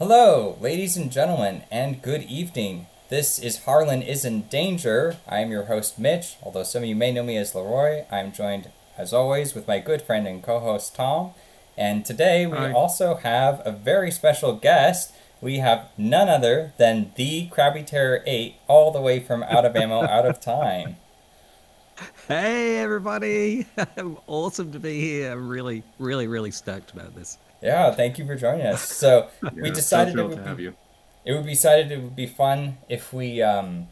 Hello, ladies and gentlemen, and good evening. This is Harlan is in Danger. I am your host, Mitch, although some of you may know me as Leroy. I am joined, as always, with my good friend and co host, Tom. And today we Hi. also have a very special guest. We have none other than the Crabby Terror 8, all the way from Out of Ammo, Out of Time. Hey everybody! awesome to be here. I'm really, really, really stoked about this. Yeah, thank you for joining us. So we decided so it would to be have you. it would be decided it would be fun if we um,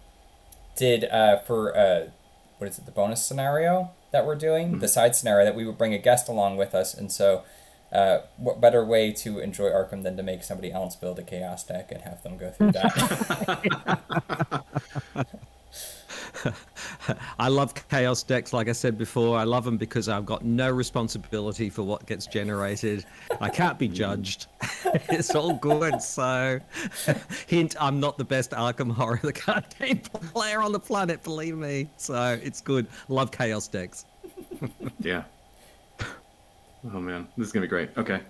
did uh, for uh, what is it the bonus scenario that we're doing the side scenario that we would bring a guest along with us and so uh, what better way to enjoy Arkham than to make somebody else build a chaos deck and have them go through that I love chaos decks, like I said before. I love them because I've got no responsibility for what gets generated. I can't be judged. it's all good. So, hint: I'm not the best Arkham Horror the card game player on the planet. Believe me. So it's good. Love chaos decks. Yeah. Oh man, this is gonna be great. Okay.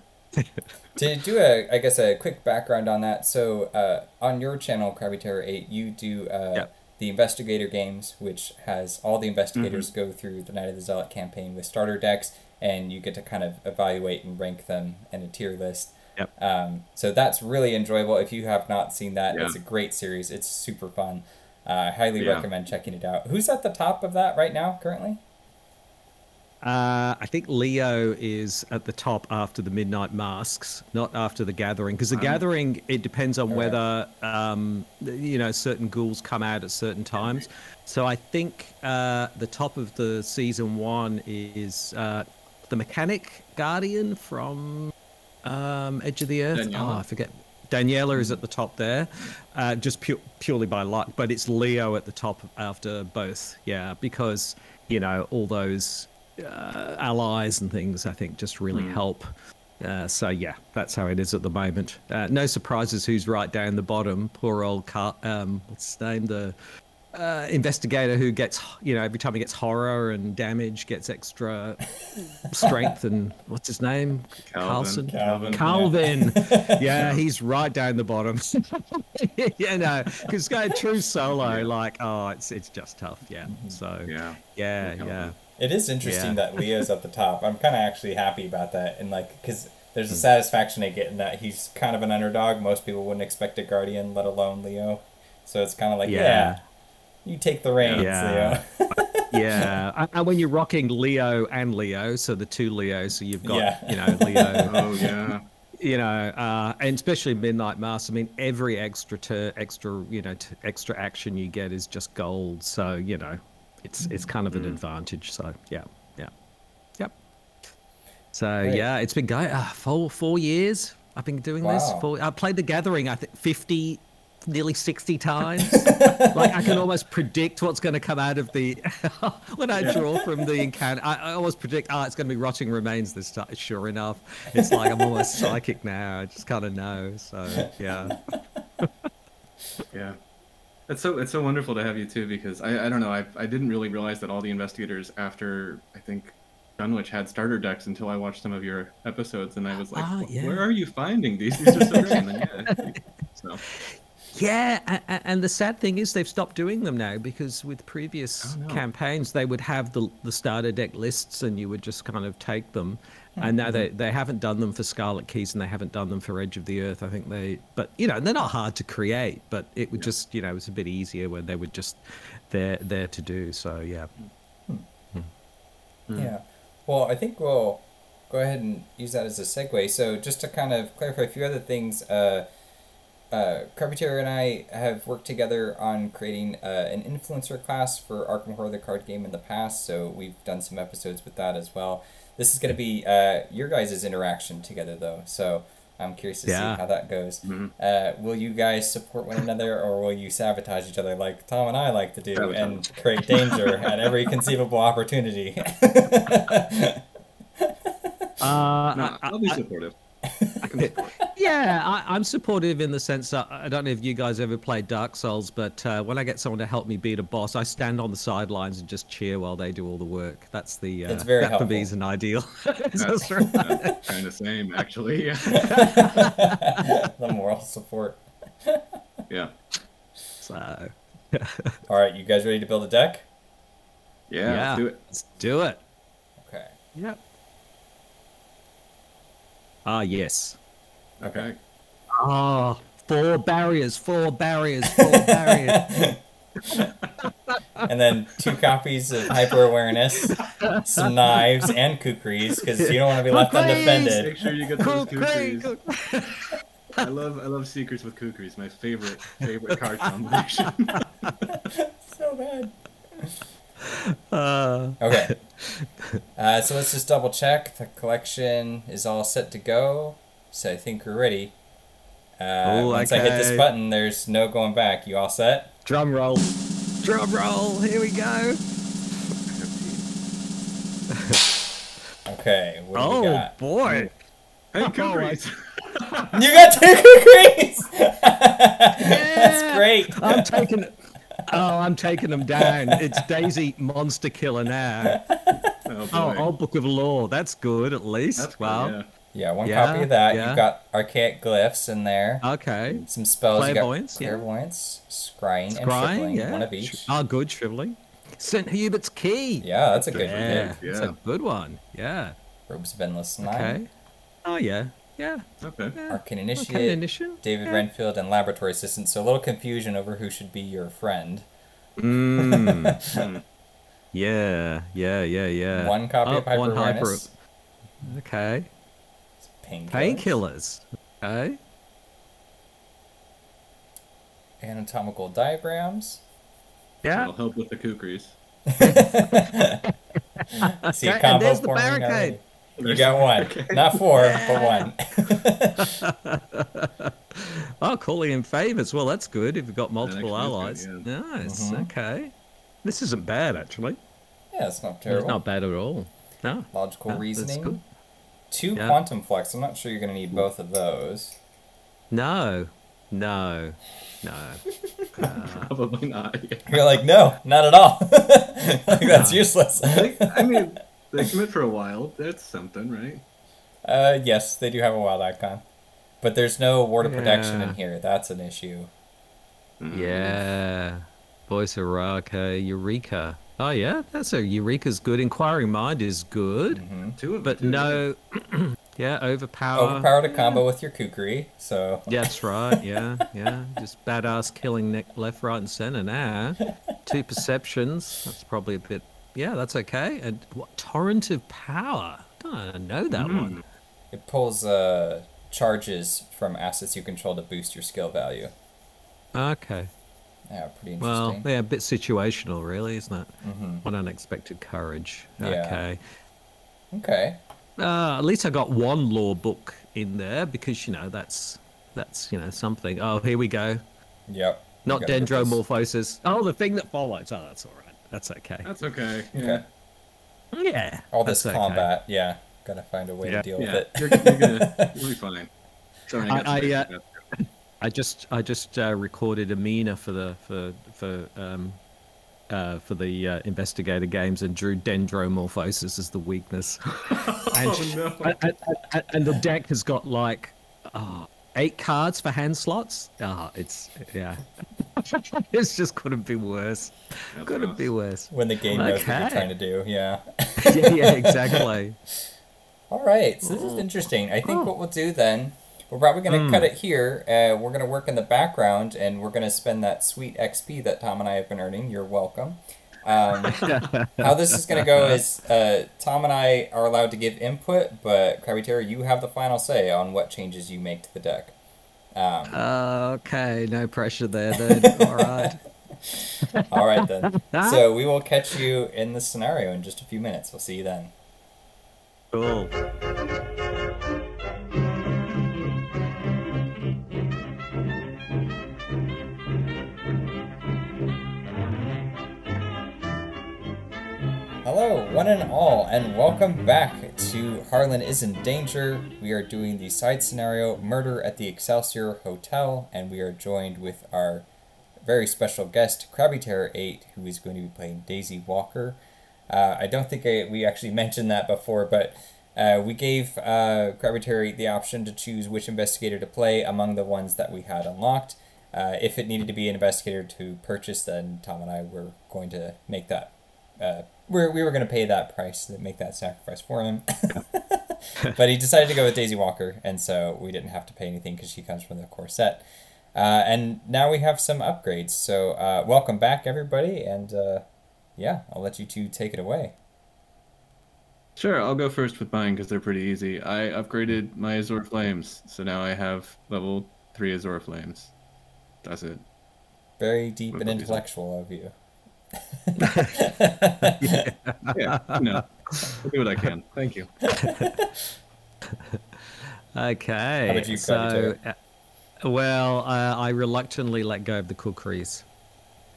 to do a I guess a quick background on that so uh, on your channel Crabby Terror 8 you do uh, Yep. The investigator games which has all the investigators go through the Night of the Zealot campaign with starter decks and you get to kind of evaluate and rank them in a tier list. Yep. um, so that's really enjoyable. If you have not seen that Yeah. it's a great series. It's super fun. Uh, I highly Yeah. recommend checking it out. Who's at the top of that right now currently Uh, I think Leo is at the top after the Midnight Masks, not after the Gathering, because the Gathering it depends on whether um, you know certain ghouls come out at certain times. So I think uh, the top of the season one is uh, the Mechanic Guardian from um, Edge of the Earth. Daniela. Oh, I forget. Daniela is at the top there, uh, just pu- purely by luck. But it's Leo at the top after both. Yeah, because you know all those uh, allies and things. I think just really help. Uh, so yeah, that's how it is at the moment. Uh, no surprises. Who's right down the bottom? Poor old Car- um, what's his name? The uh, investigator who gets you know every time he gets horror and damage gets extra strength and what's his name? Calvin. Carlson. Calvin, yeah. Calvin. Yeah. he's right down the bottom. you know, because going true solo, like oh, it's it's just tough. Yeah. So Yeah. yeah, yeah. It is interesting Yeah. that Leo's at the top. I'm kind of actually happy about that, and like, because there's Hmm. a satisfaction I get in that he's kind of an underdog. Most people wouldn't expect a Guardian, let alone Leo. So it's kind of like, yeah, Yeah. you take the reins, Yeah. Leo. yeah, and- and when you're rocking Leo and Leo, so the two Leos, so you've got Yeah. you know Leo, Oh yeah. you know, uh, and especially Midnight Masks. I mean, every extra tur extra you know, t- extra action you get is just gold. So you know, it's it's kind of an advantage. So yeah, yeah, yep. So yeah, it's been going uh, four four years. I've been doing this. Wow. For, I played the Gathering. I think fifty. Nearly 60 times. like, I can almost predict what's going to come out of the. when I draw from the encounter, I, I always predict, oh, it's going to be Rotting Remains this time. Sure enough, it's like I'm almost psychic now. I just kind of know. So, yeah. Yeah. It's so it's so wonderful to have you too because I, I don't know I, I didn't really realize that all the investigators after I think Dunwich had starter decks until I watched some of your episodes and I was like Ah, yeah. where are you finding these these are so then, yeah so Yeah, and the sad thing is they've stopped doing them now because with previous Oh, no. campaigns they would have the the starter deck lists and you would just kind of take them. And now they, they haven't done them for Scarlet Keys and they haven't done them for Edge of the Earth. I think they, but you know they're not hard to create. But it would just you know it was a bit easier when they were just there there to do. So yeah, Yeah. Well, I think we'll go ahead and use that as a segue. So, just to kind of clarify a few other things, uh, uh, Carpenter and I have worked together on creating uh, an influencer class for Arkham Horror the card game in the past. So, we've done some episodes with that as well. This is going to be uh, your guys' interaction together, though. So, I'm curious to Yeah. see how that goes. Mhm. Uh, will you guys support one another, or will you sabotage each other like Tom and I like to do, Sabotage. and create danger at every conceivable opportunity? uh, no I- I'll be supportive I can support. Yeah, I, I'm supportive in the sense that I don't know if you guys ever played Dark Souls, but uh, when I get someone to help me beat a boss, I stand on the sidelines and just cheer while they do all the work. That's the uh, It's very that for me helpful. is an ideal. That's, That's right. kind of same actually yeah. the moral support. Yeah. So All right, you guys ready to build a deck? Yeah. yeah, Let's do it. let's do it. Okay. Yep. Ah yes. Okay. Ah, four barriers, four barriers, four barriers. And then two copies of hyper awareness, some knives, and kukris because you don't want to be left Kukris! undefended. Make sure you get those Cool, kukris. I love I love secrets with kukris. My favorite favorite card combination. So bad. Uh, Okay. Uh, so let's just double check. The collection is all set to go. So I think we're ready. Uh, Ooh, once I hit this button, there's no going back. You all set? drum roll, drum roll. Here we go. Okay. What do we Oh got? boy. Hey, Oh, kukris. You got two kukris! That's great. I'm taking. Oh, I'm taking them down. It's Daisy Monster Killer now. Oh, boy. Oh, Old Book of Lore. That's good, at least. That's cool, wow. yeah. Yeah, one Yeah, copy of that. yeah. You've got archaic glyphs in there. Okay. Some spells. You got Clairvoyance, yeah. clairvoyance, scrying, and Scrying, shriveling. yeah. One of each. Sh- Oh, good, shriveling. St. Hubert's Key. Yeah, that's a good Yeah, pick. that's Yeah. a good one. Yeah. Robes of Endless Night. Okay. Oh, yeah. Yeah. Okay. yeah. Arcane Okay, Initiate. David yeah. Renfield, and Laboratory Assistant. So a little confusion over who should be your friend. Mm. yeah, yeah, yeah, yeah. One copy Oh, of Hyper one hyper- Okay. Painkillers. Painkillers. Okay. Anatomical diagrams. Yeah. That'll help with the kukris. See a Okay, and combo there's the forming barricade. You got one. Not four, but one. Oh, calling in favors. Well, that's good if you've got multiple actually allies. good, Nice. Mhm. Okay. This isn't bad, actually. yeah, it's not terrible. It's not bad at all. No. Logical No, that's reasoning. Good. Two Yeah. quantum flux. I'm not sure you're going to need both of those. No. No. No. Probably not. Yeah. You're like, no, not at all. like, that's useless. They- I mean, they commit for a while. That's something, right? Uh, yes, they do have a wild icon, but there's no ward of protection in here. That's an issue. Yeah. Voice Araka, Eureka. Oh, yeah, that's a Eureka's good. Inquiring Mind is good. hmm Two of But them. no. yeah, Overpower. Overpower to combo with your kukri. So Yeah, that's right. Yeah, yeah. Just badass killing neck left, right, and center now. Two perceptions. That's probably a bit. Yeah, that's okay. And what torrent of power? I don't know that Mm. one. it pulls uh charges from assets you control to boost your skill value. Okay. Yeah, pretty Well, yeah, a bit situational, really, isn't it? hmm What unexpected courage. Yeah. Okay. Okay. Uh, at least I got one law book in there because you know that's that's you know something. Oh, here we go. Yep. Not You gotta get this. dendromorphosis. Oh, the thing that follows. Oh, that's all right. That's okay. That's okay. Okay. Yeah. All this that's okay. combat. Yeah. Gotta find a way Yeah. to deal Yeah, with it. you're, you're gonna you'll be fine. Sorry, I- got I, uh, Yeah. I just I just uh, recorded Amina for the for for um uh, for the uh, investigator games and drew dendromorphosis as the weakness. and, Oh, no. and, and- and- and the deck has got like oh, eight cards for hand slots. Ah, it's yeah. it's just couldn't be worse. That's couldn't rough. be worse. When the game knows what you're trying to do. Yeah. yeah, yeah, exactly. All right, so this is interesting. I think Oh. what we'll do then, we're probably going to cut it here. Uh, we're going to work in the background, and we're going to spend that sweet XP that Tom and I have been earning. You're welcome. Um, how this is going to go is uh, Tom and I are allowed to give input, but Crabby Terror, you have the final say on what changes you make to the deck. Um, okay, no pressure there then. All right. all right then. So we will catch you in the scenario in just a few minutes. We'll see you then. Cool. Hello, one and all, and welcome back to Harlan is in Danger. We are doing the side scenario Murder at the Excelsior Hotel, and we are joined with our very special guest, Crabby Terror 8, who is going to be playing Daisy Walker. Uh, I don't think I, we actually mentioned that before, but Uh, we gave uh, Crabby the option to choose which investigator to play among the ones that we had unlocked. Uh, if it needed to be an investigator to purchase, then Tom and I were going to make that. Uh, we're, we were going to pay that price to make that sacrifice for him. but he decided to go with Daisy Walker, and so we didn't have to pay anything because she comes from the core set. Uh, and now we have some upgrades. So uh, welcome back, everybody, and uh, yeah, I'll let you two take it away. Sure, I'll go first with mine because they're pretty easy. I upgraded my Azure Flames, so now I have level 3 Azure Flames. That's it. Very deep what and intellectual of you. yeah. yeah, no. I'll do what I can. Thank you. okay. You, so, uh, well, uh, I reluctantly let go of the kukris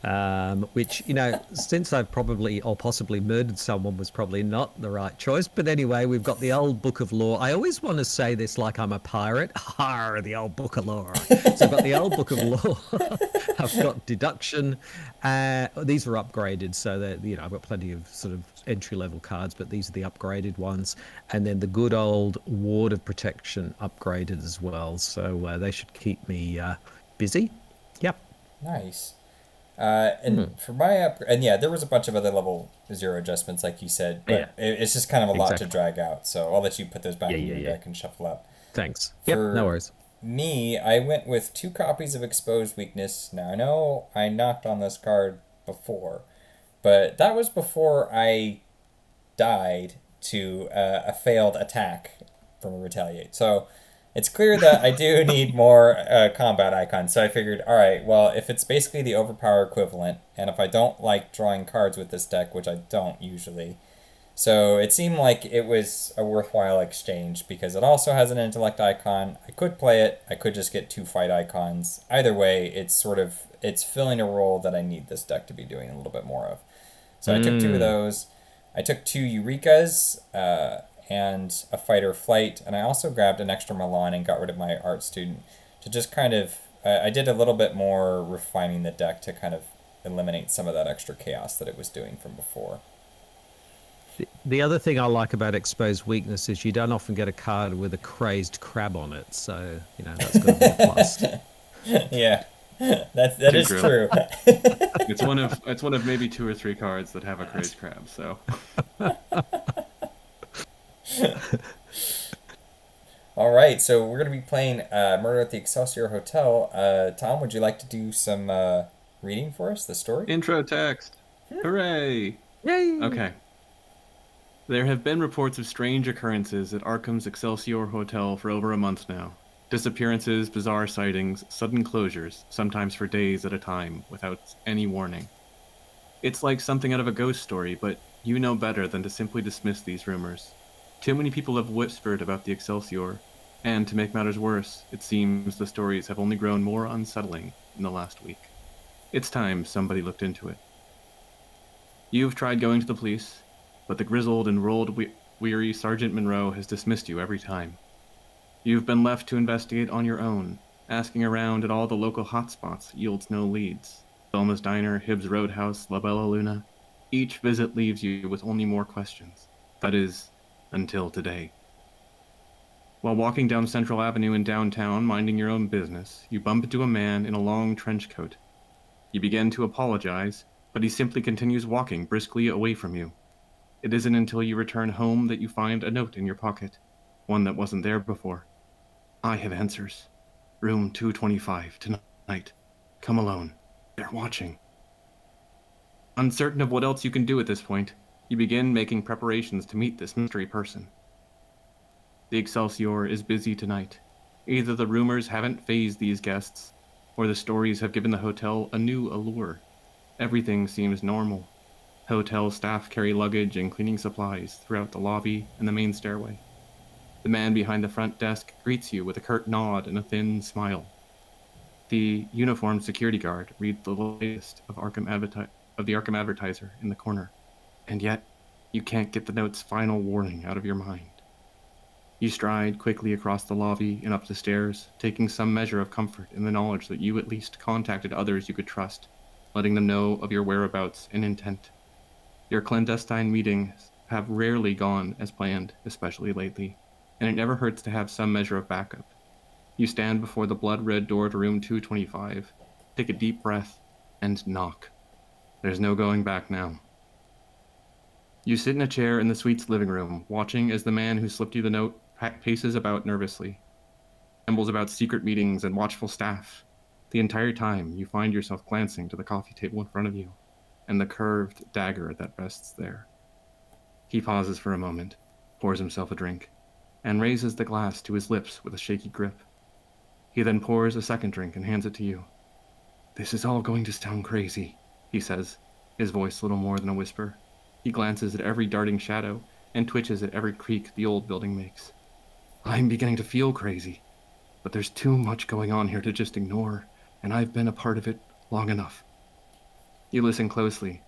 um, which you know since I've probably or possibly murdered someone was probably not the right choice. But anyway, we've got the old book of lore. I always want to say this like I'm a pirate. Har, the old book of lore. so I've got the old book of lore. I've got deduction. Uh, these are upgraded, so that you know I've got plenty of sort of entry level cards, but these are the upgraded ones. And then the good old ward of protection upgraded as well. So uh, they should keep me uh, busy. Yep. Nice. Uh, and hmm. for my up, and yeah, there was a bunch of other level zero adjustments, like you said, but yeah. it, it's just kind of a lot to drag out. So I'll let you put those back yeah, in your yeah, deck and shuffle up. Thanks. For yep, no worries. Me, I went with two copies of Exposed Weakness. Now I know I knocked on this card before, but that was before I died to uh, a failed attack from a retaliate. So it's clear that I do need more uh, combat icons. So I figured, all right, well, if it's basically the overpower equivalent, and if I don't like drawing cards with this deck, which I don't usually, so it seemed like it was a worthwhile exchange because it also has an intellect icon. I could play it. I could just get two fight icons. Either way, it's sort of it's filling a role that I need this deck to be doing a little bit more of. So mm. I took two of hmm. those. I took two Eurekas. Uh, and a fight or flight, and I also grabbed an extra Milan and got rid of my art student to just kind of. I did a little bit more refining the deck to kind of eliminate some of that extra chaos that it was doing from before. The other thing I like about exposed weakness is you don't often get a card with a crazed crab on it, so you know that's going to be a plus. yeah, that that is true. it's one of it's one of maybe two or three cards that have a crazed crab. So. All right, so we're going to be playing uh, Murder at the Excelsior Hotel. Uh, Tom, would you like to do some uh, reading for us, the story? Intro text. Hooray! Yay! Okay. There have been reports of strange occurrences at Arkham's Excelsior Hotel for over a month now. Disappearances, bizarre sightings, sudden closures, sometimes for days at a time, without any warning. It's like something out of a ghost story, but you know better than to simply dismiss these rumors. Too many people have whispered about the Excelsior, and to make matters worse, it seems the stories have only grown more unsettling in the last week. It's time somebody looked into it. You've tried going to the police, but the grizzled and rolled we- weary Sergeant Monroe has dismissed you every time. You've been left to investigate on your own. Asking around at all the local hotspots yields no leads. Velma's Diner, Hibbs Roadhouse, La Bella Luna. Each visit leaves you with only more questions. That is, until today. While walking down Central Avenue in downtown, minding your own business, you bump into a man in a long trench coat. You begin to apologize, but he simply continues walking briskly away from you. It isn't until you return home that you find a note in your pocket, one that wasn't there before. I have answers. Room 225 tonight. Come alone. They're watching. Uncertain of what else you can do at this point, you begin making preparations to meet this mystery person. The Excelsior is busy tonight. Either the rumors haven't fazed these guests, or the stories have given the hotel a new allure. Everything seems normal. Hotel staff carry luggage and cleaning supplies throughout the lobby and the main stairway. The man behind the front desk greets you with a curt nod and a thin smile. The uniformed security guard reads the latest of, Arkham of the Arkham Advertiser in the corner and yet you can't get the note's final warning out of your mind. You stride quickly across the lobby and up the stairs, taking some measure of comfort in the knowledge that you at least contacted others you could trust, letting them know of your whereabouts and intent. Your clandestine meetings have rarely gone as planned, especially lately, and it never hurts to have some measure of backup. You stand before the blood red door to room 225, take a deep breath, and knock. There's no going back now. You sit in a chair in the suite's living room, watching as the man who slipped you the note paces about nervously, rambles about secret meetings and watchful staff. The entire time, you find yourself glancing to the coffee table in front of you and the curved dagger that rests there. He pauses for a moment, pours himself a drink, and raises the glass to his lips with a shaky grip. He then pours a second drink and hands it to you. This is all going to sound crazy, he says, his voice little more than a whisper. He glances at every darting shadow and twitches at every creak the old building makes. I'm beginning to feel crazy, but there's too much going on here to just ignore, and I've been a part of it long enough. You listen closely,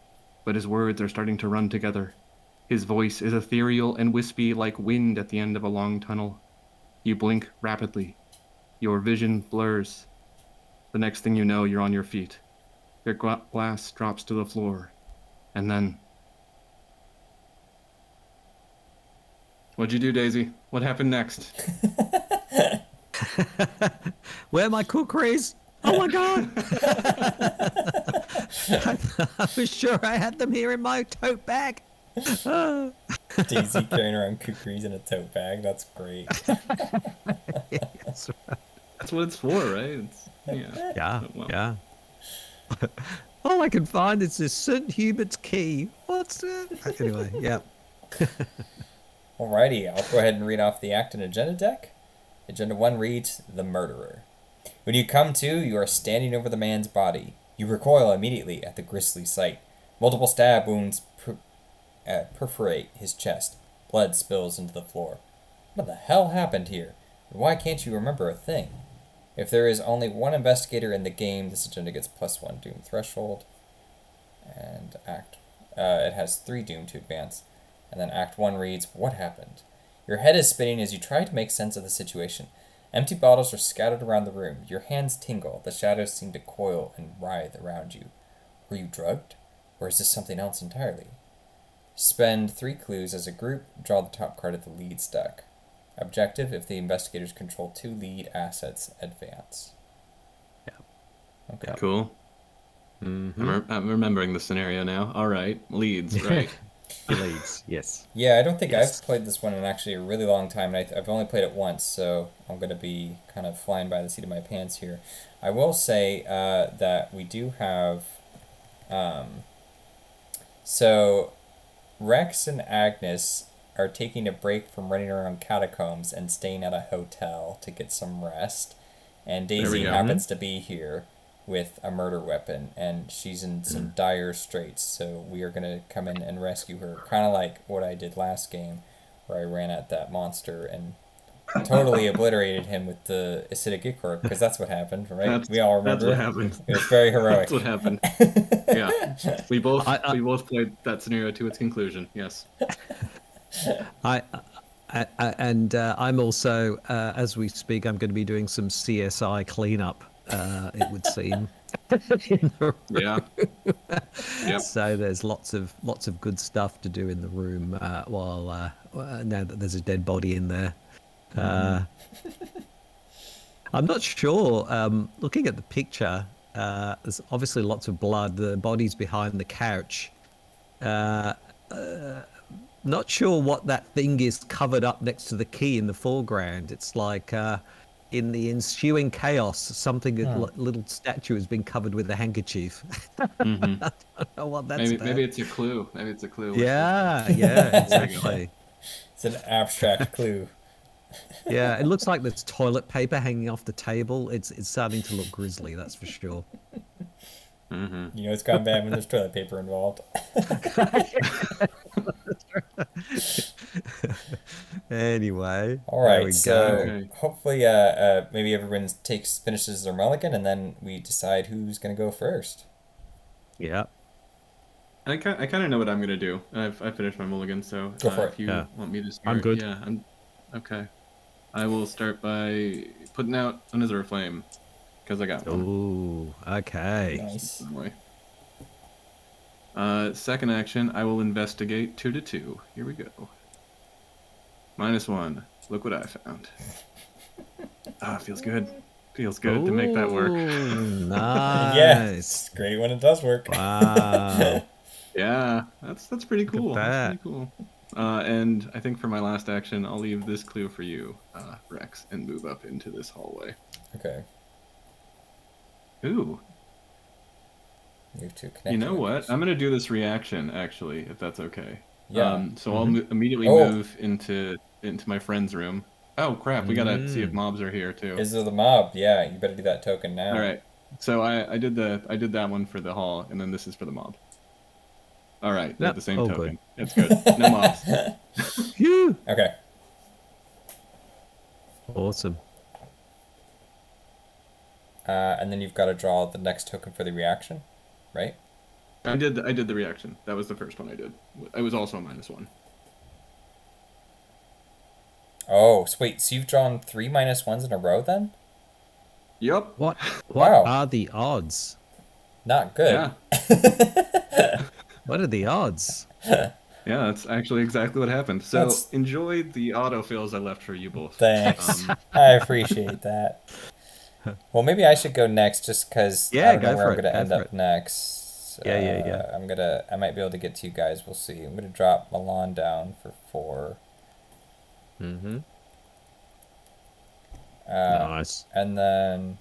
but his words are starting to run together. His voice is ethereal and wispy like wind at the end of a long tunnel. You blink rapidly. Your vision blurs. The next thing you know, you're on your feet. Your glass drops to the floor. And then. What'd you do, Daisy? What happened next? Where are my cookeries? Oh my god! I was sure I had them here in my tote bag. Daisy carrying around cookies in a tote bag. That's great. Yes. That's what it's for, right? It's, yeah. Yeah, Oh, well. yeah. All I can find is this St. Hubert's key. What's that? Anyway, yeah. Alrighty, I'll go ahead and read off the act and agenda deck. Agenda 1 reads The Murderer. When you come to, you are standing over the man's body. You recoil immediately at the grisly sight. Multiple stab wounds per- uh, perforate his chest. Blood spills into the floor. What the hell happened here? And why can't you remember a thing? If there is only one investigator in the game, this agenda gets plus one doom threshold. And act. Uh, it has three doom to advance. And then Act 1 reads, What happened? Your head is spinning as you try to make sense of the situation. Empty bottles are scattered around the room. Your hands tingle. The shadows seem to coil and writhe around you. Were you drugged? Or is this something else entirely? Spend three clues as a group. Draw the top card of the lead stack. Objective if the investigators control two lead assets, advance. Yeah. Okay. Cool. Mm-hmm. I'm, re- I'm remembering the scenario now. All right. Leads, right? Leads, yes. Yeah, I don't think Yes. I've played this one in actually a really long time, and I, I've only played it once, so I'm going to be kind of flying by the seat of my pants here. I will say uh, that we do have. Um, so, Rex and Agnes are taking a break from running around catacombs and staying at a hotel to get some rest. And Daisy happens to be here with a murder weapon, and she's in some dire straits. So we are gonna come in and rescue her, kind of like what I did last game, where I ran at that monster and totally obliterated him with the acidic ichor, because that's what happened, right? That's, we all remember. that's remember. what happened. It was very heroic. That's what happened. Yeah. We both I- I- we both played that scenario to its conclusion. Yes. I, I, I and uh, I'm also, uh, as we speak, I'm going to be doing some CSI cleanup. Uh, it would seem. the Yeah. Yep. So there's lots of lots of good stuff to do in the room uh, while uh, uh, now that there's a dead body in there. Uh, I'm not sure. Um, looking at the picture, uh, there's obviously lots of blood. The body's behind the couch. Uh, uh, not sure what that thing is covered up next to the key in the foreground. It's like uh, in the ensuing chaos, something a li- little statue has been covered with a handkerchief. Mhm. I don't know what that's Maybe about. maybe it's a clue. Maybe it's a clue. Yeah, yeah, exactly. It's an abstract clue. Yeah, it looks like there's toilet paper hanging off the table. It's it's starting to look grisly, that's for sure. Hmm You know it's gone bad when there's toilet paper involved. Anyway, all right. there we so go. Hopefully, uh, uh, maybe everyone takes finishes their mulligan, and then we decide who's gonna go first. Yeah. I kind I kind of know what I'm gonna do. I've I finished my mulligan, so Go uh, for if you Yeah. want me to start, good. Yeah, I'm okay. I will start by putting out another flame because I got one. Ooh, okay. Nice. That. Uh, second action, I will investigate two to two. Here we go. Minus one. Look what I found. Ah, feels good. Feels good to make that work. Ooh, nice. Yeah, it's great when it does work. Wow. Yeah, that's that's pretty at cool. That's pretty cool. Uh, and I think for my last action, I'll leave this clue for you, uh, Rex, and move up into this hallway. Okay. Ooh, You two connect. you know what? I'm gonna do this reaction actually, if that's okay. Yeah. Um, so I'll mo- immediately Oh. move into into my friend's room. Oh crap! We gotta see if Mm. mobs are here too. Is there the mob? Yeah, you better do that token now. All right. So I, I did the I did that one for the hall, and then this is for the mob. All right, Yep, the same all token. It's good. No mobs. Phew. Okay. Awesome. Uh, and then you've got to draw the next token for the reaction, right? I did I did the reaction. That was the first one I did. It was also a minus one. Oh, so wait. So you've drawn three minus ones in a row then? Yep. What what Wow. are the odds? Not good. Yeah. What are the odds? Yeah, that's actually exactly what happened. So That's- enjoy the autofills I left for you both. Thanks. Um, I appreciate that. Well, maybe I should go next just because Yeah, I don't know where I'm going to end up it. next. Yeah, yeah, yeah. Uh, I'm gonna. I might be able to get to you guys. We'll see. I'm gonna drop Milan down for four. Mm-hmm. Uh, nice. And then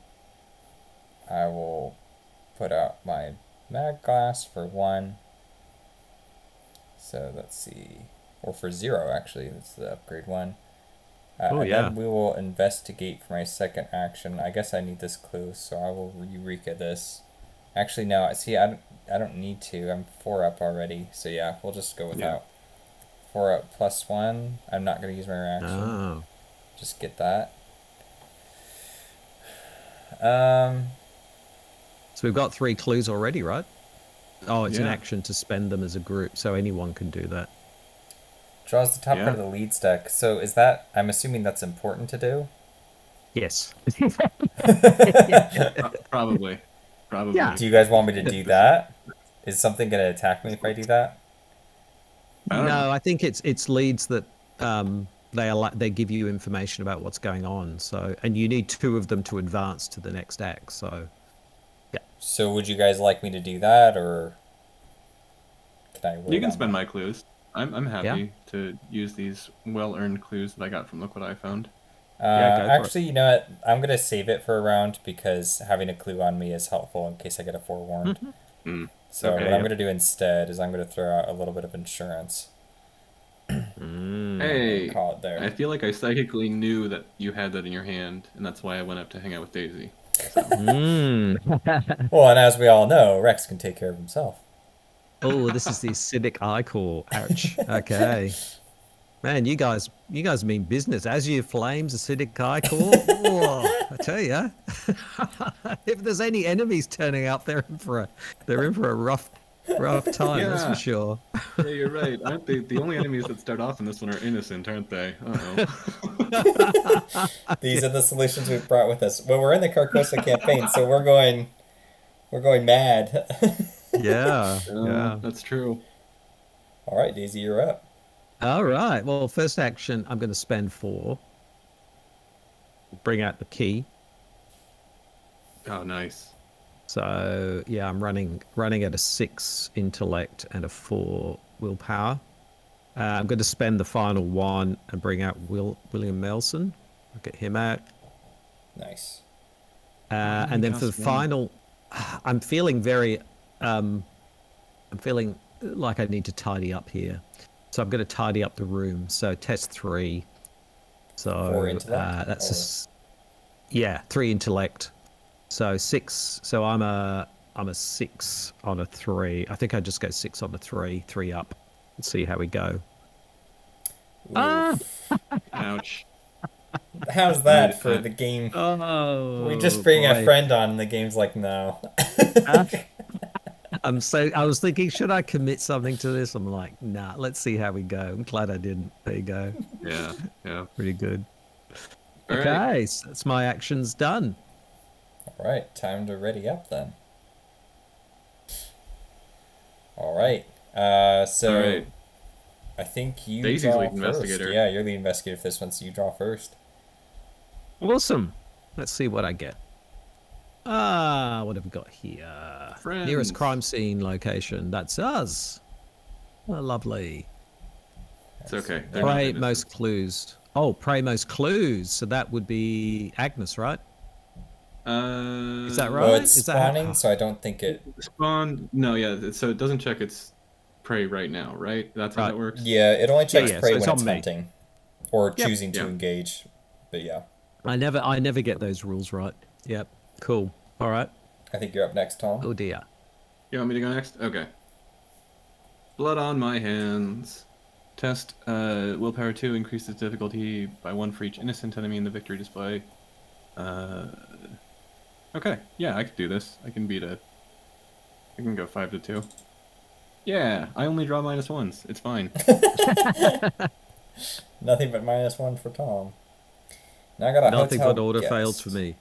I will put out my mag glass for one. So let's see. Or for zero, actually. That's the upgrade one. Uh, Oh, and yeah. then we will investigate for my second action. I guess I need this clue, so I will Eureka this. Actually, no. I see, I don't, I don't need to. I'm four up already. So yeah, we'll just go without. Four up plus one. I'm not going to use my reaction Oh. just get that. Um, So we've got three clues already, right? Oh, it's an action to spend them as a group, so anyone can do that. Draws the top part Yeah. of the lead stack. So is that? I'm assuming that's important to do. Yes. probably. Probably. Yeah. Do you guys want me to do that? Is something gonna attack me if I do that? I don't no, I think it's it's leads that um, they allow, they give you information about what's going on. So, and you need two of them to advance to the next act. So, yeah. So would you guys like me to do that, or can I? You can spend that? my clues. I'm, I'm happy to use these well-earned clues that I got from Look What I Found. Uh, Yeah, go for it. actually, you know what? I'm gonna save it for a round because having a clue on me is helpful in case I get a forewarned. Mm. So Okay, what I'm gonna do instead is I'm gonna throw out a little bit of insurance. mm. Hey, Call it there. I feel like I psychically knew that you had that in your hand, and that's why I went up to hang out with Daisy. Mm. Well, and as we all know, Rex can take care of himself. Oh, this is the acidic ichor. Ouch. Okay. Man, you guys, you guys mean business. Azure flames, acidic ichor. Whoa, I tell you, if there's any enemies turning up, they're in for a, they're in for a rough, rough time. That's for sure. yeah, you're right. Aren't they? The only enemies that start off in this one are innocent, aren't they? Uh-oh. These are the solutions we've brought with us. Well, we're in the Carcosa campaign, so we're going, we're going mad. Yeah. Uh, Yeah. That's true. all right, Daisy, you're up. All right. Well, first action, I'm going to spend four. Bring out the key. Oh, nice. So yeah, I'm running running at a six intellect and a four willpower. Uh, I'm going to spend the final one and bring out Will William Maleson. I'll get him out. Nice. Uh, and then for the one. final, I'm feeling very, um, I'm feeling like I need to tidy up here. So I'm going to tidy up the room. So test three. So Four intellect, uh, that's a or- s yeah, three intellect. So six. So I'm a I'm a six on a three. I think I just go six on a three, three up. Let's see how we go. Ah! Ouch. How's that for the game? Oh, we just bring a friend on, and the game's like, no. I'm so I was thinking, should I commit something to this? I'm like, nah, let's see how we go. I'm glad I didn't. There you go. Yeah, yeah. Pretty good. All right. okay, so that's my actions done. All right, time to ready up then. All right. Uh, so All right. I think you Daisy's draw lead first. investigator. Yeah, you're the investigator for this one, so you draw first. Awesome. Let's see what I get. Ah, what have we got here? Friends. Nearest crime scene location. That's us. Oh, lovely. It's okay. They're Prey most clues. Oh, prey most clues. So that would be Agnes, right? Uh, Is that right? Well, it's Is that how- spawning, so I don't think it. Spawn? No, yeah. So it doesn't check its prey right now, right? That's how Right. that works. Yeah, it only checks yeah, prey so when it's on me. hunting, or Yep. choosing to Yeah. engage. But yeah, I never, I never get those rules right. Yep. Cool. All right. I think you're up next, Tom. Oh dear. You want me to go next? Okay. Blood on my hands. Test uh, willpower two increases difficulty by one for each innocent enemy in the victory display. Uh, okay, yeah, I can do this. I can beat a. I can go five to two. Yeah, I only draw minus ones. It's fine. Nothing but minus one for Tom. Now I got a Nothing hotel but order guest. fails for me.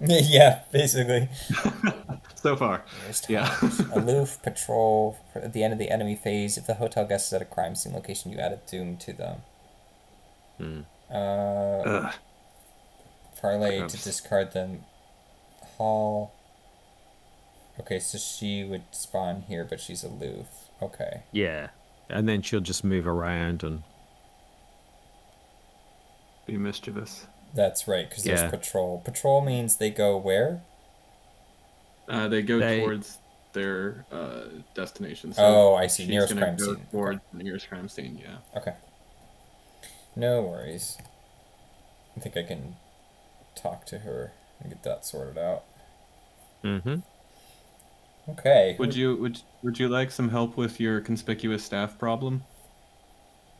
yeah, basically. so far. Yeah. Aloof patrol at the end of the enemy phase. If the hotel guest is at a crime scene location, you add a doom to them. Hmm. Uh, Ugh. parlay to discard them. Hall. Okay, so she would spawn here, but she's aloof. Okay. Yeah. And then she'll just move around and Be mischievous. That's right, because Yeah. there's patrol. Patrol means they go where? Uh, they go They- towards their uh, destination. Oh, I see. she's Nearest crime go scene. Towards the nearest crime scene, yeah. Okay. No worries. I think I can talk to her and get that sorted out. Mm-hmm. Okay. Would you would would you like some help with your conspicuous staff problem?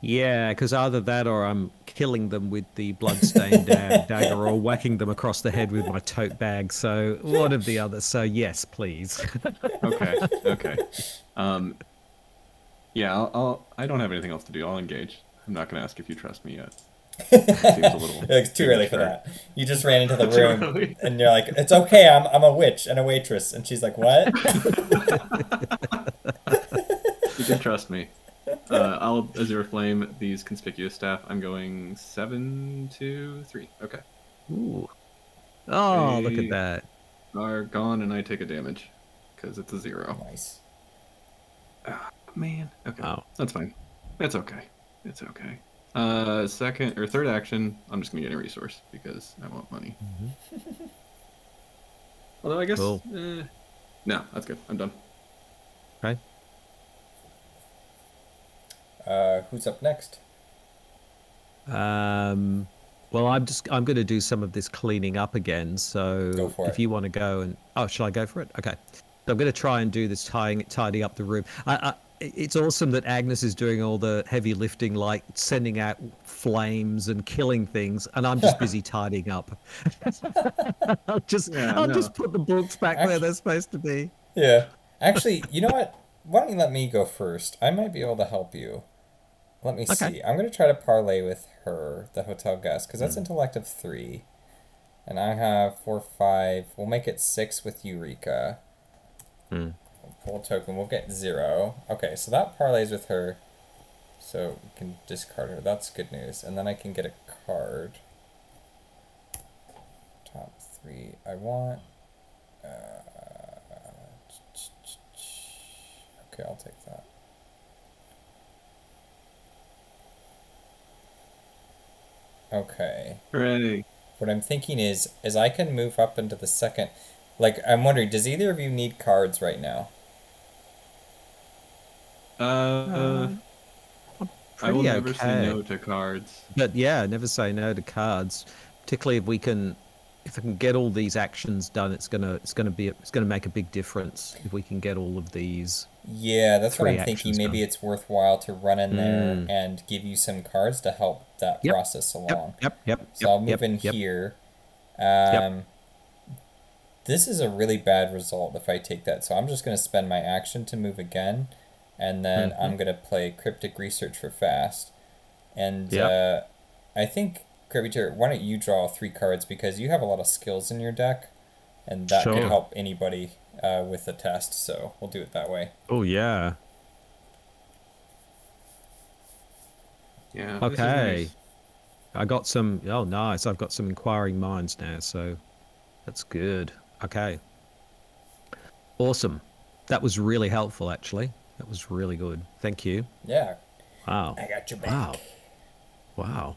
Yeah, because either that or I'm killing them with the bloodstained da- dagger or whacking them across the head with my tote bag. So one of the other. So yes, please. Okay, okay. Um, yeah, I'll, I'll. I don't have anything else to do. I'll engage. I'm not going to ask if you trust me yet. Seems a little. it's too early for that. You just ran into the Too room early. and you're like, "It's okay. I'm I'm a witch and a waitress." And she's like, "What?" You can trust me. Uh, I'll Azure Flame these conspicuous staff. I'm going seven, two, three. Okay. Ooh. Oh, look at that. Are gone, and I take a damage because it's a zero. nice. Man. Okay. Oh. That's fine. It's okay. It's okay. Uh, second or third action, I'm just gonna get a resource because I want money. Although I guess, Cool. eh, no, that's good. I'm done. Okay. Uh, who's up next? Um, well, I'm just I'm going to do some of this cleaning up again. So Go for if it. you want to go and oh, shall I go for it? Okay. So I'm going to try and do this tying tidy up the room. I, I, it's awesome that Agnes is doing all the heavy lifting, like sending out flames and killing things, and I'm just busy tidying up. I'll just Yeah, I'll no. just put the books back where they're supposed to be. Yeah. Actually, you know what? Why don't you let me go first? I might be able to help you. Let me Okay. see. I'm going to try to parlay with her, the hotel guest, because that's Hmm. intellect of three. And I have four, five. We'll make it six with Eureka. Hmm. We'll pull a token. We'll get zero. Okay, so that parlays with her. So we can discard her. That's good news. And then I can get a card. Top three. I want. Uh, okay, I'll take that. Okay. Hooray! What I'm thinking is, is I can move up into the second. Like, I'm wondering, does either of you need cards right now? Uh, I will pretty never say no to cards. But yeah, never say no to cards. Particularly if we can, if I can get all these actions done, it's gonna it's gonna be it's gonna make a big difference if we can get all of these. Yeah, that's what I'm thinking. Maybe it's worthwhile to run in there Mm. and give you some cards to help that Yep, process along. Yep, yep, yep. So I'll move in here. Um, This is a really bad result if I take that. So I'm just going to spend my action to move again. And then Mm-hmm. I'm going to play Cryptic Research for fast. And uh, I think, Cryptic, why don't you draw three cards because you have a lot of skills in your deck. and that could help anybody uh, with the test. So we'll do it that way. Oh yeah. Yeah. Okay. nice. I got some. Oh, nice. I've got some inquiring minds now, so that's good. Okay. Awesome. That was really helpful, actually. That was really good. Thank you. Yeah, Wow. I got your back. Wow. Wow.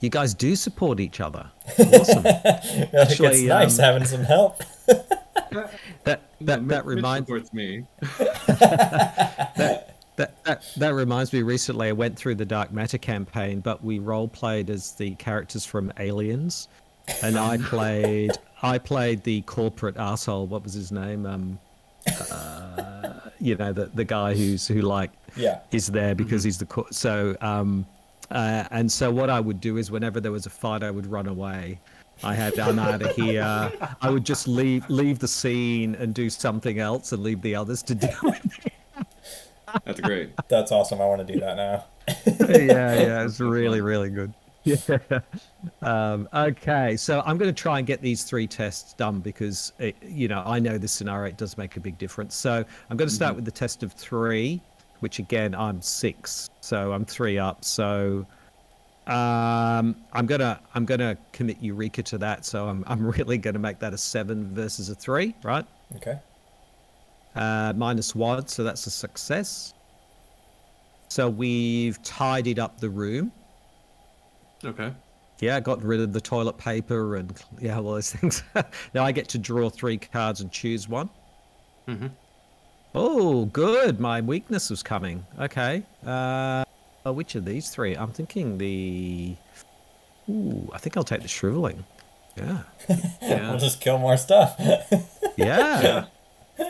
You guys do support each other. Awesome. Like, it's Actually, nice um, having some help. that that that Mitch reminds supports me. that, that that reminds me recently I went through the Dark Matter campaign, but we role played as the characters from Aliens. And I played I played the corporate asshole, what was his name? Um uh, you know, the the guy who's who like Yeah. is there because he's the co- so um uh, and so what I would do is whenever there was a fight I would run away. I had I'm out of here. I would just leave leave the scene and do something else and leave the others to deal with it. That's great. That's awesome. I want to do that now. yeah, yeah, it's really, really good. Yeah. Um, okay, so I'm going to try and get these three tests done because, it, you know, I know this scenario it does make a big difference. So I'm going to start with the test of three, which again I'm six, so I'm three up. So um, I'm gonna I'm gonna commit Eureka to that. So I'm I'm really going to make that a seven versus a three, right? Okay. uh, minus one, so that's a success. So we've tidied up the room. Okay. Yeah, got rid of the toilet paper and yeah, all those things. now I get to draw three cards and choose one. Mm-hmm. Oh, good. My weakness was coming. Okay. Uh, oh, which of these three? I'm thinking the. Ooh, I think I'll take the shriveling. Yeah. Yeah. We'll just kill more stuff. Yeah.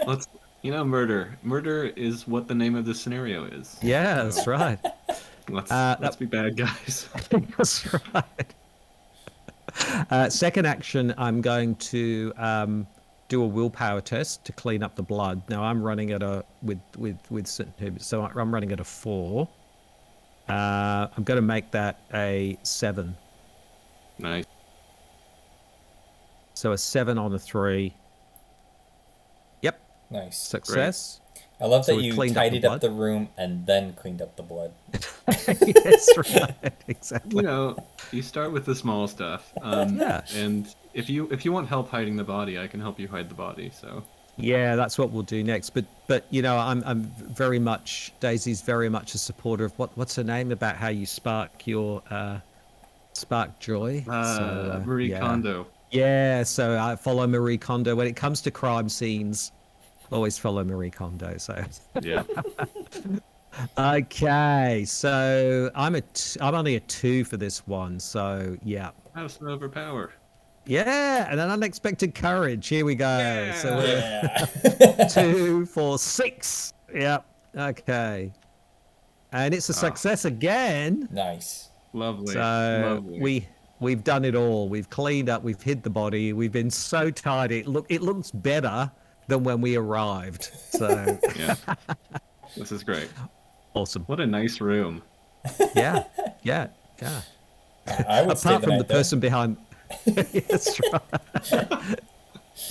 Let's. You know, murder. Murder is what the name of the scenario is. yeah, that's right. Let's Uh, let's be bad guys. That's right. Uh, second action, I'm going to um, do a willpower test to clean up the blood. Now I'm running at a with with with St. Hubert, so I'm running at a four. Uh, I'm going to make that a seven. nice. So a seven on a three. Yep, nice. success. I love that we you cleaned up the tidied up the room and then cleaned up the blood. yes, right. Exactly. You know, you start with the small stuff. Um, Yeah. And if you if you want help hiding the body, I can help you hide the body. So. Yeah, that's what we'll do next. But but you know, I'm I'm very much Daisy's very much a supporter of what what's her name about how you spark your uh spark joy. Uh, So, uh, Marie yeah. Kondo. Yeah, so I follow Marie Kondo when it comes to crime scenes. Always follow Marie Kondo. So Yeah. okay, so I'm a t- I'm only a two for this one. So yeah, House Overpower. Yeah, and an unexpected courage. Here we go. So we're Yeah. two, four, six. Yep. Okay. And it's a ah. success again. nice. Lovely. So Lovely. we we've done it all. We've cleaned up. We've hid the body. We've been so tidy. It look it looks better than when we arrived. So Yeah. this is great. awesome. What a nice room. Yeah. Yeah. Yeah. I would Apart from night the person behind. That's right.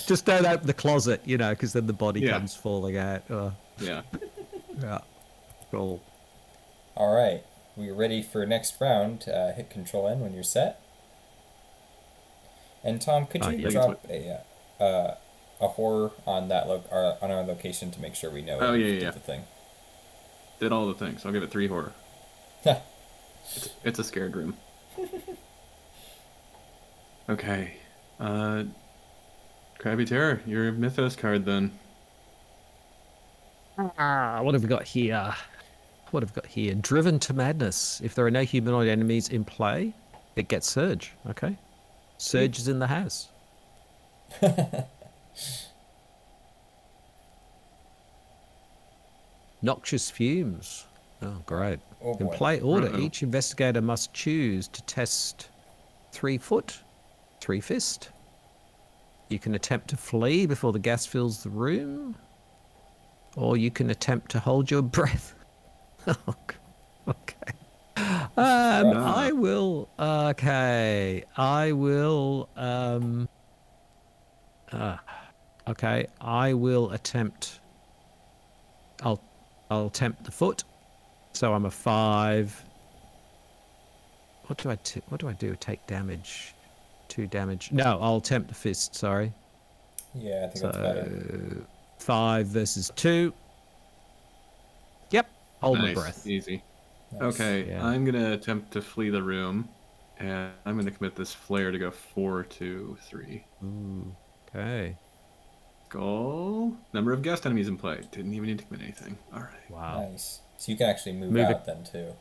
Just don't open the closet, you know, because then the body Yeah. comes falling out. Oh, Yeah. yeah. Cool. All right, we're ready for next round. Uh, hit Control N when you're set. And Tom, could Ah, you yeah. drop a uh, a horror on that lo- uh, on our location to make sure we know? Oh, we yeah, did yeah. The thing. Did all the things. I'll give it three horror. Huh. It's, it's a scared room. okay. Uh, Crabby Terror, your Mythos card then. Ah, what have we got here? What have we got here? Driven to madness. If there are no humanoid enemies in play, it gets Surge. Okay. Surge is in the house. Noxious fumes. Oh, great. Oh, in play order, Uh-oh. each investigator must choose to test three foot, three fist. You can attempt to flee before the gas fills the room, or you can attempt to hold your breath. Oh, okay. Um, Ah. I will. Okay, I will. Um. ah. Okay, I will attempt. I'll I'll attempt the foot. So I'm a five. What do I t- what do I do? Take damage, two damage. No, I'll attempt the fist. Sorry. Yeah, I think that's better. So five versus two. Yep. Hold my breath. Easy. Nice. Okay, Yeah. I'm gonna attempt to flee the room, and I'm gonna commit this flare to go four, two, three. Ooh. Okay. Goal. Number of guest enemies in play. Didn't even need to commit anything. All right. Wow. Nice. So you can actually move, Move out it. then too.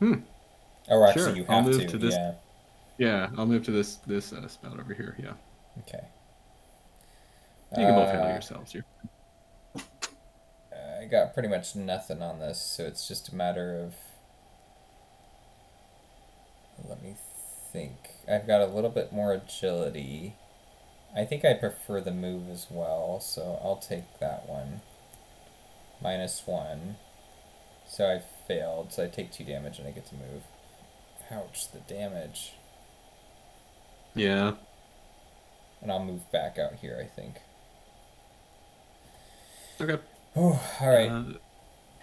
Hmm. Or actually, Sure, you I'll move to. to this- Yeah. Yeah, I'll move to this this uh, spout over here. Yeah, Okay. you can both handle Uh, yourselves here. I got pretty much nothing on this, so it's just a matter of. Let me think. I've got a little bit more agility. I think I prefer the move as well, so I'll take that one. Minus one. So I failed, so I take two damage and I get to move. Ouch, the damage. Yeah. And I'll move back out here, I think. Okay. Oh, alright. Uh,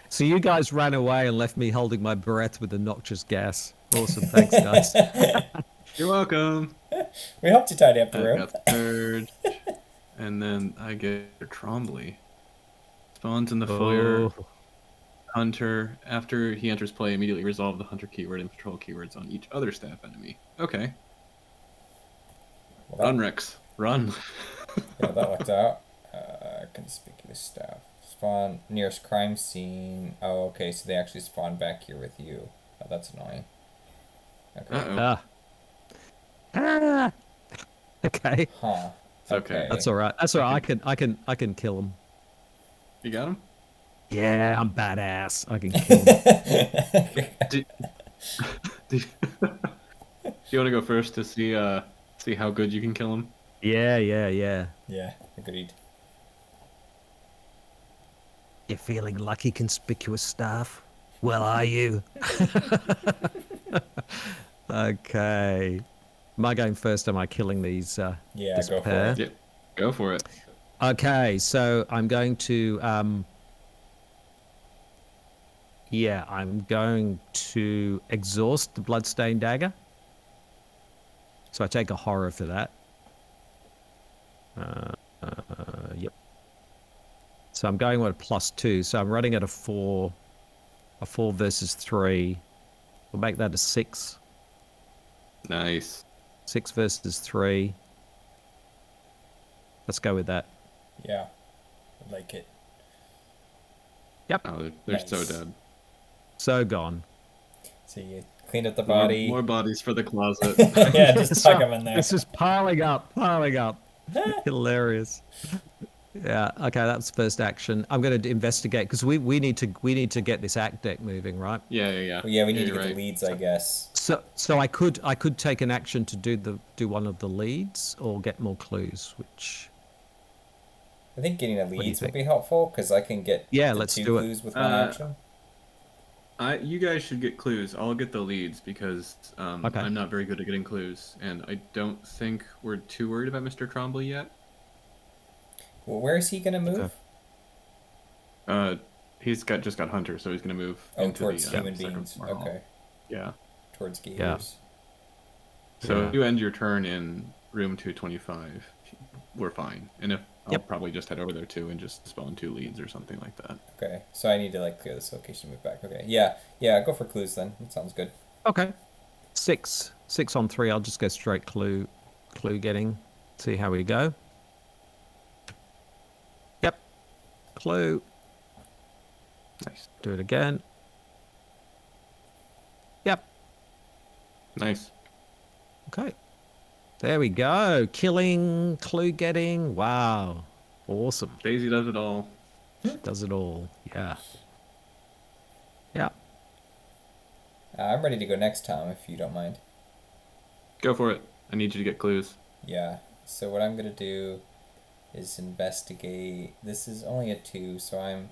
So you guys ran away and left me holding my breath with the noxious gas. Awesome. Thanks, guys. you're welcome. we helped you tidy up the I room. got third, and then I get Trombley. Spawns in the foyer. Oh, Hunter. After he enters play, immediately resolve the hunter keyword and patrol keywords on each other staff enemy. Okay. Well, that- Run, Rex. Run. yeah, that worked out. Uh, conspicuous staff. Spawn nearest crime scene. Oh, okay, so they actually spawn back here with you. Oh, that's annoying. Okay. Uh-oh. ah. Ah. Okay. Huh. It's okay. That's all right. That's all right. I can I can I can kill him. You got him? Yeah, I'm badass. I can kill him. Do, do, do you want to go first to see uh see how good you can kill him? yeah, yeah, yeah. yeah, agreed. You're feeling lucky, conspicuous staff? Well, are you? okay. Am I going first? Am I killing these? Uh, Yeah, this go for it. Yeah. Go for it. Okay, so I'm going to. Um, yeah, I'm going to exhaust the bloodstained dagger. So I take a horror for that. Uh, uh, yep. So I'm going with a plus two. So I'm running at a four. A four versus three. We'll make that a six. Nice. Six versus three. Let's go with that. Yeah. I like it. Yep. Oh, they're, they're so Nice. dead. So gone. So you cleaned up the body. More, bodies for the closet. yeah, just tuck them in there. This is piling up, piling up. Hilarious. Yeah. Okay, that's first action. I'm going to investigate because we, we need to we need to get this act deck moving, right? yeah, yeah, yeah. Well, yeah, we need to get right. the leads, I guess. So so I could I could take an action to do the do one of the leads or get more clues, which I think getting the leads would be helpful because I can get Yeah, the let's two do it. with one Uh, action. I, you guys should get clues. I'll get the leads because um, Okay. I'm not very good at getting clues, and I don't think we're too worried about Mr. Trombley yet. Well, where is he gonna move? Okay. Uh, he's got just got Hunter, so he's gonna move Oh, into towards the uh, human second beings. floor hall. Okay, Yeah. towards gators. Yeah. So Yeah. you end your turn in room 225, we're fine. And if I'll Yep. probably just head over there too and just spawn two leads or something like that. Okay, so I need to like clear this location, move back. Okay, yeah, yeah, go for clues then. That sounds good. okay. Six six on three. I'll just go straight clue clue getting. See how we go. Yep. Clue. Nice. Do it again. Yep. Nice. Okay. There we go. Killing, clue getting. Wow. Awesome. Daisy does it all. Does it all. Yeah. Yeah. Uh, I'm ready to go next time if you don't mind. Go for it. I need you to get clues. Yeah. So what I'm gonna do is investigate. This is only a two, so I'm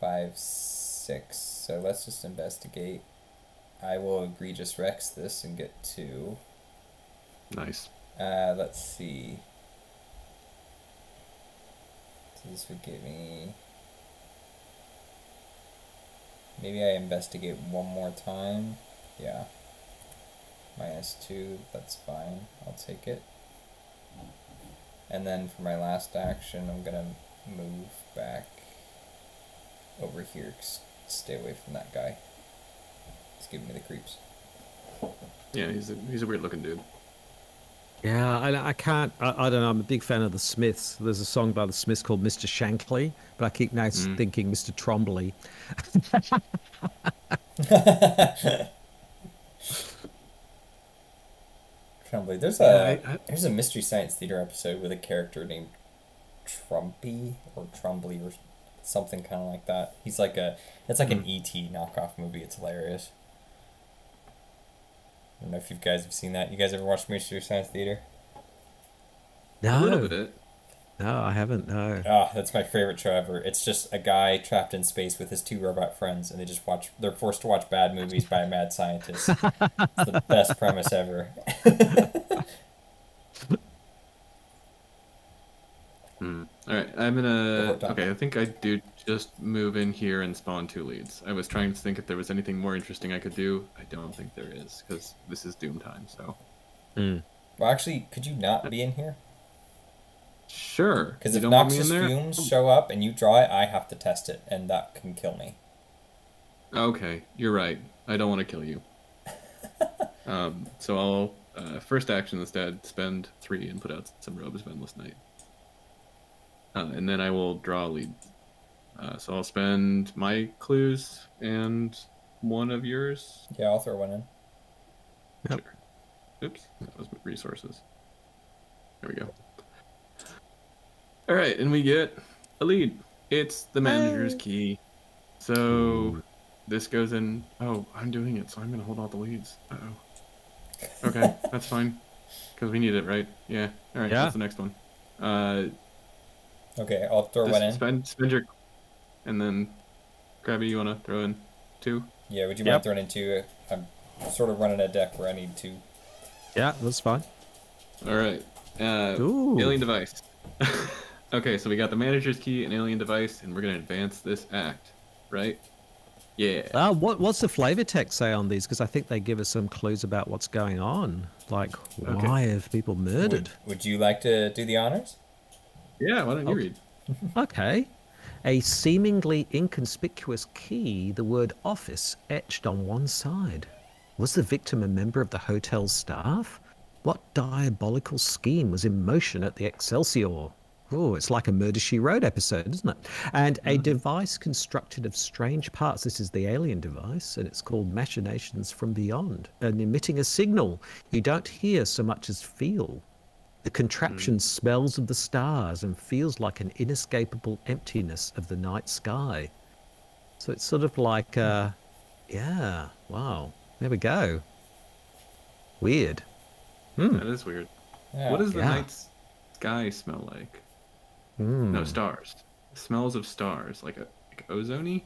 five, six. So let's just investigate. I will egregious Rex this and get two. Nice. Uh, let's see. So this would give me. Maybe I investigate one more time. Yeah. Minus two, that's fine. I'll take it. And then for my last action, I'm gonna move back over here. Stay away from that guy. He's giving me the creeps. Yeah, he's a he's a weird looking dude. Yeah, I, I can't. I, I don't know. I'm a big fan of the Smiths. There's a song by the Smiths called Mr. Shankly, but I keep now Mm. thinking Mr. Trombley. Trumbly. There's Yeah, a I- I- there's a mystery science theater episode with a character named Trumpy or Trumbly or something kind of like that. He's like a it's like an ET knockoff movie. It's hilarious. I don't know if you guys have seen that. You guys ever watched Mystery Science Theater? A little No, bit. no, I haven't. No. Ah, that's my favorite show ever. It's just a guy trapped in space with his two robot friends, and they just watch. They're forced to watch bad movies by a mad scientist. it's the best premise ever. Hmm. All right, I'm gonna. Okay, I think I do just move in here and spawn two leads. I was trying to think if there was anything more interesting I could do. I don't think there is because this is Doom time. So Mm. well, actually, could you not be in here? sure. Because if don't want me noxious fumes show up and you draw it, I have to test it, and that can kill me. Okay, you're right. I don't want to kill you. um, so I'll uh, first action instead spend three and put out some robes of endless night, uh, and then I will draw a lead. Uh, so I'll spend my clues and one of yours. Yeah, I'll throw one in. Yep. Sure. Oops, that was resources. There we go. All right, and we get a lead. It's the manager's Hey. key. So this goes in. Oh, I'm doing it, so I'm gonna hold all the leads. Uh oh. Okay, that's fine. Because we need it, right? Yeah. All right. Yeah. What's the next one? Uh, Okay, I'll throw one in. spend spend your, and then, Crabby, you wanna throw in two? Yeah, would you Yep. mind throwing in two? I'm sort of running a deck where I need two. Yeah, that's fine. All right. Uh, Ooh. alien device. okay, so we got the manager's key and alien device, and we're gonna advance this act, right? Yeah. Uh, what what's the flavor text say on these? Because I think they give us some clues about what's going on. Like, Okay. why have people murdered? Would, would you like to do the honors? Yeah. Why don't you Okay. read? Okay. A seemingly inconspicuous key, the word office etched on one side. Was the victim a member of the hotel's staff? What diabolical scheme was in motion at the Excelsior? Oh, it's like a Murder She Wrote episode, isn't it? And a mm-hmm. device constructed of strange parts. This is the alien device, and it's called Machinations from Beyond, and emitting a signal you don't hear so much as feel. The contraption smells of the stars and feels like an inescapable emptiness of the night sky. So it's sort of like, uh, yeah, wow, there we go. Weird. Hmm. That is weird. Yeah. What does the Yeah. night sky smell like? Hmm. No stars. Smells of stars, like a like ozony.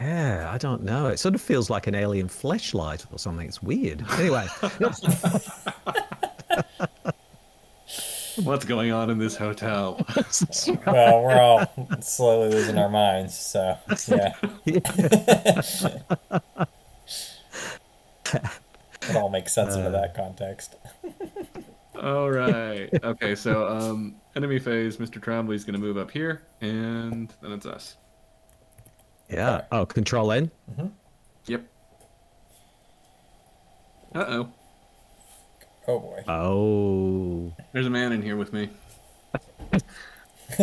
Yeah, I don't know. It sort of feels like an alien fleshlight or something. It's weird. Anyway, What's going on in this hotel? Well, we're all slowly losing our minds, so yeah, it all makes sense Uh. into that context. All right. Okay, so um, enemy phase. Mr. Trombley's gonna move up here, and then it's us. yeah. Oh, Control N. Yep. Uh oh. Oh boy. Oh. There's a man in here with me.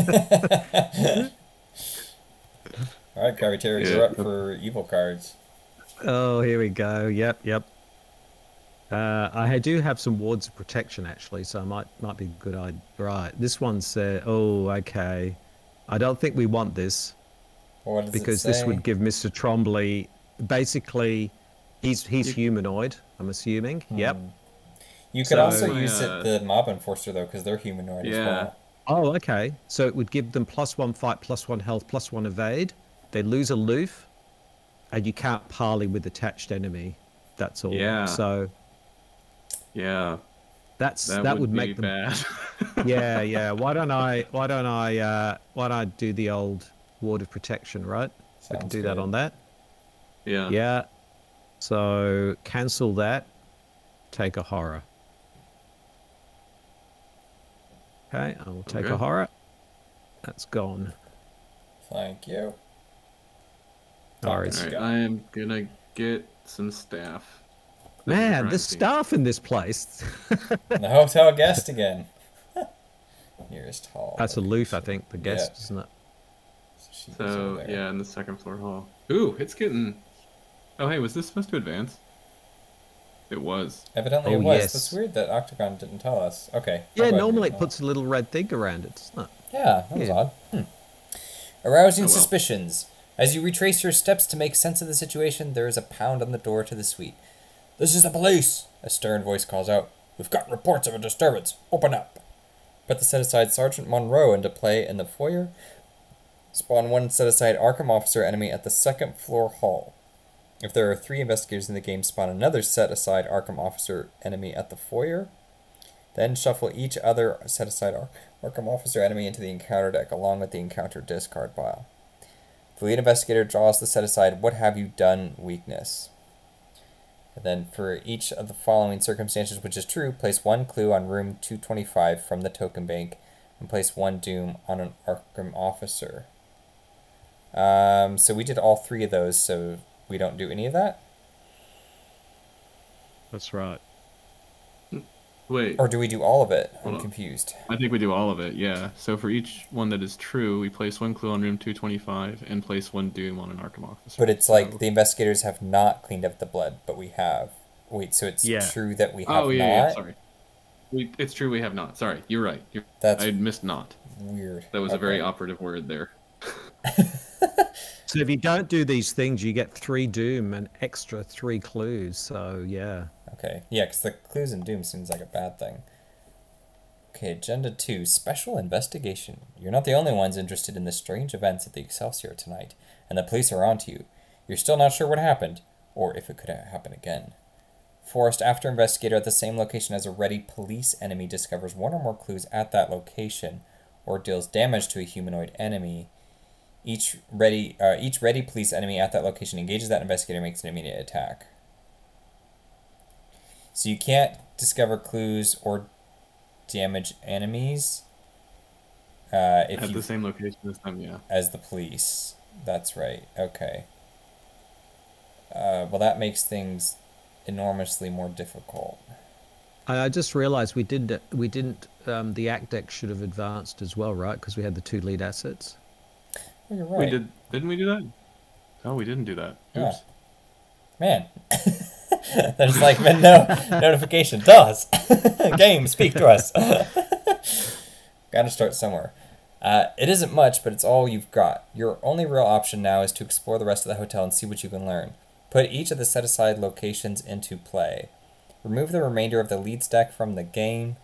All right, Gary Terry, Yeah. you're up for evil cards. Oh, here we go. Yep, yep. Uh, I do have some wards of protection actually, so I might might be a good idea. Right, this one said, "Oh, okay." I don't think we want this What does because it this would give Mr. Trombley basically he's he's humanoid. I'm assuming. Yep. You could So- also use uh, it the mob enforcer though, because they're humanoid as Yeah. well. Oh, okay. So it would give them plus one fight, plus one health, plus one evade. They lose aloof, and you can't parley with attached enemy. That's all. Yeah. So Yeah. That's that, That, would, be make them. bad. yeah, yeah. Why don't I? Why don't I? Uh, why don't I do the old ward of protection? Right. I can Sounds do that on that. yeah. Yeah. So cancel that. Take a horror. Okay, I will take a horror. That's gone. Thank you. Sorry. Talking All right, I am gonna get some staff. This Man, the staff in this place. the hotel guest again. Nearest hall. That's a loof, I think, the guest, Yeah. isn't it? She goes So yeah, in the second floor hall. Ooh, it's getting. Oh hey, was this supposed to advance? It was. Evidently Oh, it was. yes. That's weird that OCTGN didn't tell us. Okay. Yeah, go ahead and normally it puts a little red thing around it, doesn't it? Yeah, that was Yeah. odd. Hmm. Arousing Oh, well. suspicions. As you retrace your steps to make sense of the situation, there is a pound on the door to the suite. This is the police! A stern voice calls out. We've got reports of a disturbance. Open up! Put the set aside Sergeant Monroe into play in the foyer. Spawn one set aside Arkham officer enemy at the second floor hall. If there are three investigators in the game, spawn another set aside Arkham officer enemy at the foyer. Then shuffle each other set aside Ar- Arkham Officer enemy into the encounter deck along with the encounter discard pile. The lead investigator draws the set aside What Have You Done weakness. And then for each of the following circumstances which is true, place one clue on room 225 from the token bank and place one doom on an Arkham officer. Um, so we did all three of those, so we don't do any of that? That's right. Wait, Or do we do all of it? I'm on. confused. I think we do all of it. Yeah. So for each one that is true, we place one clue on room 225 and place one doom on an Arkham officer. But it's like So- the investigators have not cleaned up the blood, but we have. Wait, so it's Yeah. true that we have Oh yeah, not? yeah. Sorry. We, it's true we have not. Sorry, you're right. You're, That's I missed not. weird. That was a very operative word there. So if you don't do these things, you get three doom and extra three clues. So yeah. Okay, yeah, because the clues in Doom seems like a bad thing. Okay, Agenda 2 Special Investigation. You're not the only ones interested in the strange events at the Excelsior tonight, and the police are onto you. You're still not sure what happened, or if it could happen again. Forced After Investigator at the same location as a ready police enemy discovers one or more clues at that location, or deals damage to a humanoid enemy. Each ready, uh, each ready police enemy at that location engages that investigator and makes an immediate attack. So you can't discover clues or damage enemies uh, if At you the same location as them, yeah. as the police. That's right. Okay. Uh, well, that makes things enormously more difficult. I I just realised we did we didn't um, the act deck should have advanced as well, right? Because we had the two lead assets. Right. We did. Didn't we do that? Oh, we didn't do that. Yeah. Oops. Man, there's like been no notification. Does game speak to us? Got to start somewhere. Uh, it isn't much, but it's all you've got. Your only real option now is to explore the rest of the hotel and see what you can learn. Put each of the set aside locations into play. Remove the remainder of the leads deck from the game.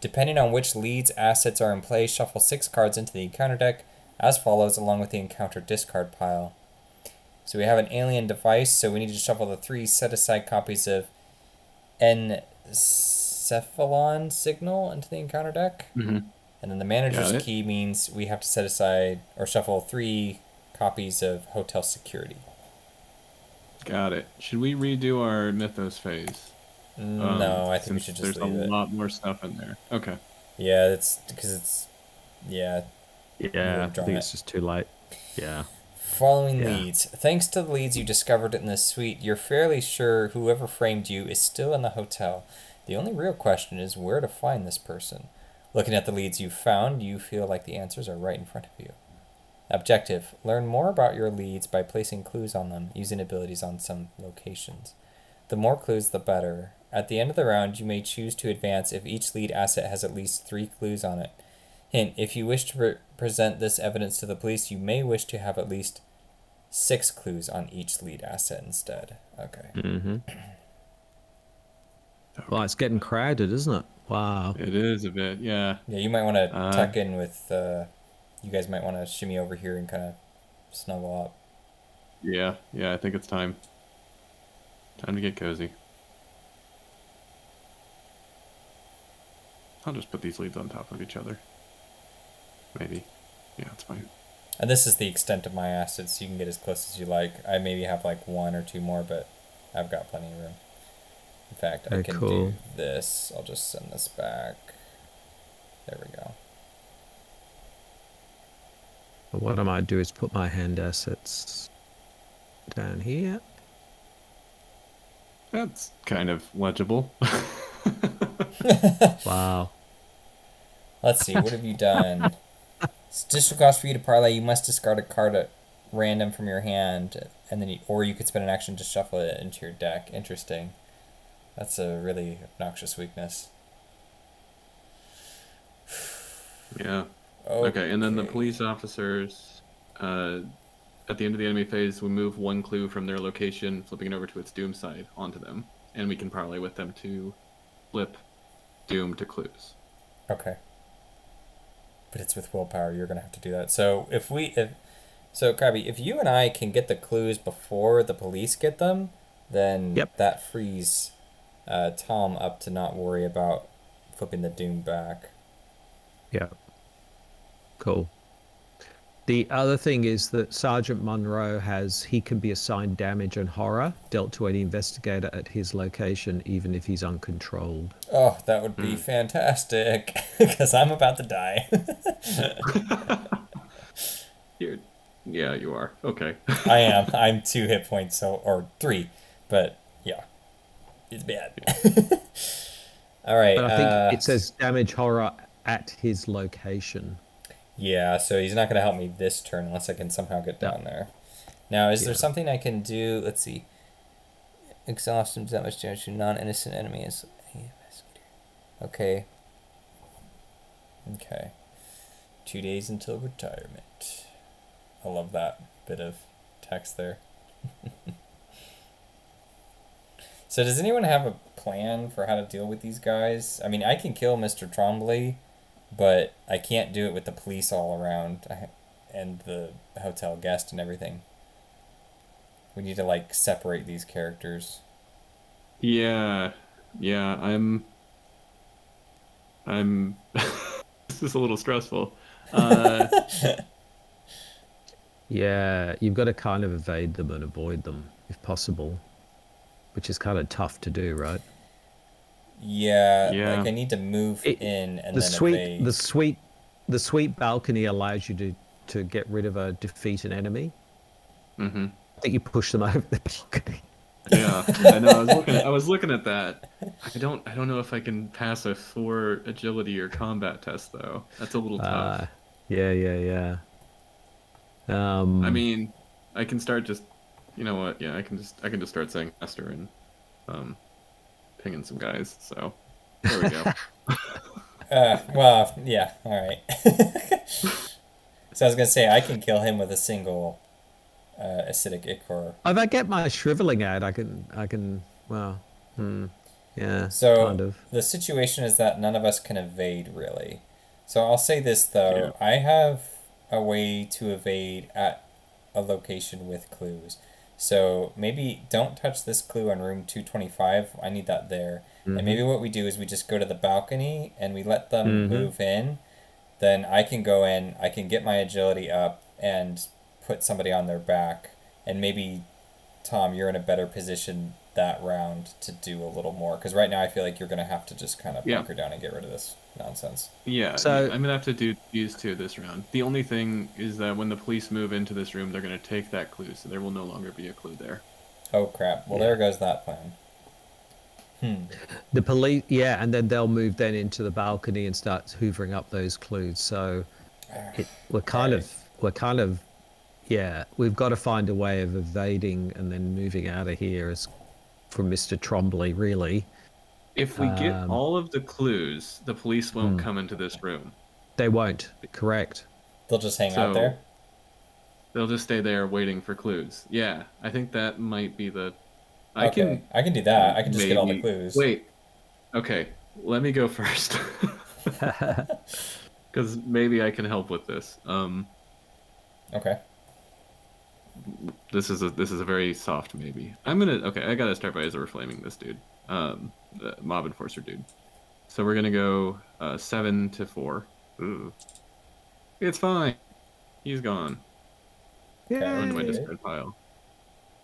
Depending on which leads assets are in play, shuffle six cards into the encounter deck as follows, along with the encounter discard pile. So we have an alien device, so we need to shuffle the three set aside copies of Encephalon signal into the encounter deck. Mhm. And then the manager's key means we have to set aside or shuffle three copies of hotel security. Got it. Should we redo our Mythos phase? Um, no, I think we should just There's a it. lot more stuff in there. Okay. Yeah, it's because it's yeah. Yeah, I think it. it's just too late. Yeah. Following Yeah. leads. Thanks to the leads you discovered in this suite, you're fairly sure whoever framed you is still in the hotel. The only real question is where to find this person. Looking at the leads you've found, you feel like the answers are right in front of you. Objective Learn more about your leads by placing clues on them, using abilities on some locations. The more clues, the better. At the end of the round, you may choose to advance if each lead asset has at least three clues on it. Hint If you wish to present this evidence to the police, you may wish to have at least six clues on each lead asset instead. Okay. Mm-hmm. Well, it's getting crowded, isn't it? Wow. It is a bit, yeah. Yeah, you might want to Uh, tuck in with. Uh, you guys might want to shimmy over here and kind of snuggle up. Yeah, yeah, I think it's time. Time to get cozy. I'll just put these leads on top of each other. Maybe. Yeah, it's fine. And this is the extent of my assets. You can get as close as you like. I maybe have like one or two more, but I've got plenty of room. In fact, I Very can cool. do this. I'll just send this back. There we go. But what I might do is put my hand assets down here. That's kind of legible. Wow. Let's see. What have you done? It's district cost for you to parlay. You must discard a card at random from your hand, and then you, or you could spend an action to shuffle it into your deck. Interesting. That's a really obnoxious weakness. yeah. Okay, and then the police officers, uh, at the end of the enemy phase, we move one clue from their location, flipping it over to its doom side onto them, and we can parlay with them to flip doom to clues. Okay. But it's with willpower. You're gonna have to do that. So if we if so Crabby, if you and I can get the clues before the police get them, then Yep. that frees uh, Tom up to not worry about flipping the doom back. Yeah. Cool. The other thing is that Sergeant Monroe has he can be assigned damage and horror dealt to any investigator at his location, even if he's uncontrolled. Oh, that would be fantastic because I'm about to die. You're, yeah, you are. Okay. I am. I'm two hit points, so or three, but yeah, it's bad. All right. But I think uh, it says damage horror at his location. Yeah, so he's not going to help me this turn unless I can somehow get Yeah. down there. Now, is there something I can do? Let's see. Exhaust him that much damage to non-innocent enemies. Okay. Okay. Two days until retirement. I love that bit of text there. so, does anyone have a plan for how to deal with these guys? I mean, I can kill Mr. Trombley, but I can't do it with the police all around and the hotel guest and everything. We need to like separate these characters. Yeah, yeah, I'm. I'm. this is a little stressful. Uh, Yeah, you've got to kind of evade them and avoid them if possible, which is kind of tough to do, right? Yeah, Yeah. like I need to move It- in and the then sweet, evade. the sweet, the sweet balcony allows you to to get rid of a defeat an enemy. hmm I think you push them over the balcony. Yeah, I know. I was looking. I was looking at that. I don't. I don't know if I can pass a four agility or combat test though. That's a little tough. Uh, yeah, yeah, yeah. Um, I mean, I can start just. You know what? Yeah, I can just. I can just start saying master and, um, pinging some guys. So, there we go. Uh, well, yeah, all right. so I was gonna say I can kill him with a single uh, acidic ichor. if I get my shriveling out, I can, I can. Well, hmm, yeah, So kind of. the situation is that none of us can evade really. So I'll say this though, I have a way to evade at a location with clues. So maybe don't touch this clue on room 225. I need that there. And maybe what we do is we just go to the balcony and we let them Mhm. move in. Then I can go in, I can get my agility up and put somebody on their back. And maybe, Tom, you're in a better position that round to do a little more. Because right now I feel like you're going to have to just kind of Yeah. bunker down and get rid of this nonsense. Yeah, So- I'm gonna have to do these two this round. The only thing is that when the police move into this room, they're gonna take that clue, so there will no longer be a clue there. Oh, crap. Well, Yeah. there goes that plan. Hmm. The police, yeah, and then they'll move then into the balcony and start hoovering up those clues. So it, we're kind Right. of, we're kind of, yeah, we've got to find a way of evading and then moving out of here as from Mr. Trombley, really. If we get Um, all of the clues, the police won't Hmm. come into this room. They won't, correct. They'll just hang So- out there. They'll just stay there waiting for clues. Yeah, I think that might be the. I okay. can. I can do that. I can just get all the clues. Wait. Okay, let me go first. Because maybe I can help with this. Um, Okay. This is a this is a very soft maybe. I'm gonna okay. I gotta start by Azure flaming this dude. Um, the mob enforcer dude. So we're gonna go uh, seven to four. Ooh. It's fine. He's gone. Yeah. Into my discard pile.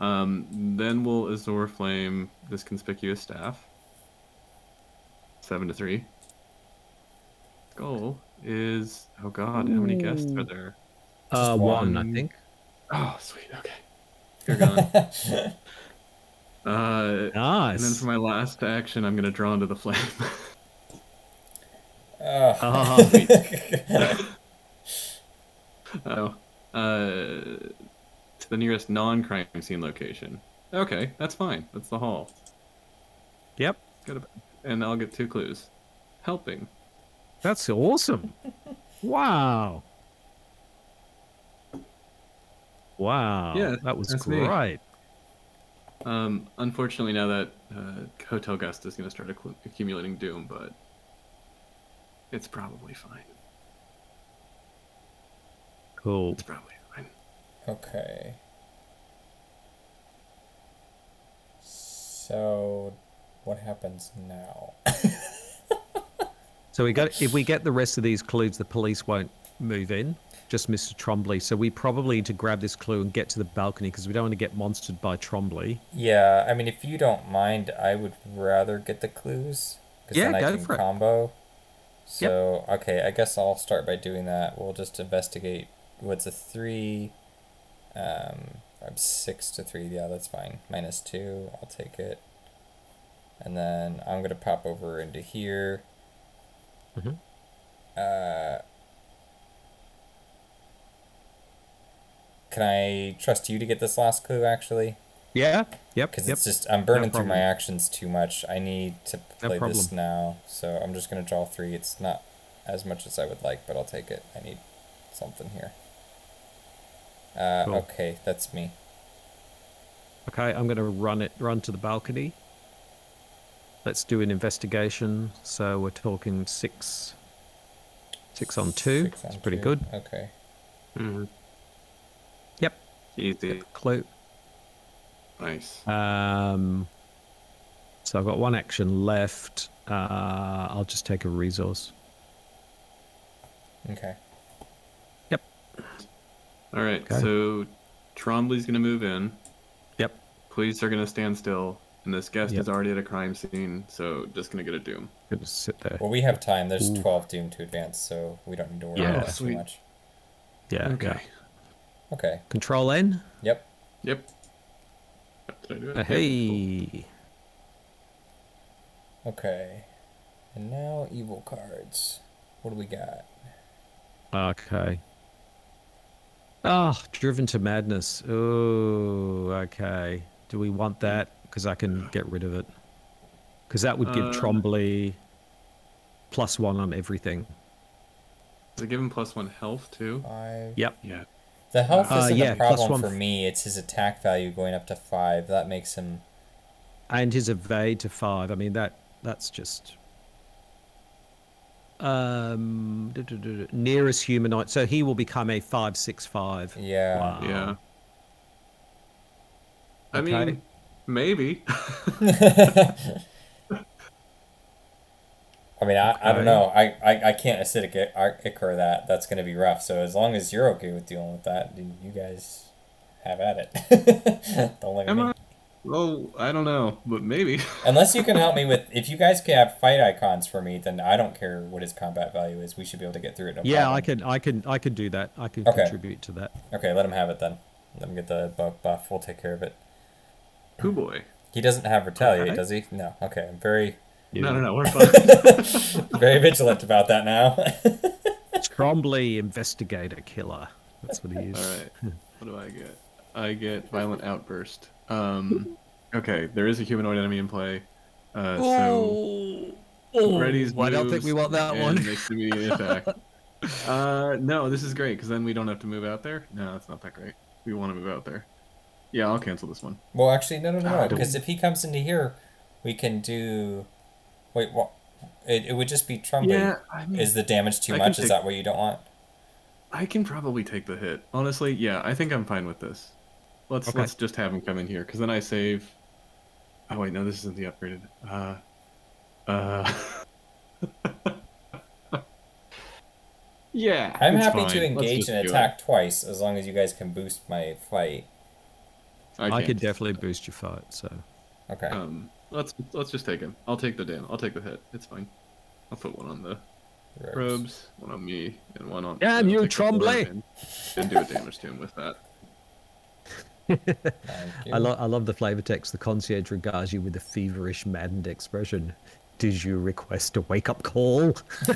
Um, then we'll Azure Flame this conspicuous staff. Seven to three. Goal is oh god, how many guests are there? Uh, Just one, I think. Oh, sweet. Okay, you're gone. uh, Nice. and then for my last action, I'm gonna draw into the flame. Oh. Oh, oh, uh, to the nearest non-crime scene location. Okay, that's fine. That's the hall. Yep. Go to. And I'll get two clues. Helping. That's awesome. wow. Wow. Yeah, that was that's me. great. Um, unfortunately, now that uh, Hotel Guest is going to start accu- accumulating doom, but it's probably fine. Cool. It's probably fine. okay. So, what happens now? So we got if we get the rest of these clues, the police won't move in. Just Mr. Trombley. So we probably need to grab this clue and get to the balcony because we don't want to get monstered by Trombley. Yeah, I mean, if you don't mind, I would rather get the clues. 'cause Yeah, then I go can for it. combo. So, okay, I guess I'll start by doing that. We'll just investigate what's a three. Um, I'm six to three. Yeah, that's fine. Minus two. I'll take it. And then I'm gonna pop over into here. Mhm. Uh, can I trust you to get this last clue? Actually. Yeah. Yep. Because Yep. it's just I'm burning through my actions too much. I need to No play this now, so I'm just gonna draw three. It's not as much as I would like, but I'll take it. I need something here. Uh, Cool. Okay, that's me. Okay, I'm going to run it. Run to the balcony. Let's do an investigation. So we're talking six. Six on two. Six That's on pretty two. good. Okay. Mm-hmm. Yep. Easy. Clue. Nice. Um, so I've got one action left. Uh, I'll just take a resource. Okay. Yep. All right. Okay. So Trombley's going to move in. Yep. Police are going to stand still. And this guest Yep. is already at a crime scene, so just going to get a doom. Gonna sit there. Well, we have time. There's Ooh. 12 Doom to advance, so we don't need to worry Yeah, about that sweet. too much. Yeah. okay. yeah. Okay. Control N. Yep. Yep. Did I do it? Uh, hey. Okay. And now evil cards. What do we got? Okay. Ah, driven to madness. Oh, okay. Do we want that? Because I can get rid of it. Because that would give Uh, Trombley plus one on everything. Does it give him plus one health too? Five. Yep. Yeah. The health Uh, isn't yeah, a problem one for me. It's his attack value going up to five. That makes him. And his evade to five. I mean that that's just um nearest humanoid. So he will become a five six five. Yeah. Wow. Yeah. I Okay. mean, maybe. I mean, I, I don't know. I, I, I can't acidic I- Ichor that. That's going to be rough. So as long as you're okay with dealing with that, then you guys have at it. don't look at Am me. I? Well, I don't know, but maybe. Unless you can help me with, if you guys can have fight icons for me, then I don't care what his combat value is. We should be able to get through it. No Yeah, problem. I can I can I can do that. I can Okay. contribute to that. Okay, let him have it then. Let him get the buff. buff. We'll take care of it. Pooh boy. He doesn't have retaliate, Okay. does he? No. Okay, I'm very, No, no, no. We're fine. very vigilant about that now. Trombley investigator killer. That's what he is. All right. What do I get? I get violent outburst. Um. Okay, there is a humanoid enemy in play. Uh, so Freddy's I don't think we want that one. Makes immediate attack. uh, no, this is great because then we don't have to move out there. No, it's not that great. We want to move out there. Yeah, I'll cancel this one. well, actually, no, no, no, Ah, no. don't- Because if he comes into here, we can do. Wait, what? It, it would just be Trombley. Yeah, I mean, Is the damage too I can much? Is that what you don't want? I can probably take the hit. Honestly, yeah, I think I'm fine with this. Let's Okay. let's just have him come in here because then I save. Oh wait, no, this isn't the upgraded. Uh, uh, Yeah. I'm happy fine. to engage and do it. attack twice as long as you guys can boost my fight. I, I could definitely boost your fight. So Okay. Um, let's let's just take him. I'll take the dam. I'll take the hit. It's fine. I'll put one on the Robes. robes, one on me, and one on. Damn you, take the horn Trombley! And, and do a damage to him with that. I, lo- I love the flavor text. The concierge regards you with a feverish, maddened expression. Did you request a wake up call?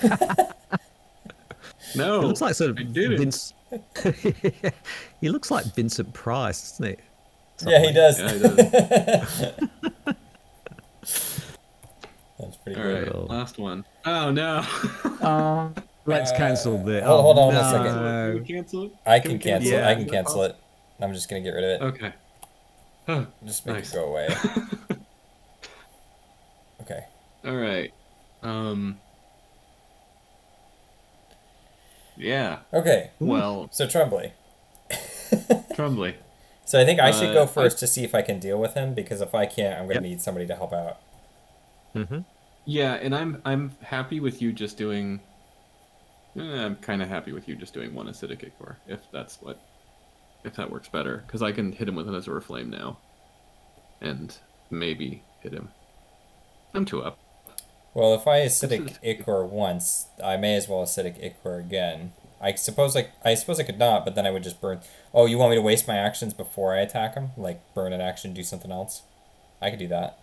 No. He looks like sort of I did it. Vince. he looks like Vincent Price, doesn't he? yeah, he does. Yeah, he does. That's pretty All good. right, Cool. last one. Oh no. Uh, let's cancel the. hold- hold on one no. second. Can we cancel it? I Can can cancel it? it. I can cancel it. I'm just gonna get rid of it. Okay. Huh. Just make nice. it go away. okay. All right. Um. Yeah. Okay. Well, So Tremblay. Trombley. So I think I should Uh, go I- first to see if I can deal with him because if I can't, I'm gonna Yep. need somebody to help out. Mm-hmm. Yeah, and I'm I'm happy with you just doing. eh, I'm kind of happy with you just doing one acidic ichor, if that's what, if that works better, because I can hit him with an azure flame now, and maybe hit him. I'm two up. Well, if I acidic ichor once, I may as well acidic ichor again. I suppose like I suppose I could not, but then I would just burn. Oh, you want me to waste my actions before I attack him? Like burn an action, do something else? I could do that.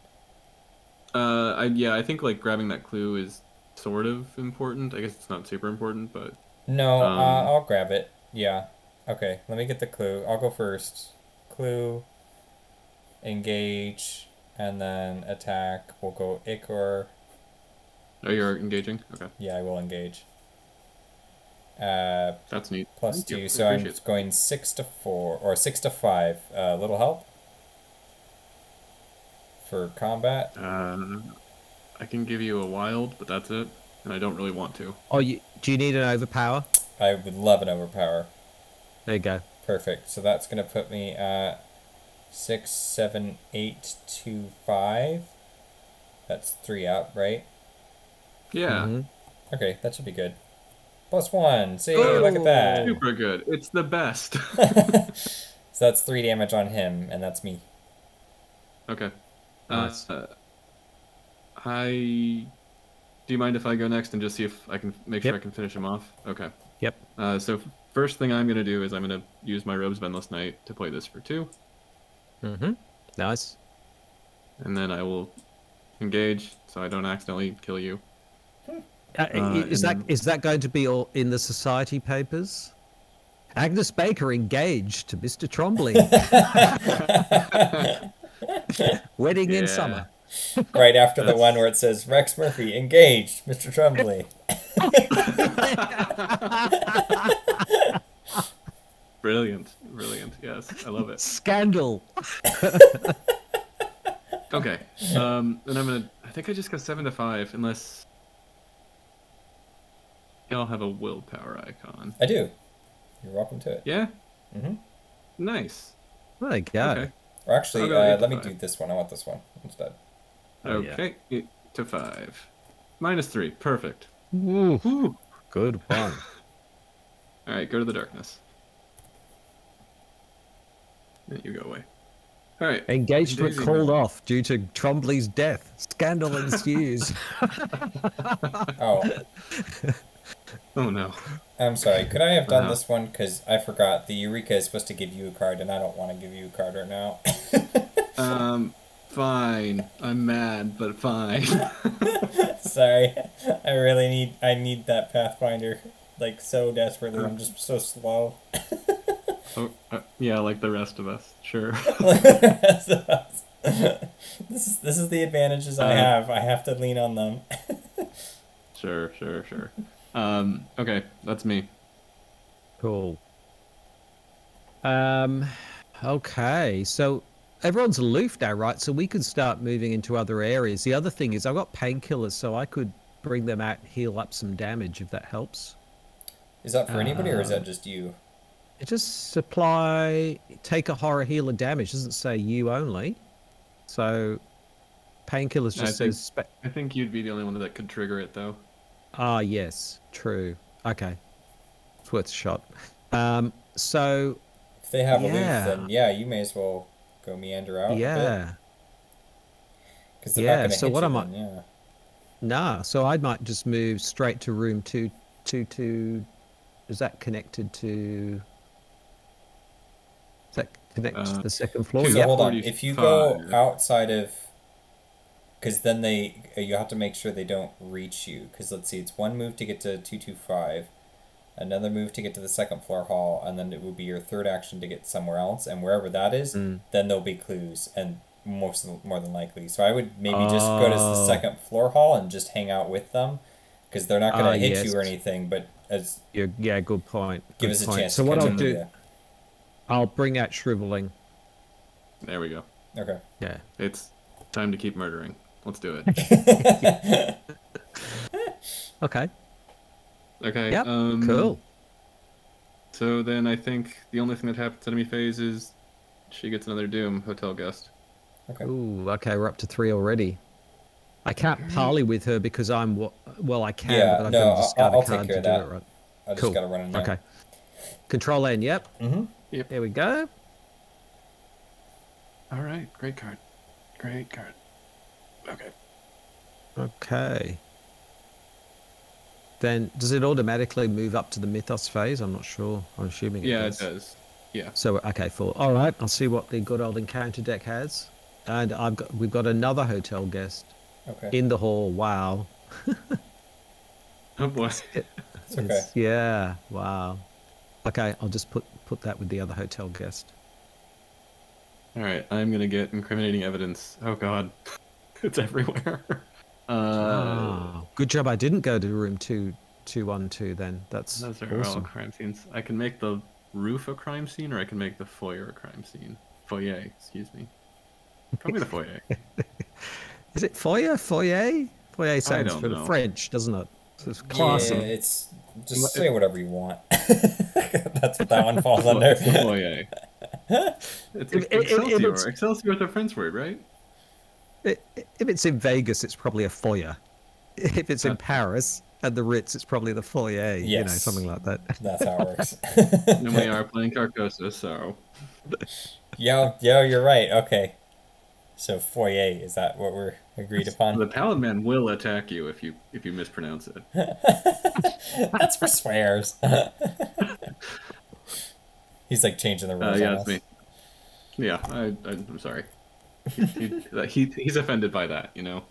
Uh, I yeah, I think like grabbing that clue is sort of important. I guess it's not super important, but No, Um, uh, I'll grab it. Yeah. Okay, let me get the clue. I'll go first. Clue, engage, and then attack. We'll go ichor. oh, you're engaging. Okay, Yeah, I will engage. Uh, that's neat. plus two, so I'm it. going six to four or six to five. Uh, little help for combat. Uh, I can give you a wild, but that's it, and I don't really want to. Oh, you, do you need an overpower? I would love an overpower. There you go. Perfect. So that's gonna put me at six, seven, eight, two, five. That's three up, right? Yeah. Mhm. Okay, that should be good. Plus one. See, look at that. Super good. It's the best. So that's three damage on him, and that's me. okay. Nice. Uh, I. Do you mind if I go next and just see if I can make sure Yep. I can finish him off? Okay. Yep. Uh, so first thing I'm gonna do is I'm gonna use my robes of endless night to play this for two, Mm-hmm. Nice. and then I will engage so I don't accidentally kill you. Uh, Uh, is that and- is that going to be all in the society papers? Agnes Baker engaged to Mr. Trombley. Wedding in summer. Right after the one where it says Rex Murphy engaged, Mr. Tremblay. Brilliant, brilliant. Yes, I love it. Scandal. Okay. Um, and I'm gonna. I think I just go seven to five, unless y'all have a willpower icon. I do. You're welcome to it. Yeah. Mm-hmm. Nice. There you go. Okay. Or actually, uh, let me five. do this one. I want this one instead. Oh, yeah. Okay. Eight to five. Minus three. Perfect. Ooh, Whew. good one. All right. Go to the darkness. You go away. All right. Engagement Daisy called Moon. off due to Trombley's death. Scandal ensues. Oh, Oh no. I'm sorry. Could I have done Uh-huh. this one? Because I forgot the Eureka is supposed to give you a card, and I don't want to give you a card right now. Um. Fine. I'm mad, but fine. sorry. I really need. I need that Pathfinder, like so desperately. I'm just so slow. oh, uh, yeah, like the rest of us. Sure. this is this is the advantages I Uh, have. I have to lean on them. Sure, sure, sure. Um, okay, that's me. Cool. Um, okay, so everyone's aloof now, right? So we can start moving into other areas. The other thing is, I've got painkillers, so I could bring them out, heal up some damage if that helps. Is that for anybody, or is Uh, that just you? It just supply, take a horror healer damage. It doesn't say you only. So painkillers I just think- says. Spe- I think you'd be the only one that could trigger it, though. Ah, yes, true. Okay, it's worth a shot. Um, so If they have a Yeah. loop, then yeah, you may as well go meander out. yeah, Because Yeah, not so hit what am I- then, Yeah. nah. So I might just move straight to room two, two, two. Is that connected to? Is that connected to Uh, the second floor? So Yeah. hold on. If you go outside of, because then they you have to make sure they don't reach you. Because let's see, it's one move to get to two two five, another move to get to the second floor hall, and then it would be your third action to get somewhere else. And wherever that is, Mm. then there'll be clues, and most more than likely. So I would maybe just go to the Oh. second floor hall and just hang out with them, because they're not going to Ah, hit you or anything. But as Yeah, yeah, good point. give good us a point. chance. So to what I'll up with do, I'll bring out shriveling. There we go. Okay. Yeah. It's time to keep murdering. Let's do it. Okay. Okay. Yep. Um, Cool. So then I think the only thing that happens enemy phase is she gets another Doom hotel guest. okay. Ooh, okay, we're up to three already. I can't parley with her because I'm well. I can, Yeah, but I've no, got to I'll- discard I'll a take card care to of do that. it right. I just Cool. got to run in there. Okay. Control N. Yep. Mm-hmm. Yep. There we go. All right. Great card. Great card. Okay. Okay. Then does it automatically move up to the mythos phase? I'm not sure. I'm assuming it Yeah, does. it does. Yeah. So okay, full. All right, I'll see what the good old encounter deck has, and I've got we've got another hotel guest Okay. in the hall. Wow. Oh boy. It's okay. It's- yeah. Wow. Okay, I'll just put put that with the other hotel guest. All right. I'm gonna get incriminating evidence. Oh god, it's everywhere. Uh, oh, good job. I didn't go to room two two one two. Then that's those are all crime scenes. I can make the roof a crime scene, or I can make the foyer a crime scene. Foyer, excuse me. Probably the foyer. Is it foyer? Foyer? Foyer sounds don't for know. French, doesn't it? So it's classy. Yeah, it's just say whatever you want. That's what that one falls under. It's the foyer. It's Excelsior. Excelsior is a French word, right? I- If it's in Vegas, it's probably a foyer. If it's in Uh, Paris at the Ritz, it's probably the foyer. You know, something like that. That's how it works. And we are playing Carcosa, so yo, yo, you're right. Okay. So foyer is that what we're agreed upon? the Paladin Man will attack you if you if you mispronounce it. That's for swears. He's like changing the Uh, rules. yeah, on it's me. Yeah, I, I I'm sorry. He, he, he he's offended by that, you know.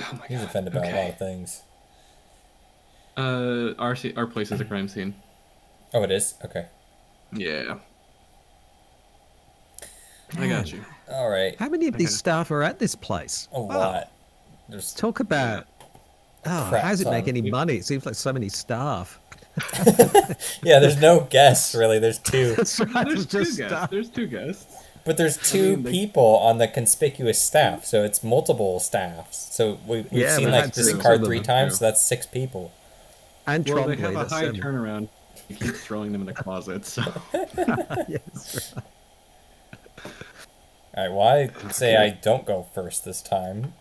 Oh my He's god. offended by a lot of things. Uh, our our place is a crime scene. Oh, it is. Okay. Yeah. I got you. All right. How many of these Okay. staff are at this place? A Wow. lot. There's Talk about. Oh, how does it make ton. any money? It seems like so many staff. yeah. There's no guests really. There's two, That's right. There's it's two just guests. staff. There's two guests. But there's two mean, they- people on the conspicuous staff, so it's multiple staffs. So we, we've Yeah, seen like this card three times, true. so that's six people. And Well, Trombley. they have a high seven. turnaround. You keep throwing them in the closet, so yes. All right. Well, I say I don't go first this time.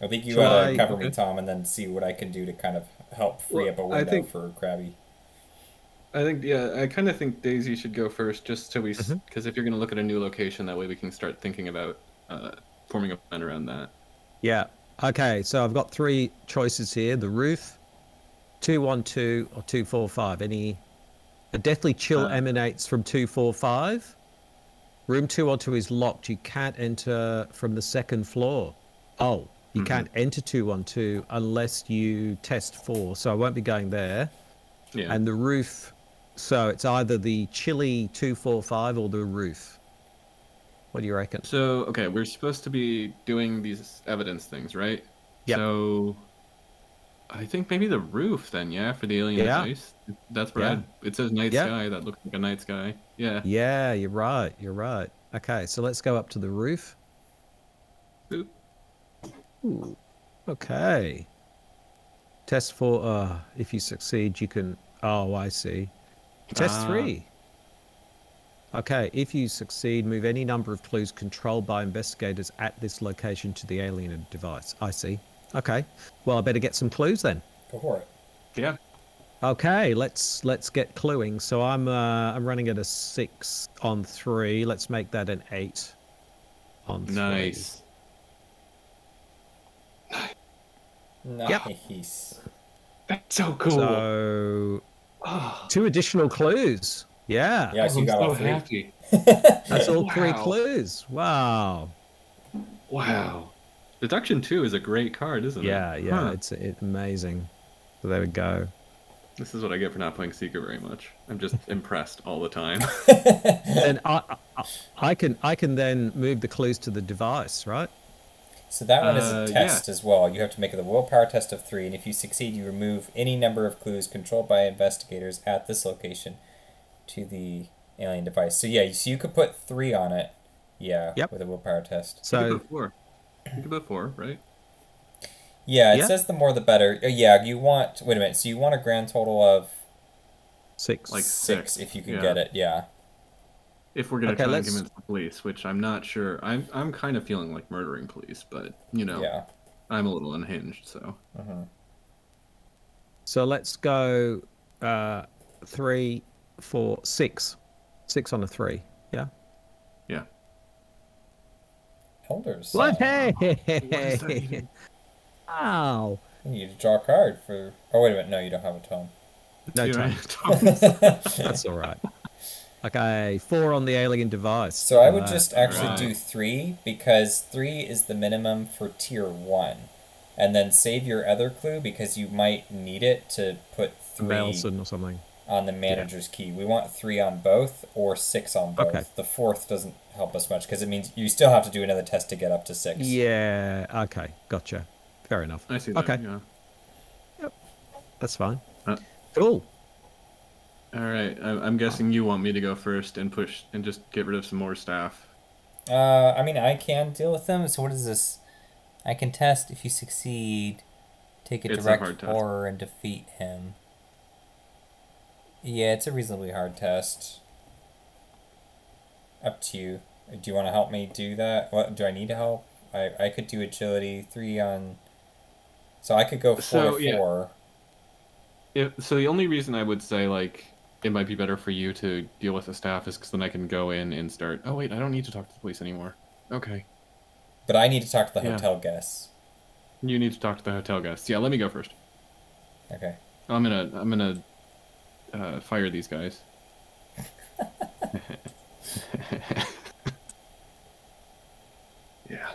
I think you Try- gotta cover me. Tom, and then see what I can do to kind of help free Well, up a window think- for Crabby. I think yeah, I kind of think Daisy should go first, just so we, because Mhm. if you're gonna look at a new location, that way we can start thinking about uh, forming a plan around that. Yeah. Okay, so I've got three choices here: the roof, two one two, or two four five. Any? A deathly chill Uh. emanates from two four five. Room two one two is locked. You can't enter from the second floor. Oh, you Mhm. can't enter two one two unless you test four. So I won't be going there. Yeah. And the roof. So it's either the Chilly two four five or the roof. What do you reckon? So okay, we're supposed to be doing these evidence things, right? Yep. So I think maybe the roof then, yeah, for the alien Yeah. device. That's right. Yeah. It says night Yeah. sky. That looks like a night sky. Yeah. Yeah, you're right. You're right. Okay, so let's go up to the roof. Boop. Ooh, okay. Test for uh if you succeed you can oh I see. Test Ah. three. Okay, if you succeed, move any number of clues controlled by investigators at this location to the alien device. I see. Okay. Well, I better get some clues then. Go for it. Yeah. Okay, let's let's get cluing. So I'm uh, I'm running at a six on three. Let's make that an eight on three. Nice. Nice. That's so cool. So oh, two additional clues. Yeah. Yeah, so you got so all three. happy. That's all three clues. Wow. Wow. Deduction two is a great card, isn't it? Yeah, yeah. Huh. It's it's amazing. So there we go. This is what I get for not playing Seeker very much. I'm just impressed all the time. and I, I I can I can then move the clues to the device, right? So that one is Uh, a yeah. test as well. You have to make the willpower test of three, and if you succeed, you remove any number of clues controlled by investigators at this location to the alien device. So yeah, so you could put three on it. Yeah, Yep. with a willpower test. So you So could put four. You could put four, right? Yeah, it Yeah. says the more the better. Uh, yeah, you want. Wait a minute. So you want a grand total of six. Like six, Six, if you can yeah. get it. Yeah. If we're gonna Okay, try let's- and convince the police, which I'm not sure. I'm I'm kind of feeling like murdering police, but you know, Yeah. I'm a little unhinged. So hmm So let's go uh, three, four, six. Six on a three. Yeah. yeah. Elders. What? sign. What that Hey! even- Ow! You need to draw a card for. Oh wait a minute. No, you don't have a tome. No You time. know, That's all right. Okay, four on the alien device. So I would Uh, just actually Right. do three because three is the minimum for tier one, and then save your other clue because you might need it to put three Nelson or something. on the manager's key. We want three on both or six on both. Okay. The fourth doesn't help us much because it means you still have to do another test to get up to six. Yeah. Okay. Gotcha. Fair enough. I see that. Okay. Yeah. That's fine. Uh, Cool. All right. I, I'm guessing you want me to go first and push and just get rid of some more staff. Uh, I mean, I can deal with them. So what is this? I can test if you succeed. Take a It's a direct test. horror and defeat him. Yeah, it's a reasonably hard test. Up to you. Do you want to help me do that? What do I need to help? I I could do agility three on. So I could go four So, yeah. four. If, so the only reason I would say like it might be better for you to deal with the staff is because then I can go in and start. Oh wait, I don't need to talk to the police anymore. Okay. But I need to talk to the Yeah. hotel guests. You need to talk to the hotel guests. Yeah, let me go first. Okay. I'm gonna I'm gonna uh, fire these guys. yeah.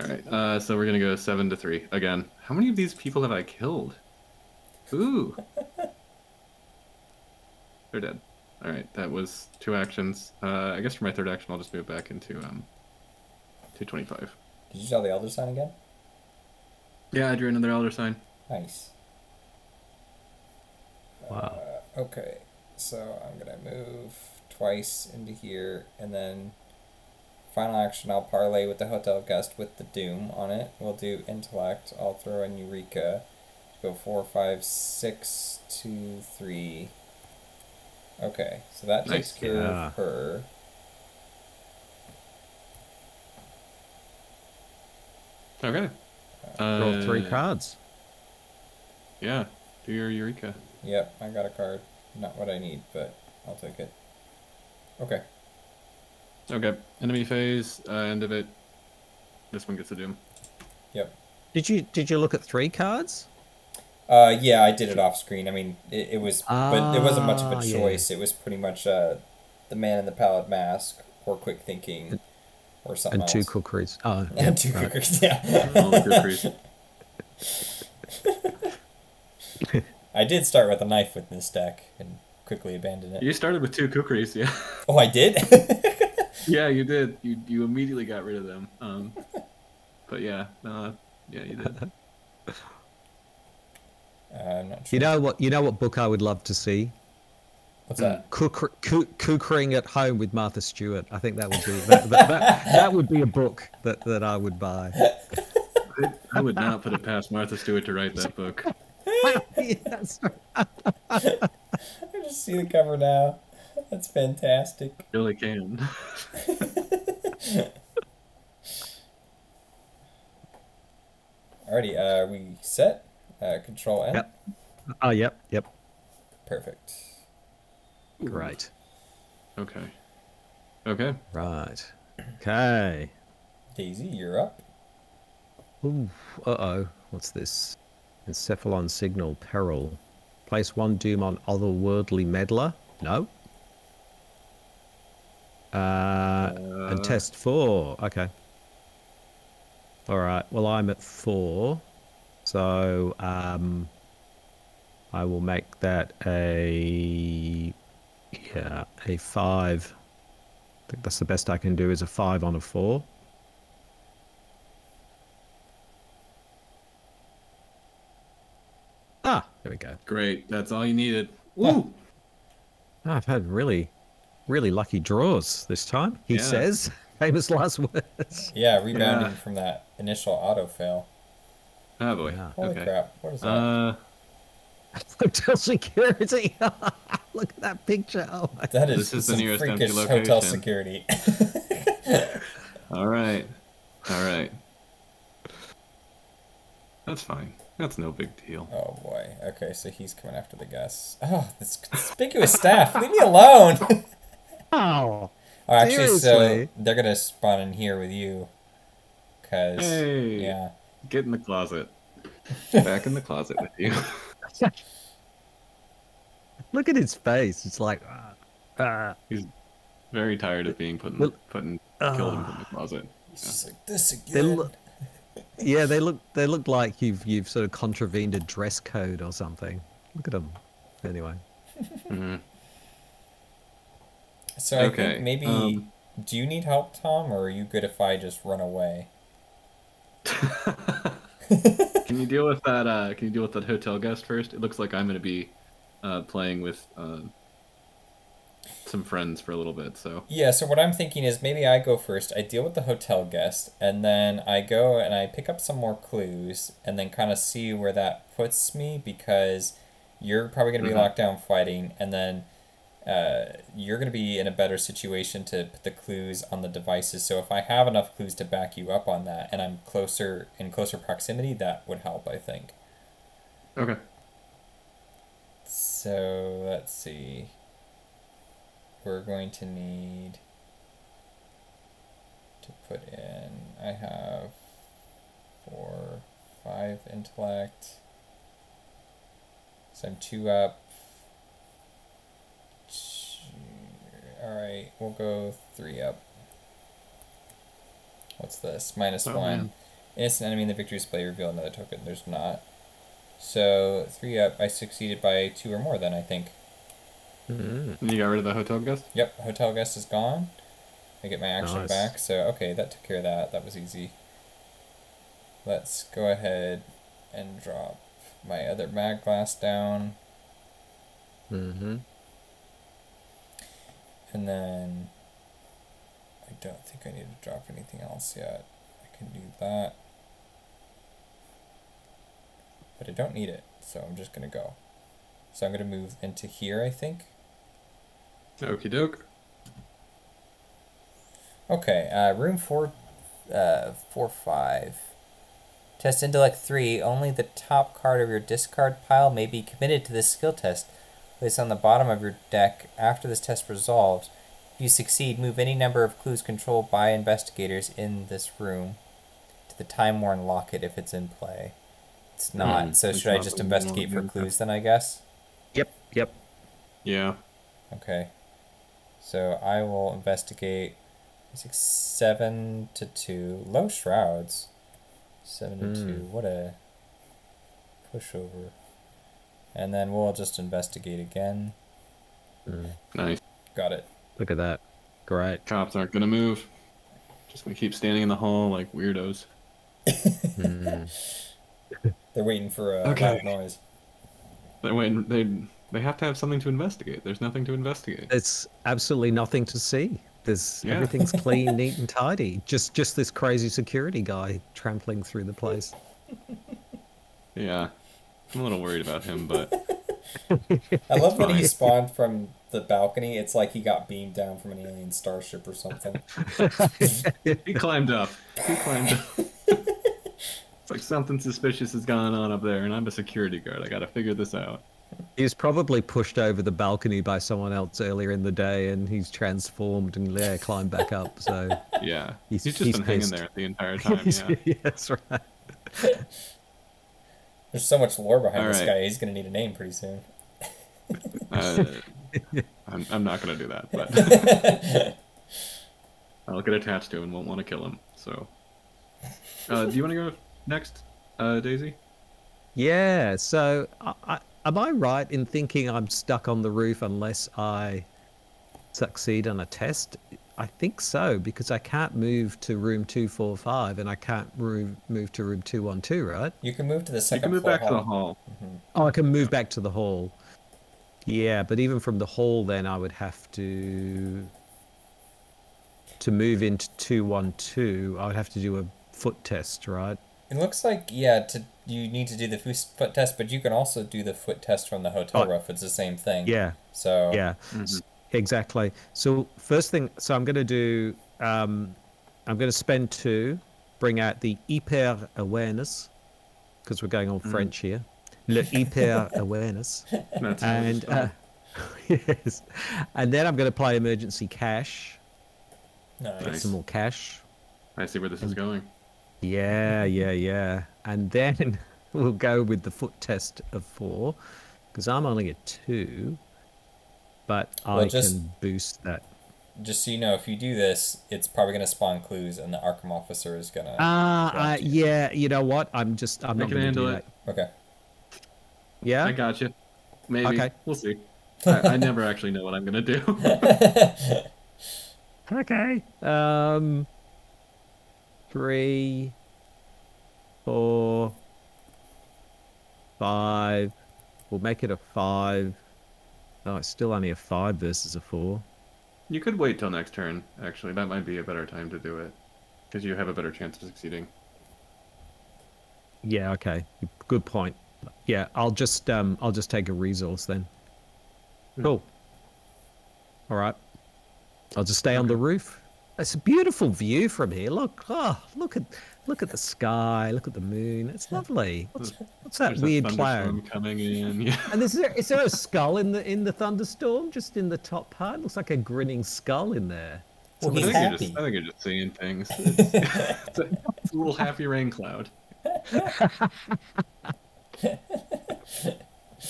All right. Uh, so we're gonna go seven to three again. How many of these people have I killed? Ooh. They're dead. All right. That was two actions. Uh, I guess for my third action, I'll just move back into um, two twenty-five. Did you draw the elder sign again? Yeah, I drew another elder sign. Nice. Wow. Uh, okay, so I'm gonna move twice into here, and then final action I'll parlay with the hotel guest with the doom on it. We'll do intellect. I'll throw in Eureka. Go four, five, six, two, three. Okay, so that takes care Yeah. of her. Okay. Draw three Uh, cards. Yeah. Do your Eureka. Yep, I got a card. Not what I need, but I'll take it. Okay. Okay. Enemy phase. Uh, end of it. This one gets a doom. Yep. Did you did you look at three cards? Uh, yeah, I did it off screen. I mean, it, it was, but it wasn't much of Ah, a yeah. choice. It was pretty much uh, the man in the pallid mask, or quick thinking, or something And two else. cookeries. Oh, and two right. cookers. Yeah. Cookeries. I did start with a knife with this deck and quickly abandoned it. You started with two cookeries, yeah. Oh, I did. yeah, you did. You you immediately got rid of them. Um, but yeah, no, yeah, you did. Uh, I'm not sure. You know what? You know what book I would love to see? What's that? Cook, cook, cookering at home with Martha Stewart. I think that would be that, that, that, that would be a book that, that I would buy. I, I would not put it past Martha Stewart to write that book. Yes. I just see the cover now. That's fantastic. Really can. Alrighty, uh, we set. Uh, control N. Yep. Oh, yep, yep. Perfect. Great. Okay. Okay. Right. Okay. Daisy, you're up. Ooh, uh-oh. What's this? Encephalon signal peril. Place one doom on otherworldly meddler? No. Uh, and Uh, test four. Okay. All right. Well, I'm at four, so um, I will make that a yeah a five. I think that's the best I can do is a five on a four. Ah, there we go. Great. That's all you needed. Woo! Ah, I've had really, really lucky draws this time. He Yeah. says, famous last words. Yeah, rebounding Yeah. from that initial auto fail. Oh boy. Yeah. Holy okay. crap! What is that? Uh, Hotel security. Look at that picture. Oh my that is, this is the some nearest empty freakish hotel security. all right. All right. That's fine. That's no big deal. oh boy. Okay, so he's coming after the guests. Oh, this conspicuous staff. Leave me alone. Oh, Oh, actually, so Seriously? they're gonna spawn in here with you. Cause Hey. yeah, Get in the closet. Back in the closet with you. look at his face. It's like, ah, ah. He's very tired of being put in, Well- put in, killed and put in the closet. he's just like this They again. look, yeah, they look, they look like you've, you've sort of contravened a dress code or something. Look at them. Anyway, Mhm. So I Okay, think maybe. um, Do you need help, Tom, or are you good if I just run away? Can you deal with that? Uh, can you deal with that hotel guest first? It looks like I'm going to be uh, playing with uh, some friends for a little bit. So Yeah, so what I'm thinking is maybe I go first. I deal with the hotel guest, and then I go and I pick up some more clues, and then kind of see where that puts me because you're probably going to be Mhm. locked down fighting, and then uh, you're going to be in a better situation to put the clues on the devices. So if I have enough clues to back you up on that, and I'm closer in closer proximity, that would help. I think. okay, So let's see. We're going to need to put in. I have four, five intellect. So I'm two up. All right, we'll go three up. What's this? Minus Oh, one. man. Innocent enemy in the victory display reveal another token. There's not. So three up. I succeeded by two or more. Then I think. Mm. you got rid of the hotel guest. Yep, hotel guest is gone. I get my action Nice. back. So okay, that took care of that. That was easy. Let's go ahead and drop my other mag glass down, Mm-hmm. And then I don't think I need to drop anything else yet. I can do that, but I don't need it, so I'm just gonna go. So I'm gonna move into here. I think. Okie doke. Okay, uh, room four, uh, four five. Test intellect three. Only the top card of your discard pile may be committed to this skill test. Placed on the bottom of your deck after this test resolves. If you succeed, move any number of clues controlled by investigators in this room to the time worn locket if it's in play. It's not. Hmm, so should I just investigate for one, okay. clues then? I guess. Yep, yep. Yeah. Okay. So I will investigate. Six, seven to two. Low shrouds. Seven to Hmm. two. What a pushover. And then we'll just investigate again. Mm. Nice. Got it. Look at that. Great. Cops aren't gonna move. Just gonna keep standing in the hall like weirdos. Mm. They're waiting for a Okay. loud noise. They wait. They they have to have something to investigate. There's nothing to investigate. It's absolutely nothing to see. There's Yeah. everything's clean, neat, and tidy. Just just this crazy security guy trampling through the place. Yeah. I'm a little worried about him, but I love when he spawned from the balcony. It's like he got beamed down from an alien starship or something. he climbed up. He climbed up. it's like something suspicious has gone on up there, and I'm a security guard. I gotta figure this out. He's probably pushed over the balcony by someone else earlier in the day, and he's transformed and yeah, climbed back up. So Yeah, He's- he's, just he's been hanging there the entire time. Yeah. yeah, that's right. There's so much lore behind this Alright. guy. He's gonna need a name pretty soon. Uh, I'm, I'm not gonna do that, but I'll get attached to him and won't want to kill him. So, uh, do you want to go next, uh, Daisy? Yeah. So, I, I, am I right in thinking I'm stuck on the roof unless I succeed on a test? I think so because I can't move to room two four five, and I can't move move to room two one two. Right? You can move to the You second can move floor back to the hall. hall. Mm-hmm. Oh, I can move back to the hall. Yeah, but even from the hall, then I would have to to move into two one two. I would have to do a foot test, right? It looks like yeah. To you need to do the foot foot test, but you can also do the foot test from the hotel Oh. roof. It's the same thing. Yeah, So yeah, S- exactly. So first thing, so I'm going to do. Um, I'm going to spend two, bring out the hyper awareness, because we're going on French here. Le hyper awareness. And uh, yes, and then I'm going to play emergency cash. nice. Get some more cash. I see where this is going. Yeah, yeah, yeah. And then we'll go with the foot test of four, because I'm only a two, but I Well, just- can boost that. Just so you know, if you do this, it's probably gonna spawn clues, and the Arkham officer is gonna. Ah, uh, grant yeah. You know what? I'm just. I'm I not can going to do handle that. it. Okay. Yeah. I got you. Maybe. Okay. We'll see. I, I never actually know what I'm gonna do. Okay. Um. Three, four, five. We'll make it a five. Oh, it's still only a five versus a four. you could wait till next turn. Actually, that might be a better time to do it, because you have a better chance of succeeding. Yeah. Okay. Good point. Yeah. I'll just um. I'll just take a resource then. Cool. All right. I'll just stay on the roof. It's a beautiful view from here. Look, oh, look at look at the sky. Look at the moon. It's lovely. What's what's that There's weird thunderstorm cloud? coming in. Yeah. And is there is there a skull in the in the thunderstorm? Just in the top part, looks like a grinning skull in there. Well, I think, you're happy. just, I think you're just seeing things. It's, it's a, it's a little happy rain cloud.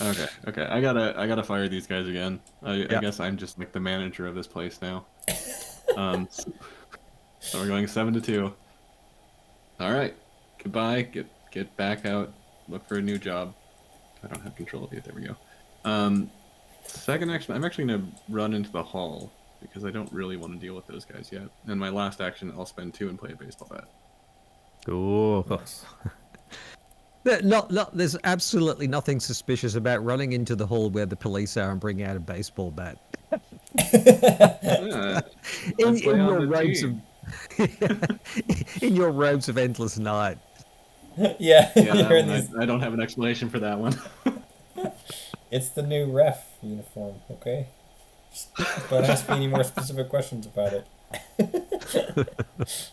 okay, okay. I gotta, I gotta fire these guys again. I, I guess I'm just like the manager of this place now. Um, so we're going seven to two. All right. Goodbye. Get, get back out. Look for a new job. I don't have control of you. There we go. Um, second action. I'm actually gonna run into the hall because I don't really want to deal with those guys yet. And my last action, I'll spend two and play a baseball bat. Ooh. There- Not, not, there's absolutely nothing suspicious about running into the hall where the police are and bringing out a baseball bat. Yeah, In, in your the robes team. of, in your robes of endless night. yeah. yeah you're in I, these- I don't have an explanation for that one. It's the new ref uniform. Okay. Just Don't ask me any more specific questions about it.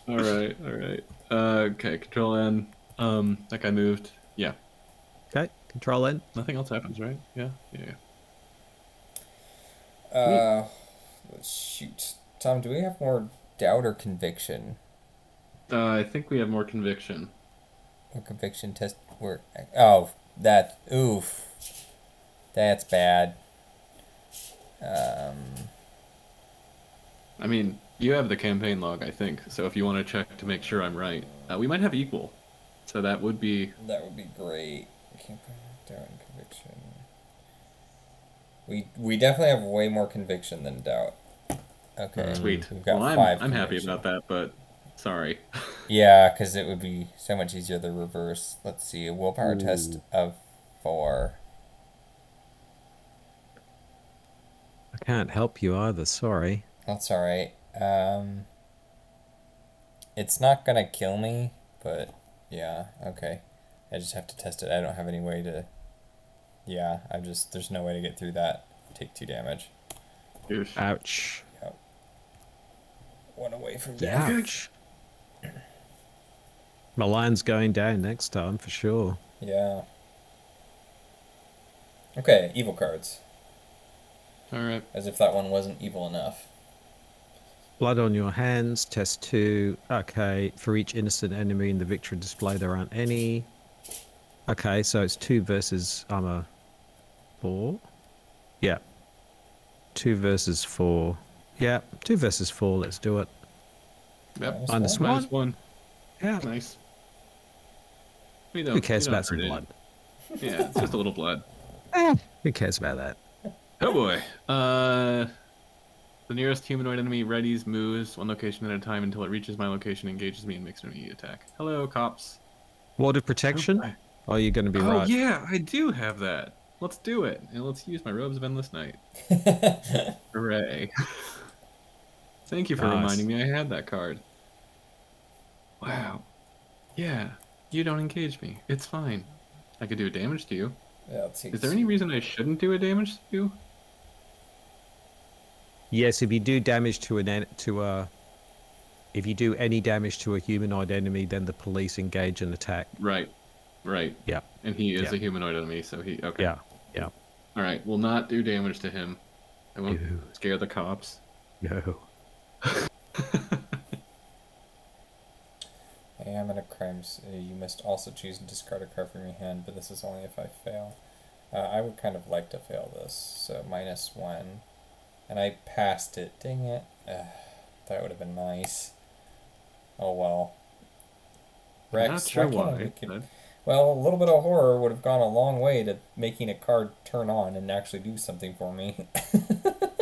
all right, all right. Uh, okay, control N. Um, that guy moved. Yeah, Okay, control N. nothing else happens, right? Yeah, yeah. yeah. Uh, let's shoot, Tom. Do we have more doubt or conviction? Uh, I think we have more conviction. Or conviction test? Where? Oh, that. Oof. That's bad. Um. I mean, you have the campaign log, I think. So if you want to check to make sure I'm right, uh, we might have equal. So that would be That would be great. Can't put doubt and conviction. We we definitely have way more conviction than doubt. Okay. sweet. We've got Well, I'm. I'm happy about that, but sorry. Yeah, because it would be so much easier the reverse. Let's see, a willpower test of four. I can't help you either, sorry. That's all right. Um, it's not gonna kill me, but yeah, okay. I just have to test it. I don't have any way to. Yeah, I'm just. There's no way to get through that. Take two damage. Douche. Ouch. One away from death. Ouch. Milan's going down next time for sure. Yeah. Okay, evil cards. All right. As if that one wasn't evil enough. Blood on your hands, test two. Okay, for each innocent enemy in the victory display, there aren't any. Okay, so it's two versus armor four. Yeah. Two versus four. Yeah, two versus four. Let's do it. Yep. Minus Minus one. one. Minus one. Yeah. Nice. We don't, Who cares we don't about some blood? Yeah, it's just a little blood. Eh, who cares about that? Oh boy. Uh, the nearest humanoid enemy readies, moves one location at a time until it reaches my location, engages me, and makes an immediate attack. Hello, cops. Ward of protection? Okay. Are you going to be oh right? yeah, I do have that. Let's do it, and let's use my robes of endless night. Hooray! Thank you for Nice. reminding me I had that card. Wow. Yeah, you don't engage me. It's fine. I could do a damage to you. Yeah, let's. Is there any reason I shouldn't do a damage to you? Yes, if you do damage to an en- to a if you do any damage to a humanoid enemy, then the police engage and attack. Right. Right. Yeah. And he is Yeah. a humanoid enemy, so he okay. Yeah. Yeah. All right, we'll not do damage to him. I won't Ew. scare the cops. No. Hey, I'm in a crime. uh, You must also choose and discard a card from your hand, but this is only if I fail. Uh, I would kind of like to fail this, so minus one. And I passed it. Dang it. Ugh, that would have been nice. Oh well. Rex, not sure why why. it- Well, a little bit of horror would have gone a long way to making a card turn on and actually do something for me.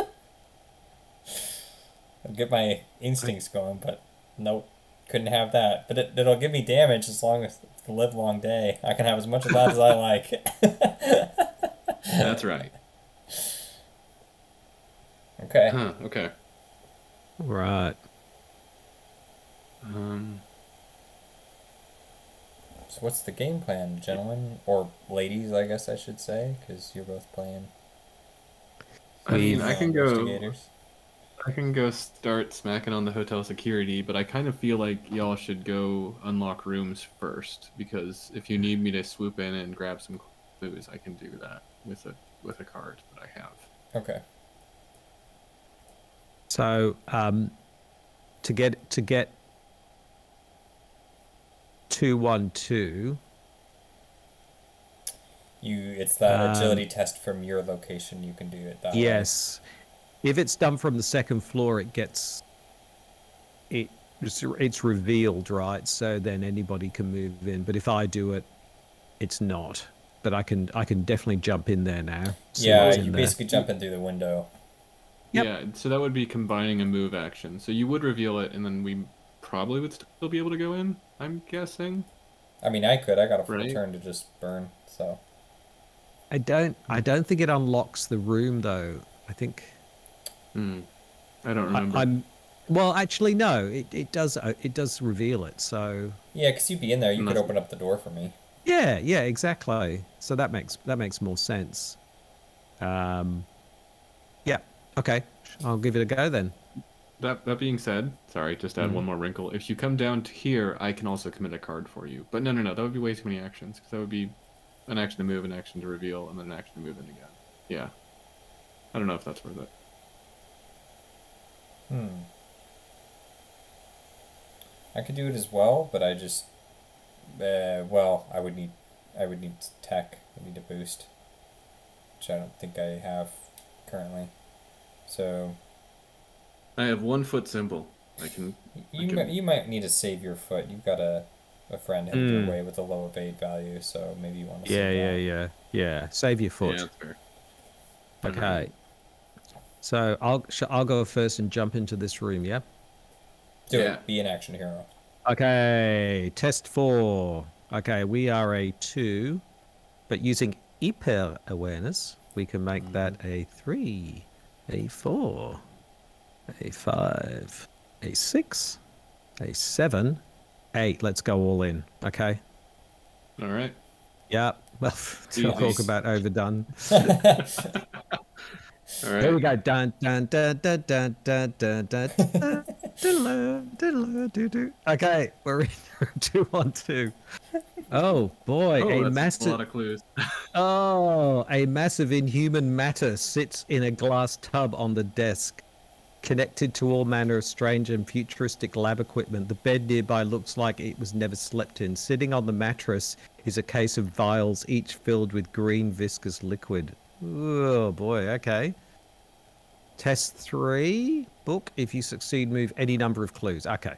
I'd get my instincts going, but nope, couldn't have that. But it, it'll give me damage as long as it's the live long day. I can have as much of that as I like. That's right. okay. Huh, okay. Right. Um, So what's the game plan, gentlemen or ladies? I guess I should say, because you're both playing. I mean, I can go. Investigators. I can go start smacking on the hotel security, but I kind of feel like y'all should go unlock rooms first because if you need me to swoop in and grab some clues, I can do that with a with a card that I have. Okay. So, um, to get to get two one two. You, it's that Um, agility test from your location. You can do it that way. Yes, if it's done from the second floor, it gets it. It's, it's revealed, right? So then anybody can move in. But if I do it, it's not. But I can I can definitely jump in there now. Yeah, you in there. basically jump in through the window. Yep. Yeah, so that would be combining a move action. So you would reveal it, and then we probably would still be able to go in. I'm guessing. I mean, I could. I got a full Right. turn to just burn. So I don't I don't think it unlocks the room though. I think Hmm. I don't I, remember. I'm well actually no it, it does uh, it does reveal it so yeah, because you'd be in there. You could open up the door for me. yeah yeah exactly so that makes that makes more sense um yeah okay I'll give it a go then That that being said, sorry, just add Mhm. one more wrinkle. If you come down to here, I can also commit a card for you. But no, no, no, that would be way too many actions because that would be an action to move, an action to reveal, and then an action to move in again. Yeah. I don't know if that's worth it. Hmm. I could do it as well, but I just, uh, well, I would need, I would need tech. I need a boost, which I don't think I have currently. So I have one foot symbol. I can. you Okay. might, you might need to save your foot. You've got a, a friend headed your Hmm. way with a low evade value, so maybe you want to. yeah yeah yeah yeah save your foot Yeah, that's fair. okay so I'll sh- I'll go first and jump into this room yeah Do Yeah. it. Be an action hero. Okay, test four. Okay, we are a two, but using hyper awareness, we can make mm-hmm. that a three, a four, a five, a six, a seven, eight. Let's go all in. Okay. All right. Yeah. Well, to talk about overdone. All Here we go. Dun dun dun dun dun dun dun dun. Okay, we're in two on two. Oh boy, Oh, a that's a massive lot of clues. Oh, a massive inhuman matter sits in a glass tub on the desk, connected to all manner of strange and futuristic lab equipment. The bed nearby looks like it was never slept in. Sitting on the mattress is a case of vials, each filled with green viscous liquid. Oh boy, okay. Test three. Book. If you succeed, move any number of clues. Okay.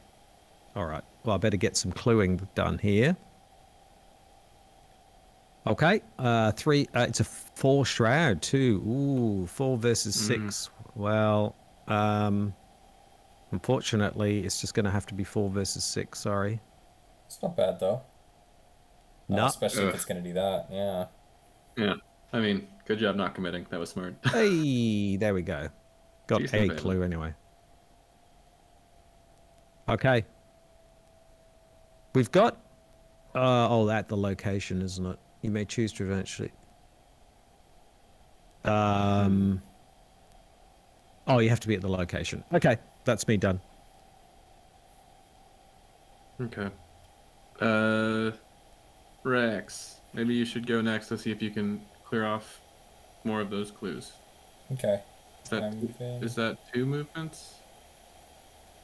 All right. Well, I better get some cluing done here. Okay. Uh, three. Uh, it's a four shroud too. Ooh, four versus six. Well, um, unfortunately, it's just going to have to be four versus six. Sorry. It's not bad though. Uh, No. especially if it's gonna do that. Yeah. yeah. I mean, good job not committing. That was smart. Hey, there we go. Got Decent a value. clue anyway. Okay. We've got. Uh, oh, that the location, isn't it? You may choose to eventually. Um. Oh, you have to be at the location. Okay, that's me done. okay. Uh, Rex, maybe you should go next to see if you can clear off more of those clues. Okay. Is that, I'm is that two movements?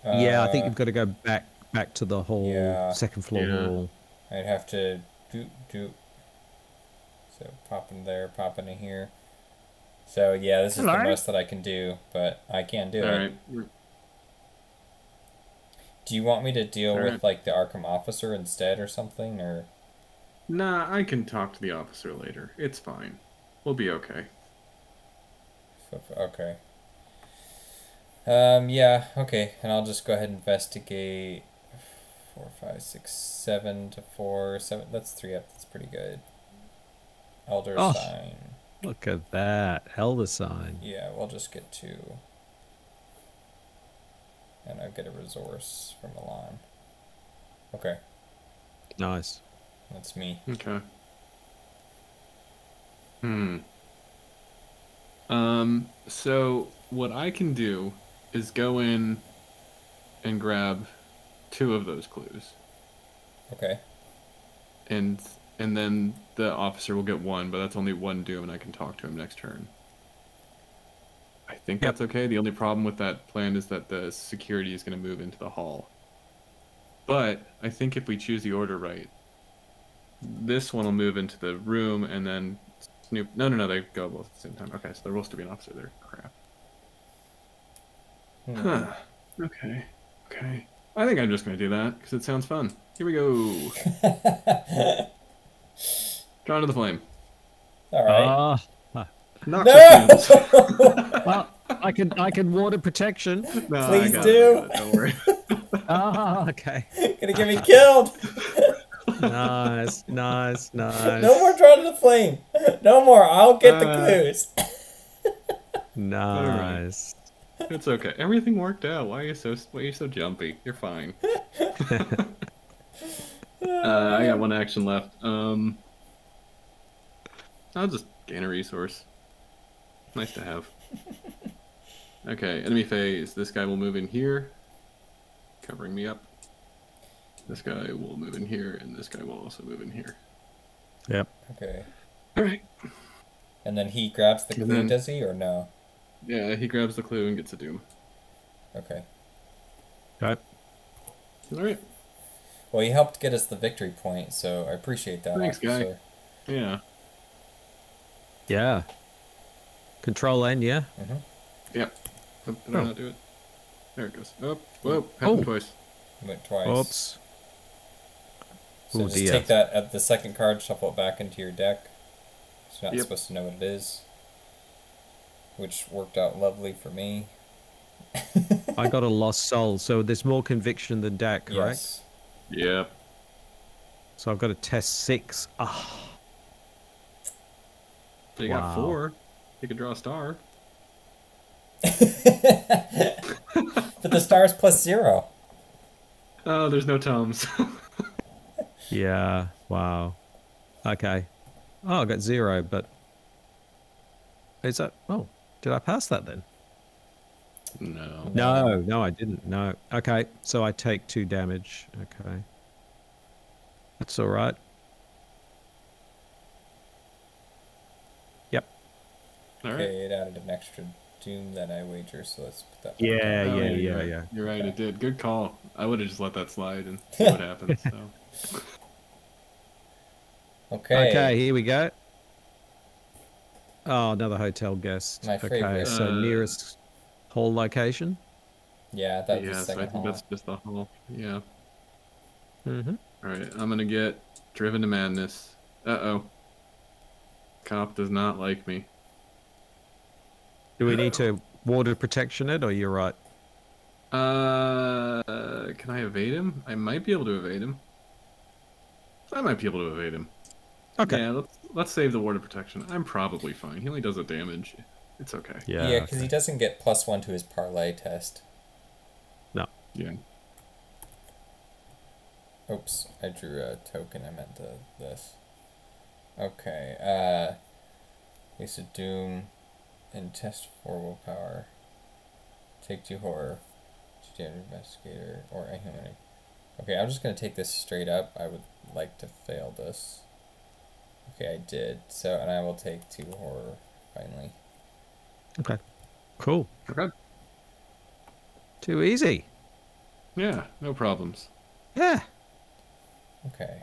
yeah, I think Uh, you've got to go back back to the whole yeah. second floor Yeah. hall. I'd have to do do. So pop in there, pop in here. So yeah, this is the Hello. most that I can do, but I can't do All it. right. Do you want me to deal Alright. with like the Arkham officer instead or something, or Nah, I can talk to the officer later. It's fine. We'll be okay. f- f- okay? Um, yeah, okay, and I'll just go ahead and investigate. Four, five, six, seven to four, seven. That's three up. That's pretty good. Elder Oh. sign. Look at that elder sign. Yeah, we'll just get two. And I'll get a resource from Milan. Okay, Nice. That's me. Okay. Hmm. Um, so what I can do is go in and grab two of those clues. Okay. And and then the officer will get one, but that's only one doom and I can talk to him next turn. I think Yep. that's okay. The only problem with that plan is that the security is going to move into the hall. But I think if we choose the order right, this one will move into the room and then Snoop. No, no, no, they go both at the same time. Okay, so there will still be an officer there. Crap. Hmm. Huh. Okay. Okay. I think I'm just going to do that because it sounds fun. Here we go. Drawn to the flame. All right. Ah, Knock no! well, I can I can ward of protection. No, Please got it, I do. it, Don't worry. Ah, okay. Gonna get me killed. Nice, nice, nice. No more drawn to the flame. No more. I'll get the Uh, clues. Nice. It's okay. Everything worked out. Why are you so why are you so jumpy? You're fine. uh, I got one action left. Um, I'll just gain a resource. Nice to have. Okay, enemy phase. This guy will move in here, covering me up. This guy will move in here, and this guy will also move in here. Yep. Okay. All right. And then he grabs the clue, then- does he, or no? Yeah, he grabs the clue and gets a doom. Okay. Okay. All right. Well, he helped get us the victory point, so I appreciate that. Thanks, guy. officer. Yeah. Yeah. Control N, yeah. Mm-hmm. Yep. Oh, Did Oh. I not do it? There it goes. Oh, whoa, happened Oh. twice. Went twice. Oops. So Oh, just dear. take that at the second card, shuffle it back into your deck. It's not Yep. supposed to know what it is. Which worked out lovely for me. I got a lost soul, so there's more conviction than doubt, right? Yes. Yep. So I've got to test six. Ah, So you got four. You could draw a star. But the star's plus zero. Oh, there's no tomes. yeah. Wow. Okay. Oh, I got zero, but is that? Oh, did I pass that then? No. No, no, I didn't. No. Okay, so I take two damage. Okay. That's all right. Yep. All right. Okay, it added an extra doom that I wager, so let's put that. Yeah, Oh, yeah, yeah, yeah. You're right. It did. Good call. I would have just let that slide and see what happens. So. Okay. Okay, here we go. Oh, another hotel guest. My okay, favorite. so Uh, nearest hall location. Yeah, that was yeah, the so I think hall. that's just the hall. Yeah. Mm-hmm. All right. I'm gonna get driven to madness. Uh oh. Cop does not like me. Do we need to ward of protection it, or you're right? Uh, can I evade him? I might be able to evade him. I might be able to evade him. Okay. Yeah, let's let's save the ward of protection. I'm probably fine. He only does a damage. It's okay. Yeah. Yeah, because okay. he doesn't get plus one to his parlay test. No. Yeah. Oops, I drew a token. I meant the, this. Okay, uh, Ace of Doom and test for willpower. Take two horror, standard investigator, or a human. Okay, I'm just gonna take this straight up. I would like to fail this. Okay, I did. So, and I will take two horror finally. Okay. Cool. Okay. Too easy. Yeah, no problems. Yeah. Okay.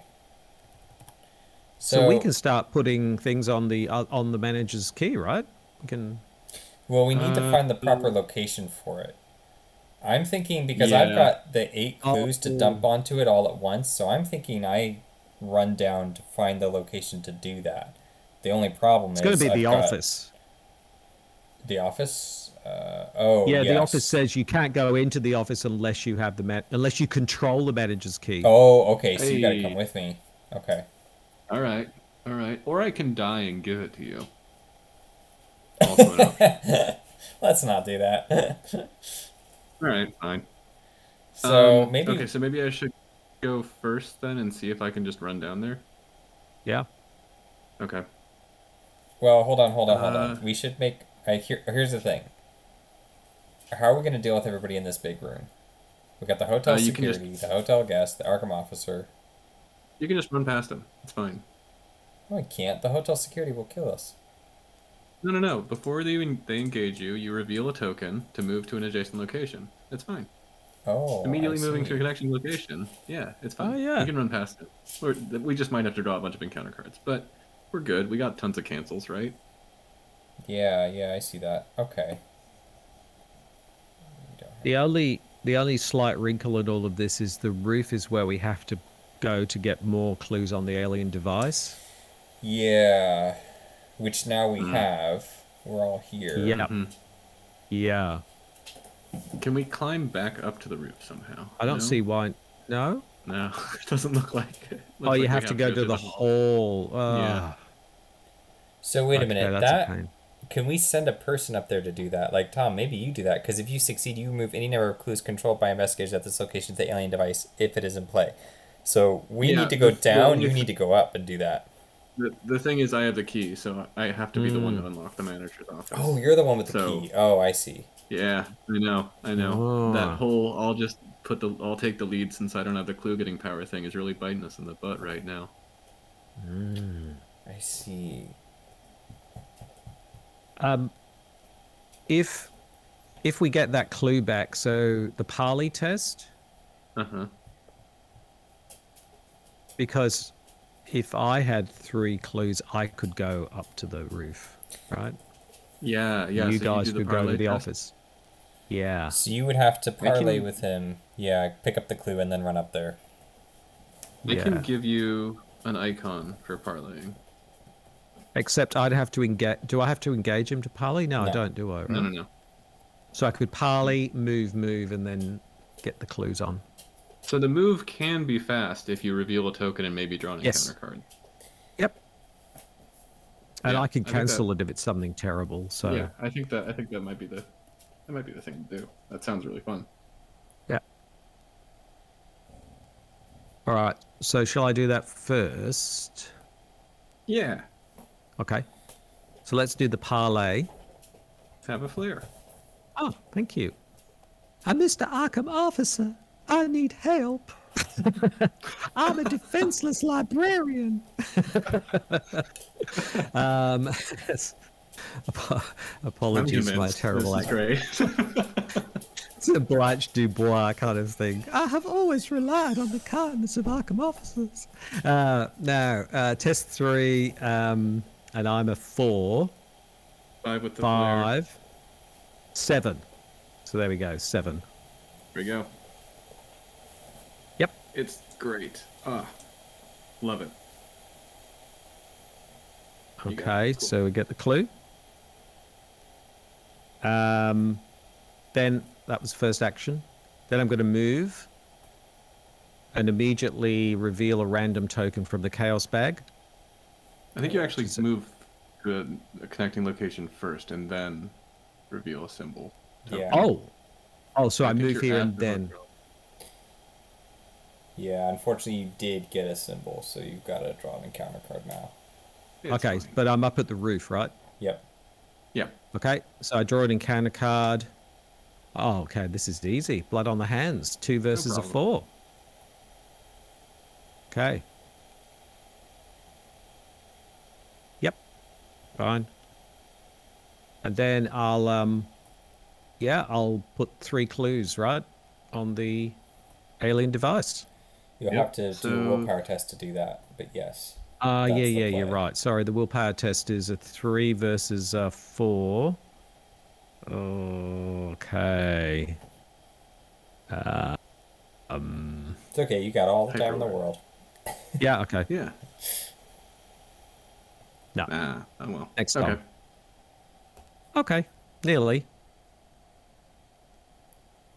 So, we can start putting things on the uh, on the manager's key, right? We can. Well, we need to Uh, find the proper location for it. I'm thinking because I've got the eight clues to dump onto it all at once, so I'm thinking I run down to find the location to do that. The only problem It's is going to be I've the office. The office. Uh, oh, yeah, the office says you can't go into the office unless you have the man- unless you control the manager's key. Oh, okay. So you gotta come with me. Okay. All right, all right. Or I can die and give it to you. Also an option. Let's not do that. all right, fine. so Um, maybe Okay, so maybe I should go first then and see if I can just run down there. Yeah. Okay. Well, hold on, hold on, hold Uh, on. We should make. I here. Here's the thing. How are we going to deal with everybody in this big room? We got the hotel Uh, you can just- security, the hotel guest, the Arkham officer. You can just run past him. It's fine. No, I can't. The hotel security will kill us. No, no, no. Before they even they engage you, you reveal a token to move to an adjacent location. It's fine. Oh. Immediately I moving see. to a connection location. Yeah, it's fine. Oh, yeah. You can run past it. Or we just might have to draw a bunch of encounter cards, but we're good. We got tons of cancels, right? Yeah, yeah, I see that. Okay. We don't have- The only the only slight wrinkle in all of this is the roof is where we have to go to get more clues on the alien device. Yeah, which now we Hmm. have. We're all here. Yeah. Mhm. Yeah. Can we climb back up to the roof somehow? I don't No? see why. No. No, it doesn't look like it. Oh, Looks you like have to go to the hall. Uh, Yeah. So wait a minute. That's that a can we send a person up there to do that? Like Tom, maybe you do that because if you succeed, you remove any number of clues controlled by investigators at this location to the alien device if it is in play. So we Yeah, need to go the- the down. only You need to go up and do that. The, the thing is, I have the key, so I have to be the one Mm. to unlock the manager's office. Oh, you're the one with the So- key. Oh, I see. Yeah, I know, I know. Oh. That whole I'll just put the I'll take the lead since I don't have the clue getting power thing is really biting us in the butt right now. I see. Um, if if we get that clue back, so the Parley test, Uh huh. because if I had three clues, I could go up to the roof, right? Yeah, yeah. you so guys do the could go to the test? office. Yeah. So you would have to I can- with him. Yeah, pick up the clue and then run up there. I Yeah. can give you an icon for parlaying. Except I'd have to engage. Do I have to engage him to parley? No, I don't, do I? No, no, no. So I could parley, move, move, and then get the clues on. So the move can be fast if you reveal a token and maybe draw an Yes. encounter card. Yep. And Yeah, I can I cancel that- it if it's something terrible. So Yeah, I think that I think that might be the that might be the thing to do. That sounds really fun. yeah. All right. So shall I do that first? Yeah. Okay. So let's do the parlay. Have a flare. Oh, thank you. I'm Mr. Arkham officer. I need help. I'm a defenseless librarian. um, apologies for my terrible accent. It's a Blanche Dubois kind of thing. I have always relied on the kindness of Arkham officers. Uh, now, uh, test three, um, and I'm a four. Five with the Five. Flare. Seven. So there we go, seven. There we go. Yep. It's great. Ah, love it. Okay, cool. so we get the clue. Um, then that was first action. Then I'm going to move and immediately reveal a random token from the chaos bag. I think you actually move to a, connecting location first and then reveal a symbol. Yeah. Oh. Oh, so I, I move here and then. Yeah, unfortunately, you did get a symbol, so you've got to draw an encounter card now. okay, fine. but I'm up at the roof, right? Yep. Yeah. Okay, so I draw an encounter card. Oh, okay, this is easy. Blood on the hands. Two versus no a four. Okay. Yep. Fine. And then I'll um yeah, I'll put three clues, right? On the alien device. You'll yep. have to so... do a willpower test to do that, but yes. Uh, yeah, yeah, you're right. Sorry, the willpower test is a three versus a four. Okay. Uh, um. It's okay. You got all the time in the world. yeah. Okay. Yeah. No. Nah. Oh well. Next okay. time. Okay. Nearly.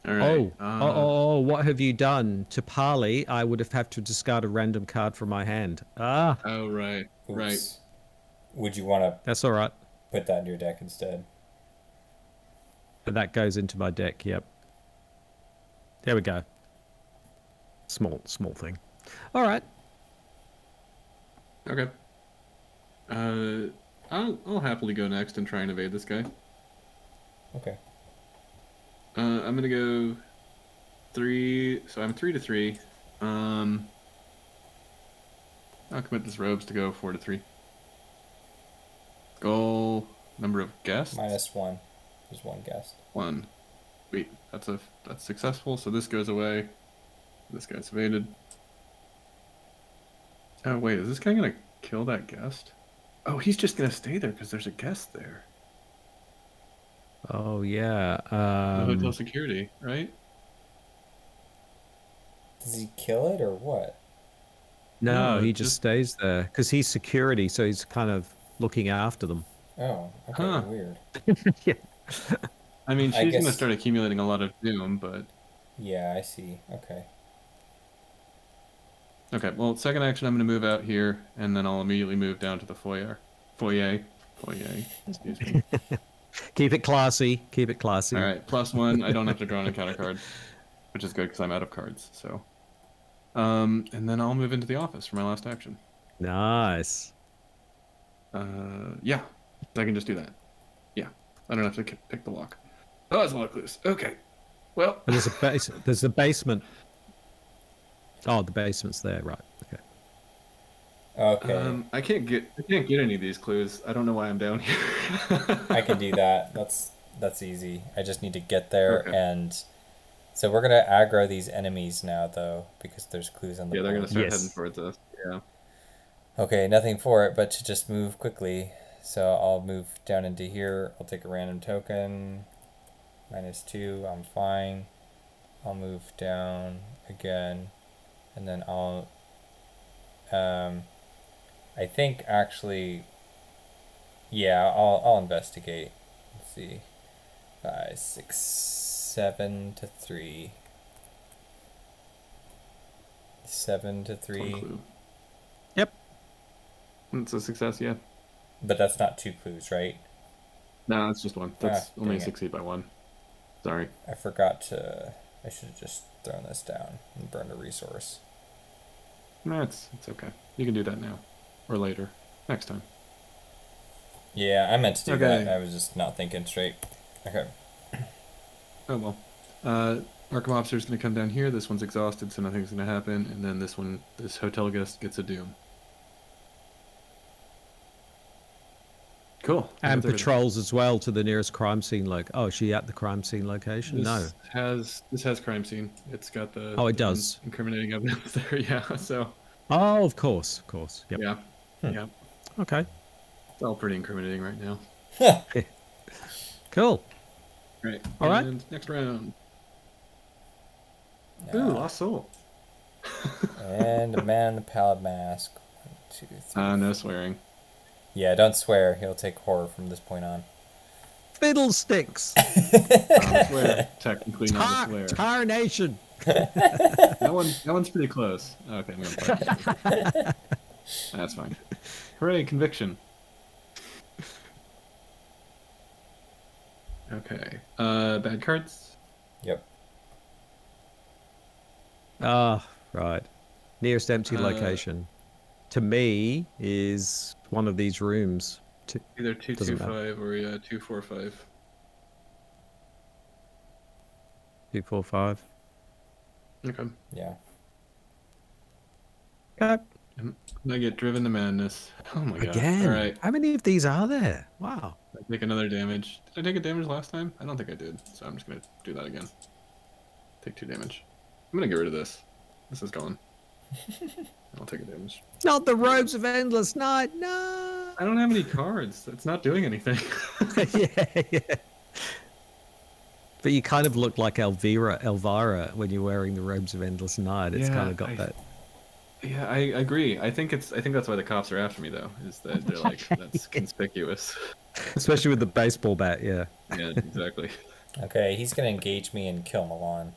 Oh, uh, oh, oh, oh, what have you done? To parley, I would have had to discard a random card from my hand. Ah. Oh, right, Oops. right. Would you want to? That's all right. Put that in your deck instead. But that goes into my deck. Yep. There we go. Small, small thing. All right. Okay. Uh, I'll I'll happily go next and try and evade this guy. Okay. Uh, I'm gonna go three. So I'm three to three. Um, I'll commit this robes to go four to three. Goal number of guests minus one. There's one guest. One. Wait, that's a that's successful. So this goes away. This guy's evaded. Oh wait, is this guy gonna kill that guest? Oh, he's just gonna stay there because there's a guest there. Oh yeah. Um, hotel security, right? Does he kill it or what? No, no he just, just, stays there because he's security, so he's kind of looking after them. Oh, okay, huh. weird. yeah. I mean, she's I guess... gonna start accumulating a lot of doom, but. Yeah, I see. Okay. Okay. Well, second action, I'm gonna move out here, and then I'll immediately move down to the foyer. Foyer. Foyer. Excuse me. Keep it classy. Keep it classy. All right, plus one. I don't have to draw an encounter card, which is good because I'm out of cards. So, um, and then I'll move into the office for my last action. Nice. Uh, yeah, I can just do that. Yeah, I don't have to pick the lock. Oh, that's a of clues. Okay. Well, there's a base. There's a basement. Oh, the basement's there, right? Okay. Okay. Um, I can't get I can't get any of these clues. I don't know why I'm down here. I can do that. That's that's easy. I just need to get there okay. and so we're gonna aggro these enemies now though because there's clues on the. Yeah, they're gonna start yes. heading towards us. Yeah. Okay, nothing for it but to just move quickly. So I'll move down into here. I'll take a random token. Minus two. I'm fine. I'll move down again, and then I'll um I think actually, yeah, I'll, I'll investigate. Let's see. Five, six, seven to three. Seven to three. Yep. It's a success, yeah. But that's not two clues, right? No, it's just one. That's ah, only succeed by one. Sorry. I forgot to. I should have just thrown this down and burned a resource. No, it's it's okay. You can do that now or later, next time. Yeah, I meant to do okay. that. I was just not thinking straight. Okay. Oh well. Uh, Arkham Officer's gonna come down here. This one's exhausted, so nothing's gonna happen. And then this one, this hotel guest gets a doom. Cool. And That's everything. patrols as well to the nearest crime scene. Like, oh, is she at the crime scene location? This No. has this has crime scene. It's got the Oh, it the does. incriminating evidence there. Yeah. So Oh, of course, of course. Yep. yeah, Hmm. yeah. Okay. It's all pretty incriminating right now. Cool. Right. All right. And Next round. Ooh, Yeah. lost soul. and a man in the pallid mask. One, two, three. Uh, no swearing. Yeah, don't swear. He'll take horror from this point on. Fiddlesticks. Not swear. Technically not a swear. Tar Nation. That one, that one's pretty close. Okay, I'm gonna play. That's fine. Hooray, conviction. Okay. Uh, bad cards. Yep. Ah, right. Nearest empty Uh, location. To me is one of these rooms. Two, Either two two Doesn't matter. five or yeah two four five. two, four, five. Okay. Yeah. Okay. I get driven to madness. Oh my god. Again. All right. How many of these are there? Wow. I take another damage. Did I take a damage last time? I don't think I did. So I'm just gonna do that again. Take two damage. I'm gonna get rid of this. This is gone. I'll take a damage. Not the robes of endless night. No. I don't have any cards. It's not doing anything. yeah, yeah. But you kind of look like Elvira, Elvira when you're wearing the robes of endless night. It's Yeah, kind of got I- that. Yeah, I agree. I think it's. I think that's why the cops are after me, though. Is that they're like that's conspicuous. Especially with the baseball bat, yeah. Yeah, exactly. Okay, he's gonna engage me and kill Milan.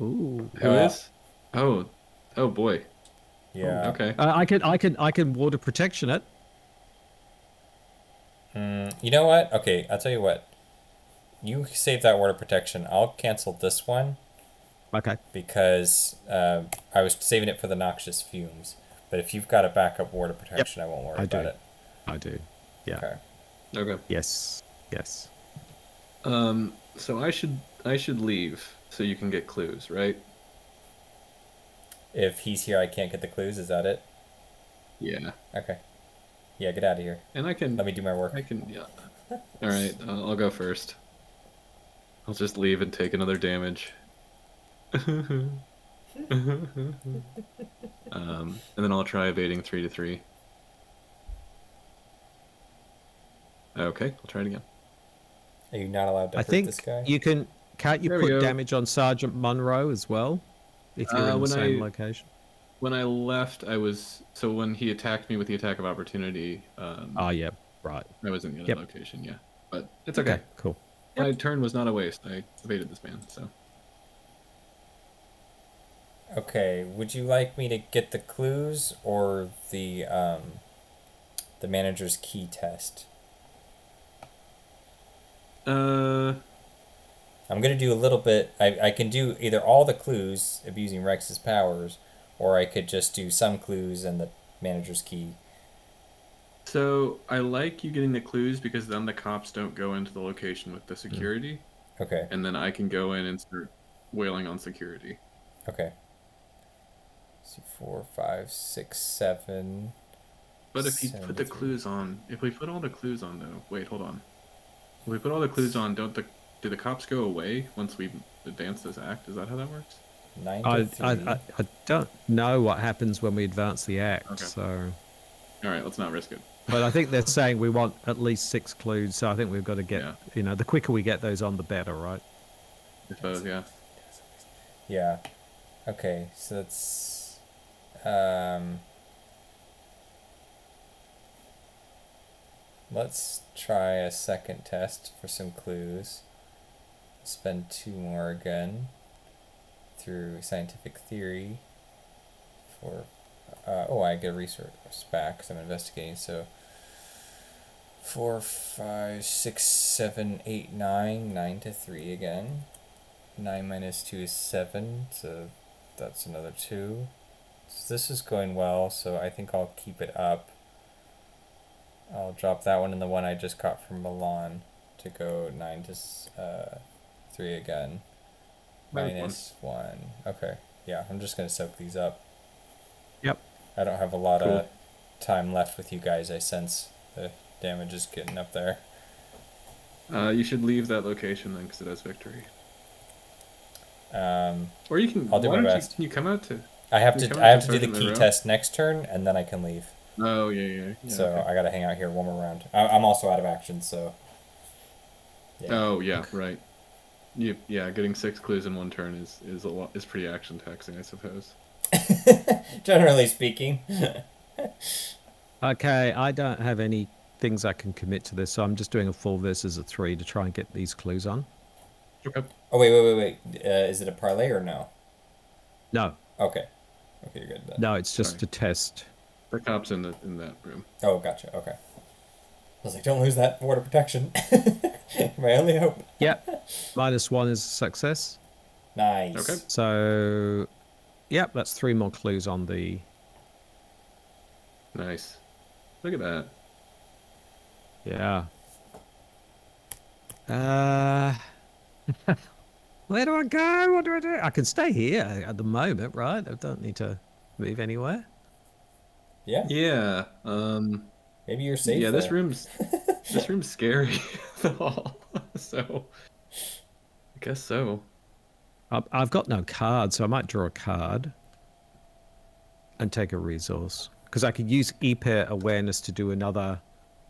Ooh. Who is? Uh, Oh, oh boy. Yeah. Okay. Uh, I can, I can, I can ward of protection it. Mm, you know what? Okay, I'll tell you what. You save that ward of protection. I'll cancel this one Okay. because uh, I was saving it for the noxious fumes. But if you've got a backup ward of protection, I won't worry I about do. it. I do. Yeah. Okay. Okay. Yes. Yes. Um. So I should I should leave so you can get clues, right? If he's here, I can't get the clues. Is that it? Yeah. Okay. Yeah, get out of here. And I can. Let me do my work. I can. Yeah. All right. Uh, I'll go first. I'll just leave and take another damage. um, and then I'll try evading three to three. Okay, I'll try it again. Are you not allowed to I hurt think this guy? you can. Can't you There put damage on Sergeant Monroe as well? If you're Uh, in the when same I- location. When I left, I was so when he attacked me with the attack of opportunity, um, Oh yeah. Right. I was in the other Yep. location. Yeah, but it's okay. Cool. My turn was not a waste. I evaded this man. So Okay, would you like me to get the clues or the um, the manager's key test? uh, I'm gonna do a little bit. I, I can do either all the clues abusing Rex's powers, or I could just do some clues and the manager's key. so I like you getting the clues because then the cops don't go into the location with the Mm. security, Okay, and then I can go in and start wailing on security. okay. See, four, five, six, seven. But if you put the clues on, if we put all the clues on though, wait, hold on. If we put all the clues on, don't the do the cops go away once we advance this act? Is that how that works? Nine I. I, I, I don't know what happens when we advance the act. Okay. So, All right, let's not risk it. but I think they're saying we want at least six clues. So I think we've got to get. Yeah. You know, the quicker we get those on, the better, right? I suppose, yeah. Yeah. Okay, so that's um Let's try a second test for some clues. Spend two more again through scientific theory for uh, oh I get a resource back because I'm investigating so four five six seven eight nine nine to three again 9 minus 2 is 7, so that's another 2. So this is going well, so I think I'll keep it up. I'll drop that one and the one I just got from Milan to go 9 to uh, 3 again. minus one. Okay. Yeah, I'm just gonna soak these up. Yep. I don't have a lot Cool. of time left with you guys. I sense the damage is getting up there. Uh, you should leave that location then, because it has victory. Um, Or you can. I'll do why my don't best. You, can you come out to? I have to. I have to to do the key Monroe? test next turn, and then I can leave. Oh yeah, yeah. yeah so okay. I gotta hang out here one more round. I, I'm also out of action, so. Yeah. Oh yeah, right. You, yeah, getting six clues in one turn is is a lot is pretty action taxing, I suppose. Generally speaking. Okay, I don't have any things I can commit to this, so I'm just doing a four versus a three to try and get these clues on. Okay. oh wait, wait, wait, wait. Uh, is it a parlay or no? No, Okay. Okay, you're good. Then. no, it's just Sorry. a test. The cops in the in that room. Oh, gotcha. Okay. I was like, don't lose that ward of protection. My only hope. Yep, minus one is a success. Nice. Okay. So, yep, that's three more clues on the. Nice. Look at that. Yeah. Uh, where do I go? What do I do? I can stay here at the moment, right? I don't need to move anywhere. Yeah. Yeah. Um. Maybe you're safe. yeah. This room's this room's scary. the hall. so. I guess so. I- I've got no card, so I might draw a card and take a resource because I could use hyper awareness to do another,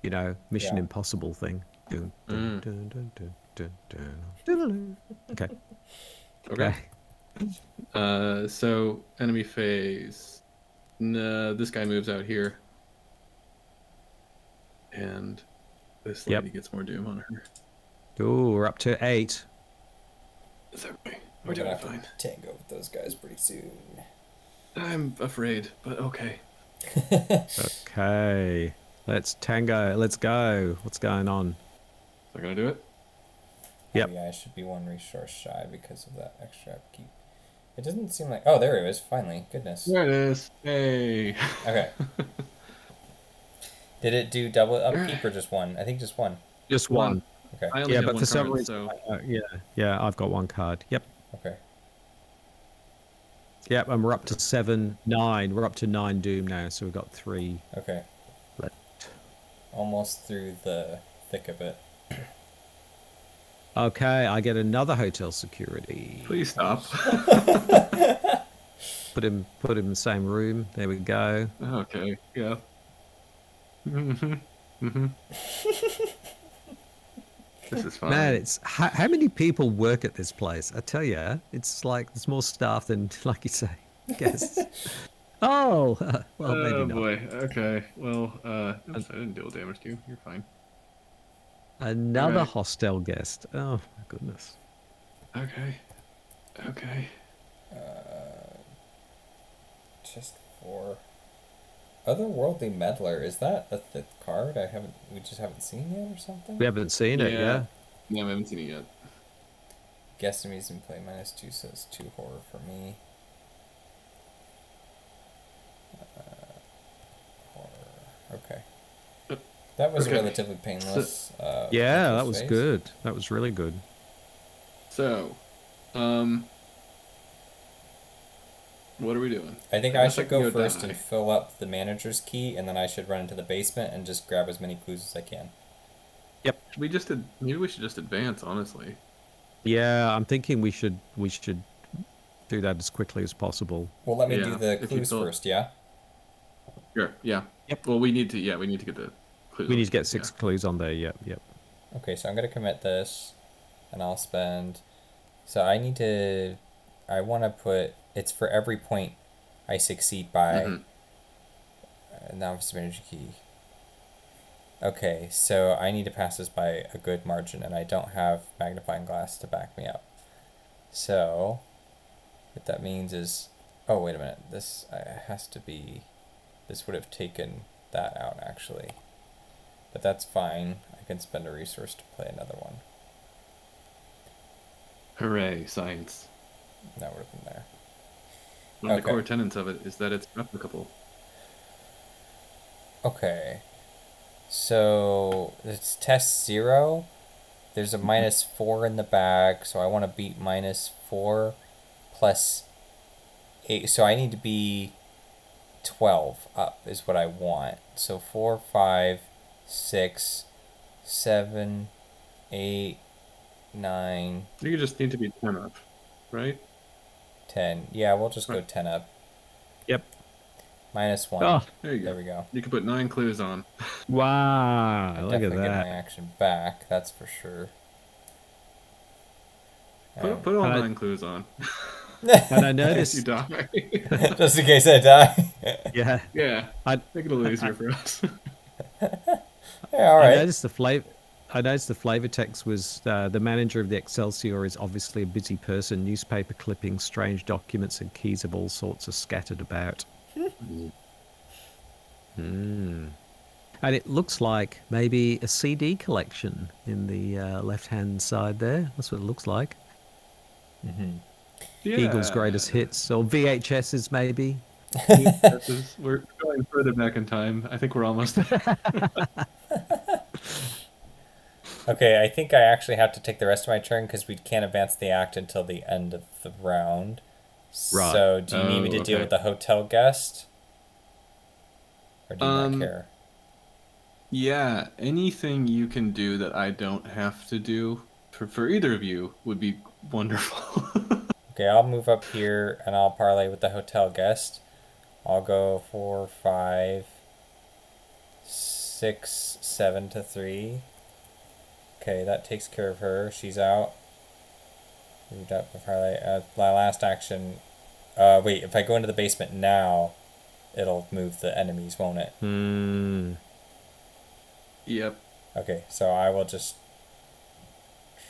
you know, Mission Yeah. Impossible thing. Dun, Mm. dun, dun, dun, dun, dun, dun, dun. Okay. Okay. Uh. So enemy phase. No, this guy moves out here. And this Yep. lady gets more doom on her. Ooh, we're up to eight. It's okay. We're We're gonna doing have fine. to tango with those guys pretty soon. I'm afraid, but okay. Okay. Let's tango. Let's go. What's going on? Is that gonna do it? Yep. Yeah, I should be one resource shy because of that extra upkeep. It doesn't seem like. Oh, there it is. Finally, goodness. There it is. Hey. Okay. Did it do double upkeep or just one? I think just one. Just One. one. Okay. I only Yeah, have but one for some reason, so uh, yeah, yeah, I've got one card. Yep. Okay. Yep, and we're up to seven, nine. We're up to nine doom now, so we've got three Okay. left. Almost through the thick of it. Okay, I get another hotel security. please stop. Put him, put him in the same room. There we go. okay. Yeah. Mm-hmm. Mm-hmm. this is fun. Man, it's how, how many people work at this place? I tell you, it's like there's more staff than, like you say, guests. oh, well, maybe oh not. boy. Okay. Well, uh, oops, I didn't deal damage to you. You're fine. Another Alright. hostel guest. Oh my goodness. Okay. Okay. Uh, just for otherworldly meddler. Is that a fifth card? I haven't. We just haven't seen yet, or something. We haven't seen it, Yeah. yeah. Yeah, we haven't seen it yet. Guest enemies in play minus two, so it's two horror for me. Uh, horror. Okay. Yep. That was Okay. relatively painless. Uh, Yeah, that was phase. good. That was really good. So, um, what are we doing? I think I I, I should go go first die. and fill up the manager's key, and then I should run into the basement and just grab as many clues as I can. Yep. We just did. Maybe we should just advance. Honestly. Yeah, I'm thinking we should we should do that as quickly as possible. Well, let me Yeah, do the clues first, yeah? Sure. Yeah. Yep. Well, we need to. Yeah, we need to get the. Clues We need to get clues, six clues on there. Yep, yep. Okay, so I'm gonna commit this, and I'll spend. So I need to. I want to put. It's for every point I succeed by. Mhm. Uh, novice manager key. Okay, so I need to pass this by a good margin, and I don't have magnifying glass to back me up. So, what that means is, oh wait a minute, this uh, has to be, this would have taken that out actually, but that's fine. I can spend a resource to play another one. Hooray! Science. That would have been there. One of Okay. the core tenets of it is that it's replicable. Okay. So it's test zero. There's a mm-hmm. minus four in the bag, so I want to beat minus four plus eight. So I need to be twelve up is what I want. So four, five, six, seven, eight, nine, You just need to be ten up, right? ten. Yeah, we'll just go ten up. Yep. Minus one. Oh, There you go. There we go. You can put nine clues on. wow! I Look at definitely get my action back. That's for sure. Put, Um, put all And I- nine clues on. And I In case you die. just in case I die. yeah, yeah. I, Make it a little easier for us. Yeah, all I right. noticed the flavor. I noticed the flavor text was uh, the manager of the Excelsior is obviously a busy person. Newspaper clippings, strange documents, and keys of all sorts are scattered about. Hmm. And it looks like maybe a CD collection in the uh, left-hand side there. That's what it looks like. Mhm. Eagles' greatest hits, or VHSs maybe. This is- We're going further back in time. I think we're almost there. Okay, I think I actually have to take the rest of my turn because we can't advance the act until the end of the round. Right. So, do you need me Oh, to deal with the hotel guest? Or do you Um, not care? Yeah, anything you can do that I don't have to do for, for either of you would be wonderful. Okay, I'll move up here and I'll parlay with the hotel guest. I'll go four, five, six, seven to three. Okay, that takes care of her. She's out. Moved up the parlay. Uh, my last action. Uh, wait, if I go into the basement now, it'll move the enemies, won't it? Hmm. yep. Okay, so I will just.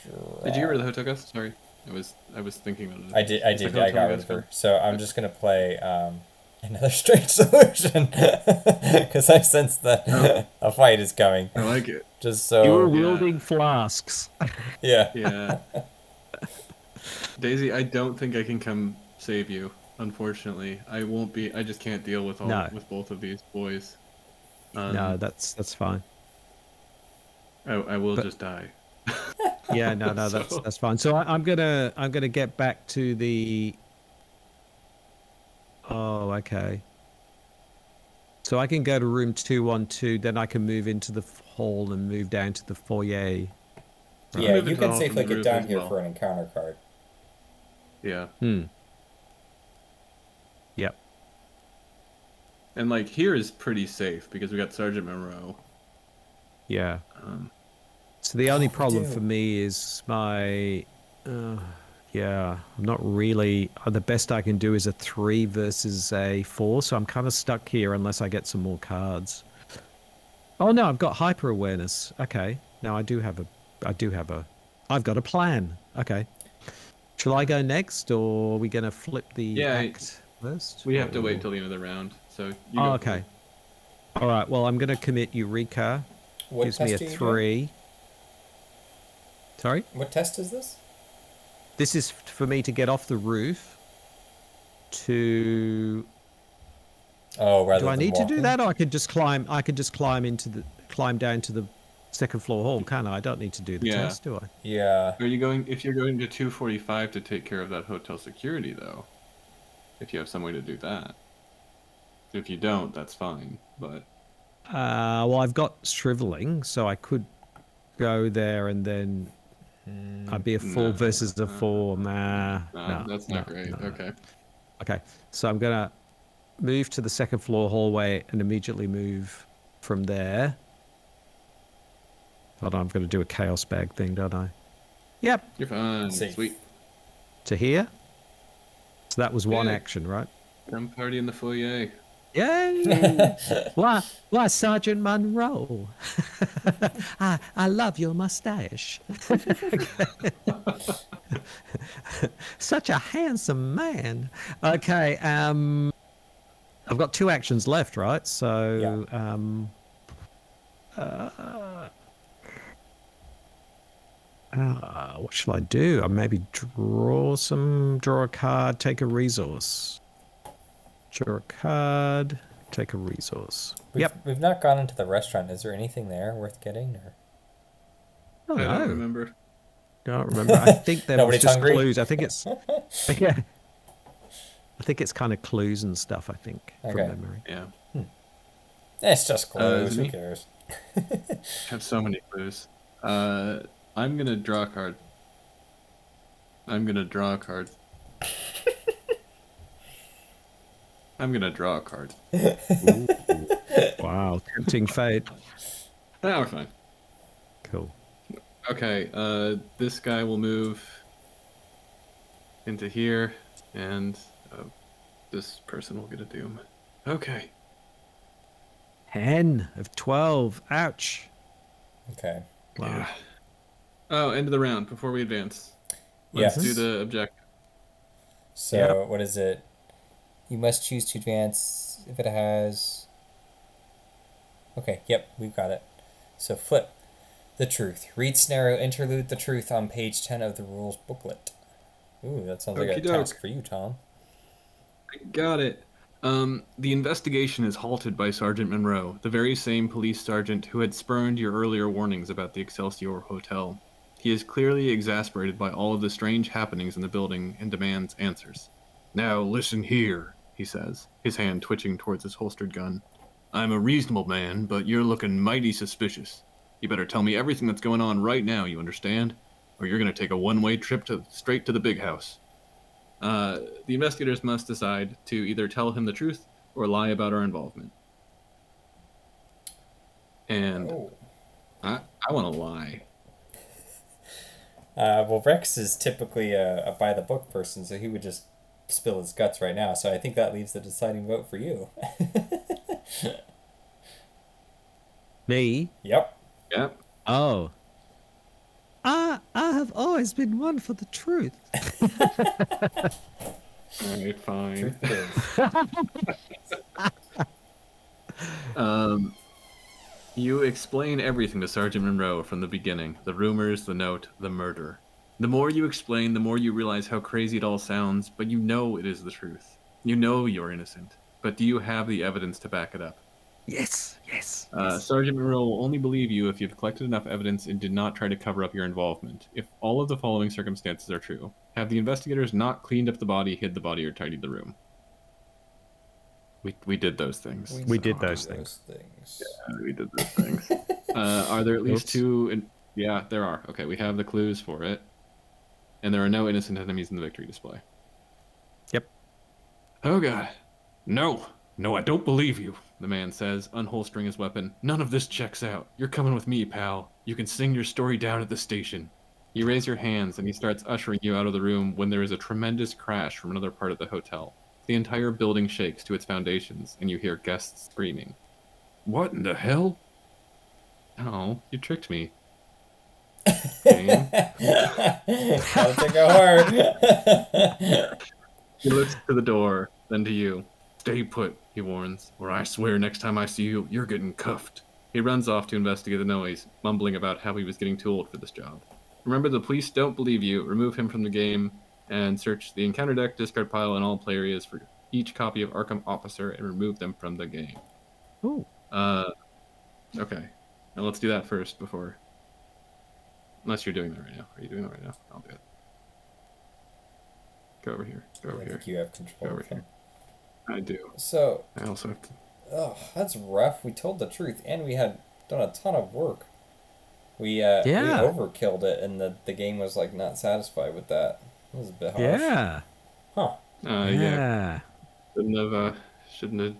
Did you get draw- rid of the hotel guest? Sorry, I was I was thinking about it. I did. I Is the did. I hotel got rid of her. So I'm just gonna play um, another strange solution because I sense that Oh. a fight is coming. I like it. Just so you were so yeah. wielding flasks. yeah. Yeah. Daisy, I don't think I can come save you. Unfortunately, I won't be. I just can't deal with all No. with both of these boys. Um, no, that's that's fine. I, I will but- just die. Yeah, no, no, that's So- that's fine. So I, I'm gonna I'm gonna get back to the. Oh, okay. So I can go to room two one two, then I can move into the hall and move down to the foyer. Yeah, you can safely get down here well. for an encounter card. Yeah, Hmm. Yep. and like here is pretty safe because we got Sergeant Monroe. Yeah. Um, So the only Oh, problem for me is my, uh, yeah, I'm not really. Uh, the best I can do is a three versus a four, so I'm kind of stuck here unless I get some more cards. Oh no, I've got hyper awareness. Okay, now I do have a, I do have a, I've got a plan. Okay, shall I go next, or are we gonna flip the Yeah, act first? we have to wait till the end of the round. So you Oh, go okay. All right. Well, I'm gonna commit Eureka. What Gives me a test are you doing? three. Sorry. What test is this? This is for me to get off the roof. To Oh, rather do I than need to do that, or I could just climb? I could just climb into the climb down to the second floor hall, can't I? I don't need to do the Yeah. test, do I? Yeah. Are you going? If you're going to 245 to take care of that hotel security, though, if you have some way to do that. If you don't, that's fine. But Uh, well, I've got shriveling, so I could go there and then Uh, I'd be a four No. versus a four. Nah, nah, no, that's not no, great. no, no. Okay. Okay, so I'm gonna move to the second floor hallway and immediately move from there. Hold on, I'm gonna do a chaos bag thing, don't I? Yep, You're fine. Safe. Sweet. to here. So that was one Yeah. action, right? Come party in the foyer. Yay! why, why, Sergeant Monroe? I, I love your mustache. Such a handsome man. Okay, um, I've got two actions left, right? So, um, uh, uh, what shall I do? I maybe draw some, draw a card, take a resource. Draw a card, take a resource. We've, Yep. We've not gone into the restaurant. Is there anything there worth getting? Or Oh, I don't remember. Can't remember. I think there was just hungry? clues. I think it's yeah. I think it's kind of clues and stuff. I think from Okay. memory. Yeah. It's just clues. is Who me? cares? have so many clues. Uh, I'm gonna draw a card. I'm gonna draw a card. I'm gonna draw a card. Wow, tempting fate. Ah, we're fine. Cool. Okay, uh, this guy will move into here, and uh, this person will get a doom. Okay. Ten of twelve. Ouch. Okay. Wow. Yeah. Oh, end of the round before we advance. Let's do the objective. So Yep. what is it? You must choose to advance if it has. Okay. Yep, we've got it. So flip the truth. Read scenario interlude the truth on page ten of the rules booklet. Ooh, that sounds like a Okey-doke. task for you, Tom. I got it. Um, the investigation is halted by Sergeant Monroe, the very same police sergeant who had spurned your earlier warnings about the Excelsior Hotel. He is clearly exasperated by all of the strange happenings in the building and demands answers. Now listen here, he says, his hand twitching towards his holstered gun. I'm a reasonable man, but you're looking mighty suspicious. You better tell me everything that's going on right now, you understand? Or you're gonna take a one-way trip to straight to the big house. Uh, the investigators must decide to either tell him the truth or lie about our involvement. And Oh. I, I want to lie. Uh, well, Rex is typically a, a by the book person, so he would just spill his guts right now. So I think that leaves the deciding vote for you. Me? yep. Yep. Oh. I I have always been one for the truth. All right, fine. Um, you explain everything to Sergeant Monroe from the beginning the rumors, the note, the murder. The more you explain, the more you realize how crazy it all sounds, but you know it is the truth. You know you're innocent, but do you have the evidence to back it up? Yes, yes. Uh, Sergeant Monroe will only believe you if you've collected enough evidence and did not try to cover up your involvement. If all of the following circumstances are true, have the investigators not cleaned up the body, hid the body, or tidied the room? We, we did those things. We do did do those things. things. Uh, we did those things. uh, are there at least Oops. two? In- yeah, there are. Okay, we have the clues for it, and there are no innocent enemies in the victory display. Yep. Oh God, no, no, I don't believe you. The man says, unholstering his weapon. None of this checks out. You're coming with me, pal. You can sing your story down at the station. You raise your hands, and he starts ushering you out of the room when there is a tremendous crash from another part of the hotel. The entire building shakes to its foundations, and you hear guests screaming. What in the hell? Oh, you tricked me. Kane. Gotta take it hard. he looks to the door, then to you. Stay put, he warns, or I swear next time I see you, you're getting cuffed. He runs off to investigate the noise, mumbling about how he was getting too old for this job. Remember, the police don't believe you. Remove him from the game and search the encounter deck, discard pile, and all play areas for each copy of Arkham Officer and remove them from the game. Ooh. Uh, okay. Now let's do that first before. Unless you're doing that right now. Are you doing that right now? I'll do it. Go over here. Go over I here. think you have control. Go Over of him. I do. So, I also have to. oh, that's rough. We told the truth, and we had done a ton of work. We uh, Yeah. we overkilled it, and the the game was like not satisfied with that. It was a bit harsh. Yeah. Huh. Uh, yeah. yeah. Shouldn't have. Uh, shouldn't have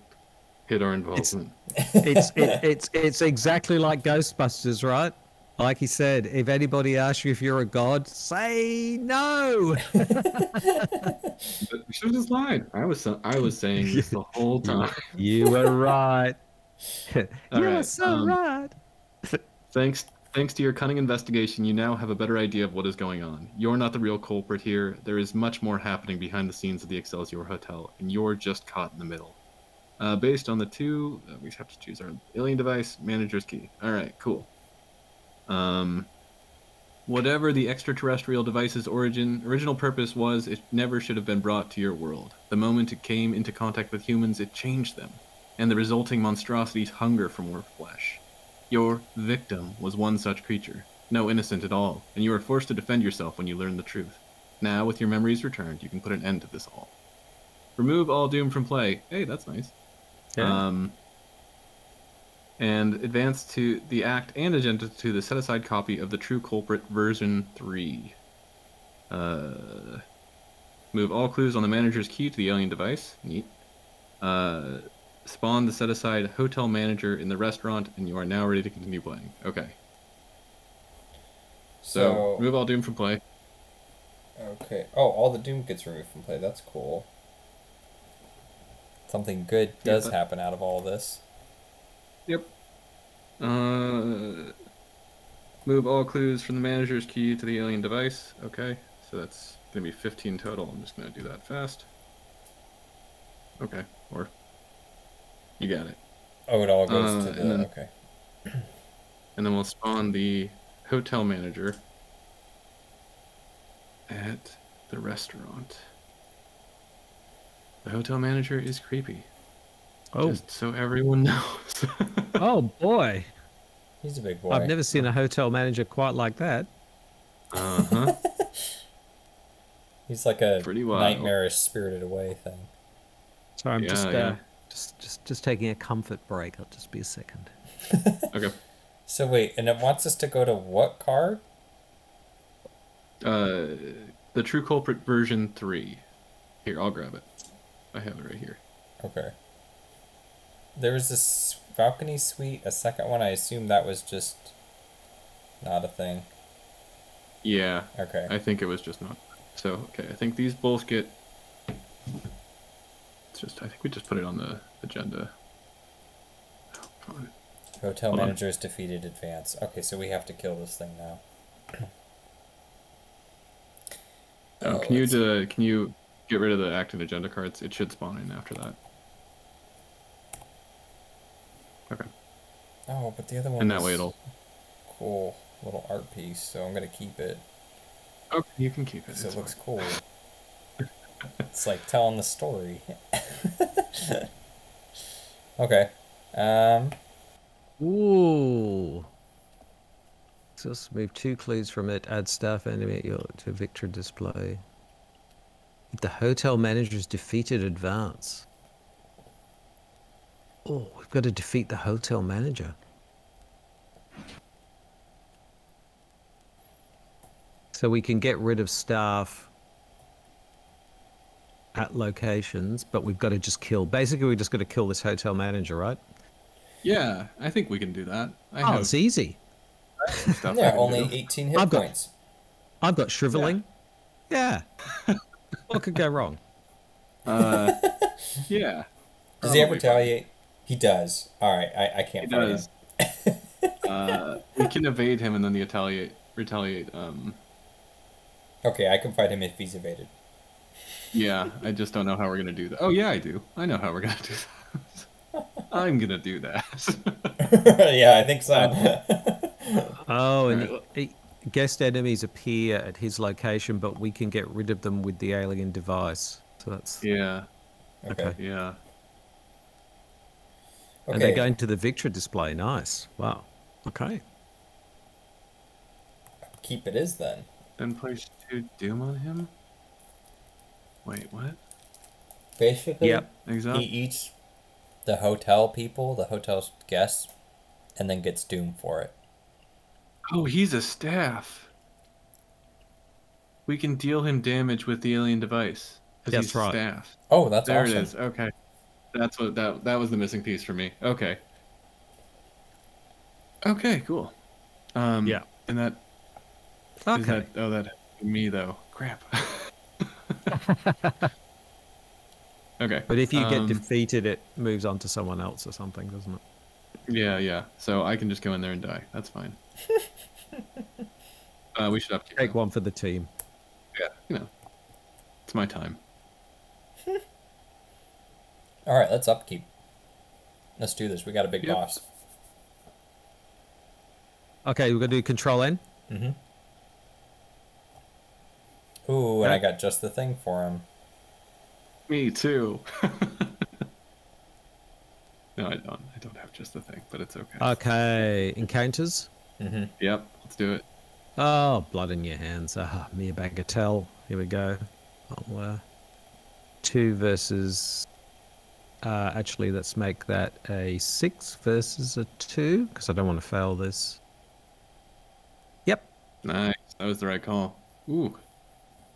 hit our involvement. it's it, it's it's exactly like Ghostbusters, right? Like he said, if anybody asks you if you're a god, say no. But we should have just lied. I was. I was saying this the whole time. you were right. you All were so um, right. Thanks. Thanks to your cunning investigation, you now have a better idea of what is going on. You're not the real culprit here. There is much more happening behind the scenes of the Excelsior Hotel, and you're just caught in the middle. Uh, based on the two, uh, we have to choose our alien device, manager's key. All right, cool. Um, whatever the extraterrestrial device's origin, original purpose was, it never should have been brought to your world. The moment it came into contact with humans, it changed them, and the resulting monstrosities hunger for more flesh. Your victim was one such creature. no innocent at all, and you are forced to defend yourself when you learn the truth. Now, with your memories returned, you can put an end to this all. Remove all doom from play. Hey, that's nice. Yeah. Um, and advance to the act and agenda to the set aside copy of the True Culprit version 3. Uh, move all clues on the manager's key to the alien device. Neat. Uh, spawn the set aside hotel manager in the restaurant, and you are now ready to continue playing. Okay. So, So, move all doom from play. okay. Oh, all the doom gets removed from play. That's cool. Something good Yeah, does but- happen out of all this. Yep. Uh, move all clues from the manager's key to the alien device. Okay, so that's gonna be 15 total. I'm just gonna do that fast. Okay, or you got it. Oh, it all goes Uh, to and the then- okay. And then we'll spawn the hotel manager at the restaurant. The hotel manager is creepy. Oh, Just so everyone knows. oh boy! He's a big boy. I've never seen a hotel manager quite like that. uh huh. He's like a Pretty wild. nightmarish spirited away thing. Sorry, I'm Yeah, just, uh, yeah. just, just, just taking a comfort break. I'll just be a second. Okay. So wait, and it wants us to go to what card? Uh, the True Culprit version three. Here, I'll grab it. I have it right here. Okay. There was this balcony suite, a second one. I assume that was just not a thing. Yeah, Okay. I think it was just not. So okay, I think these both get. It's just I think we just put it on the agenda. Oh. Hotel hold on. manager is defeated. Advance. Okay, so we have to kill this thing now. Oh, Oh, can you uh, can you get rid of the active agenda cards? It should spawn in after that. Okay, Oh, but the other one. and that way it'll. cool little art piece. So I'm gonna keep it Okay, you can keep it. because it looks fine. cool. it's like telling the story. okay. Um. Ooh. Just move two clues from it. Add staff animate your to victory display. If the hotel managers defeated, advance. Oh, we've got to defeat the hotel manager. So we can get rid of staff at locations, but we've got to just kill. Basically, we just got to kill this hotel manager, right? Yeah, I think we can do that. I Oh, have it's easy. stuff. I Yeah, can only do. 18 hit I've got- points. I've got shriveling. Yeah. what could go wrong? Uh, yeah. Does he ever Probably retaliate? He does. All right, I, I can't He fight does. him. uh, we can evade him and then the retaliate. Retaliate. Um, Okay, I can fight him if he's evaded. yeah, I just don't know how we're gonna do that. Oh yeah, I do. I know how we're gonna do that. I'm gonna do that. yeah, I think so. Oh, and Alright. e- guest enemies appear at his location, but we can get rid of them with the alien device. So that's yeah, okay. Okay. yeah. And they're Okay. going to the victory display. Nice. Wow. Okay. Keep it is then. Then place two doom on him. Wait, what? Basically, Yep. he eats the hotel people, the hotel's guests, and then gets doomed for it. Oh, he's a staff. We can deal him damage with the alien device. That's he's right. Staff. Oh, that's there awesome. it is. Okay, that's what that that was the missing piece for me. Okay. Okay, cool. Um, Yeah. And that is Okay. that. Oh, that me though. Crap. okay. But if you get um, defeated, it moves on to someone else or something, doesn't it? Yeah, yeah. So I can just go in there and die. That's fine. uh, we should upkeep. Take that. one for the team. Yeah, you know, it's my time. All right, let's upkeep. Let's do this. We got a big Yep. boss. Okay, we're going to do Control N. Mm-hmm. Ooh, and I got just the thing for him. Me too. no, I don't. I don't have just the thing, but it's okay. Okay, Encounters. Mm-hmm. yep, let's do it. Oh, blood in your hands. Ah, Mia Bagatelle. Here we go. Oh, uh, two versus. Uh, actually, let's make that a six versus a two, because I don't want to fail this. Yep. Nice. That was the right call. Ooh.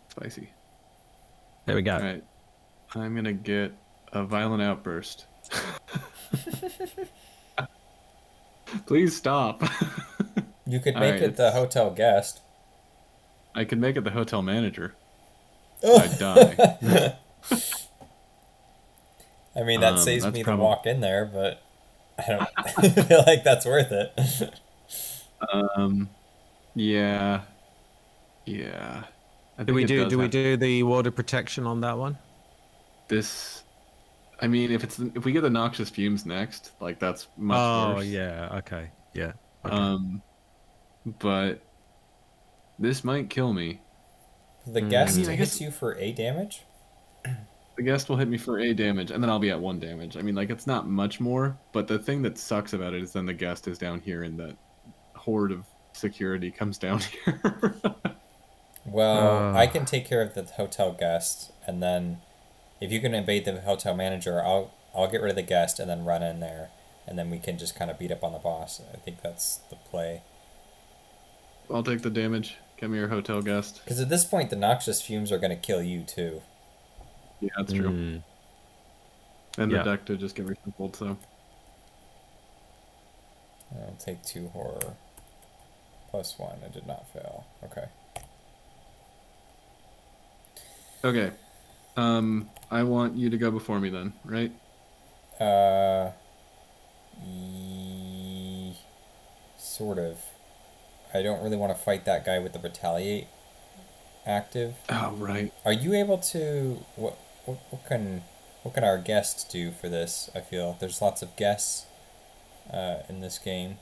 Spicy. There we go. All right. I'm gonna get a violent outburst. Please stop. You could make right, it the hotel guest. I could make it the hotel manager. I'd die. I mean, that Um, saves me probably- the walk in there, but I don't feel like that's worth it. Um, yeah, yeah. I Do we think it do? does Do we do the ward of protection on that one? this? I mean, if it's if we get the noxious fumes next, like that's much oh worse. yeah. Okay. Yeah. Okay. Um, but this might kill me. The Mm. guest I mean, I hits you for a damage. The guest will hit me for a damage, and then I'll be at one damage. I mean, like it's not much more, but the thing that sucks about it is then the guest is down here, and that horde of security comes down here. Well, Uh. I can take care of the hotel guest, and then if you can invade the hotel manager, I'll I'll get rid of the guest and then run in there, and then we can just kind of beat up on the boss. I think that's the play. I'll take the damage. Get me your hotel guest. Because at this point, the noxious fumes are going to kill you too. Yeah, that's true. Mm. And Yeah. the deck to just get recycled, so. I'll take two horror. Plus one. I did not fail. Okay. Okay. Um, I want you to go before me then, right? Uh. ye- sort of. I don't really want to fight that guy with the retaliate active. Oh, right. Are you able to what what, what can what can our guests do for this? I feel there's lots of guests uh, in this game.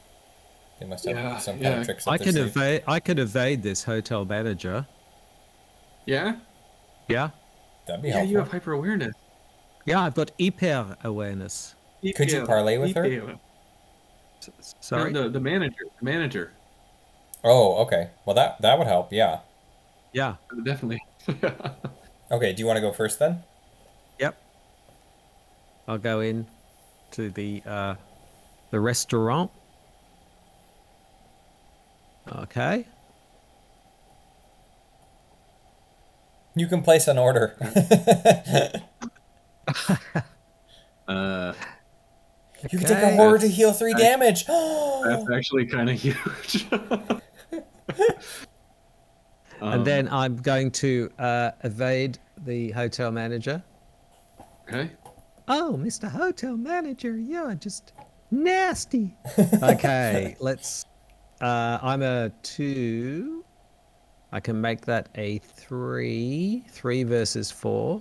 They must have Yeah, some kind yeah. of tricks. I their can evade. I could evade this hotel manager. Yeah? Yeah. That'd be Yeah, helpful. you have hyper awareness. Yeah. I've got hyper awareness. Could you parlay with her? Sorry. No, the, the manager. The manager. Oh, okay. Well, that that would help. Yeah. Yeah. Definitely. Okay. Do you want to go first then? Yep. I'll go in to the uh, the restaurant. Okay. You can place an order. uh, you can take a Okay. horror to heal three That's- damage. that's actually kind of huge. Um, and then I'm going to uh, evade the hotel manager. Okay. Oh, Mr. Hotel Manager, you're just nasty. okay, let's. Uh, I'm a two. I can make that a three. Three versus four.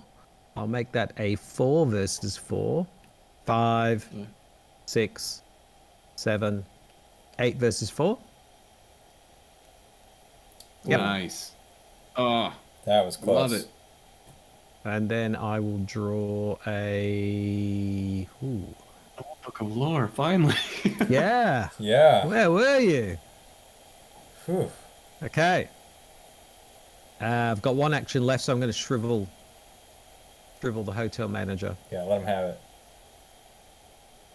I'll make that a four versus four. Five, Yeah. six, seven, eight versus four. Yep. Nice. Oh, That was close. love it. And then I will draw a. Ooh. Book of Lore, finally. Yeah. Yeah. Where were you? Whew. Okay. Uh, I've got one action left, so I'm going to shrivel, shrivel the hotel manager. Yeah. Let him have it.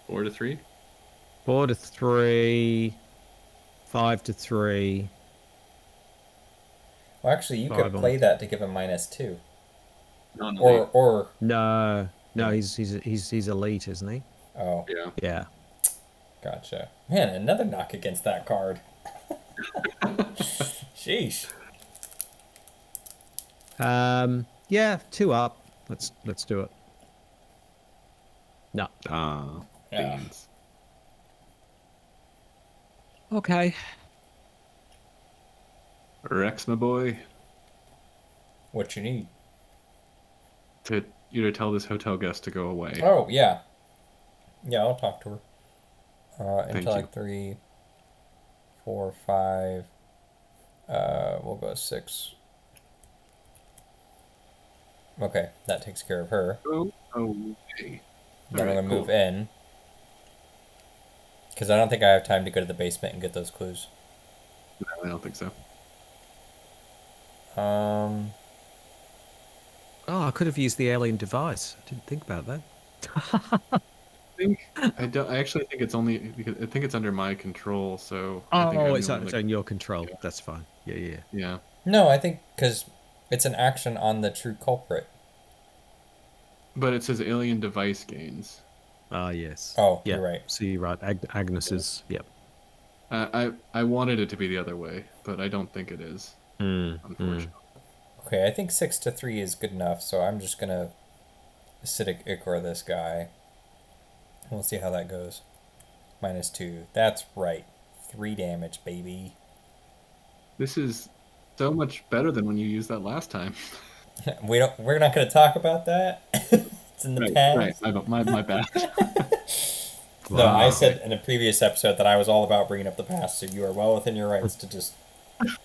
Four to three. Four to three, five to three. Well, actually, you Five could on. play that to give him minus two, No, no, or or No, no, he's he's he's he's elite, isn't he? oh, Yeah. Yeah. gotcha. Man, another knock against that card. Sheesh. Um. Yeah. Two up. Let's let's do it. No. Ah, Yeah. beans. Okay. Rex, my boy, What you need? To you to tell this hotel guest to go away. Oh yeah, yeah. I'll talk to her. Uh, you. like three, four, five. Uh, we'll go six. Okay, that takes care of her. Oh, okay. Then I'm gonna move in. Because I don't think I have time to go to the basement and get those clues. No, I don't think so. Um, Oh, I could have used the alien device. I didn't think about that. I think I don't. I actually think it's only because I think it's under my control. So I think I'm Oh, it's, one on- it's that- on your control. That's fine. Yeah, yeah. yeah. no, I think because it's an action on the true culprit. But it says alien device gains. Ah, yes. Oh, yeah. you're right. So you're right. Ag- Agnes is. Yep. Uh, I I wanted it to be the other way, but I don't think it is. Mm, Unfortunately. Okay, I think six to three is good enough, so I'm just gonna acidic ichor this guy. We'll see how that goes. Minus two. That's right. Three damage, baby. This is so much better than when you used that last time. we don't. We're not gonna talk about that. it's in the right, past. right. My, my, my bad. No, I said in a previous episode that I was all about bringing up the past, so you are well within your rights to just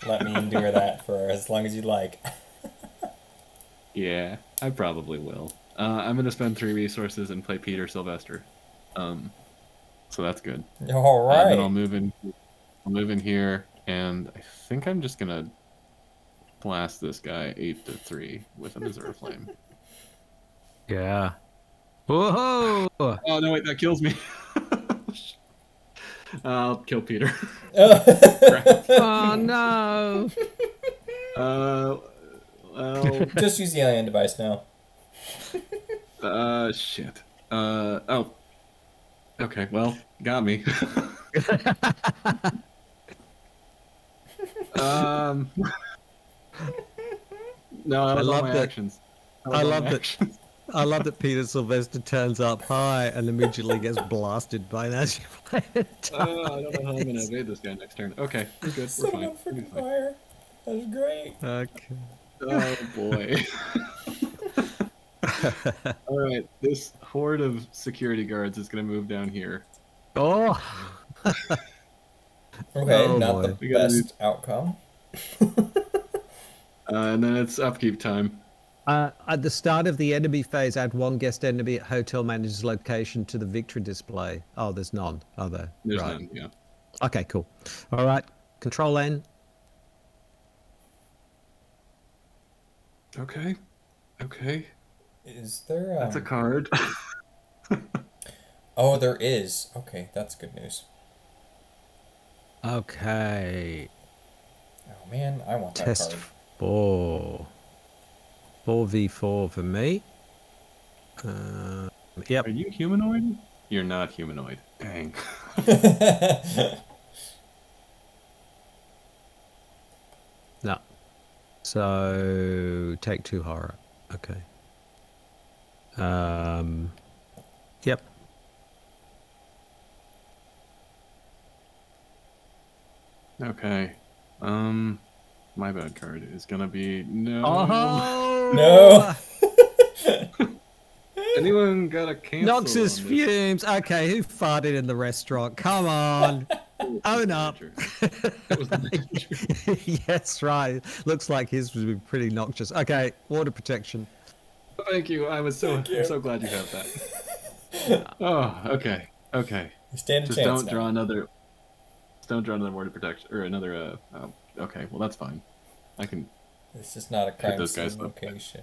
let me endure that for as long as you like. Yeah, I probably will. Uh, I'm gonna spend three resources and play Peter Sylvester. Um, so that's good. All Uh, then I'll move in. I'll move in here, and I think I'm just gonna blast this guy eight to three with a Azure Flame. Yeah. Whoa! Oh no! Wait, that kills me. I'll kill Peter. oh no! Uh, well, just use the alien device now. uh, shit. Uh, oh. Okay, well, got me. um. No, that was all love my that- actions. I love that- actions. I love that Peter Sylvester turns up high and immediately gets blasted by an anti Uh, I don't know how I'm gonna evade this guy next turn. Okay, we're good. We're Set fine. on We're freaking fine. fire. That's great. Okay. Oh boy. All right, this horde of security guards is gonna move down here. Oh! Okay, Oh, not boy. the We gotta best outcome. Uh, and then it's upkeep time. Uh, at the start of the enemy phase, add one guest enemy at hotel manager's location to the victory display. Oh, there's none, are there? There's right. none. Yeah. Okay, cool. All right. Control N. Okay. Okay. Is there? Um... That's a card. Oh, there is. Okay, that's good news. Okay. Oh man, I want that Test card. four. Four v four for me. Uh, yep. Are you humanoid? You're not humanoid. Dang. No. So take two horror. Okay. Um. Yep. Okay. Um, my bad card is gonna be no. Oh No. Anyone got a cancel? Noxious fumes. Okay, who farted in the restaurant? Come on. Own up. That was the manager. yes, right. Looks like his was be pretty noxious. Okay, ward of protection. Thank you. I was so I'm so glad you have that. oh, okay, okay. You stand a Just chance. don't now. draw another. Just don't draw another ward of protection or another. Uh, oh, okay, well that's fine. I can. It's just not a crime those guys scene up. location.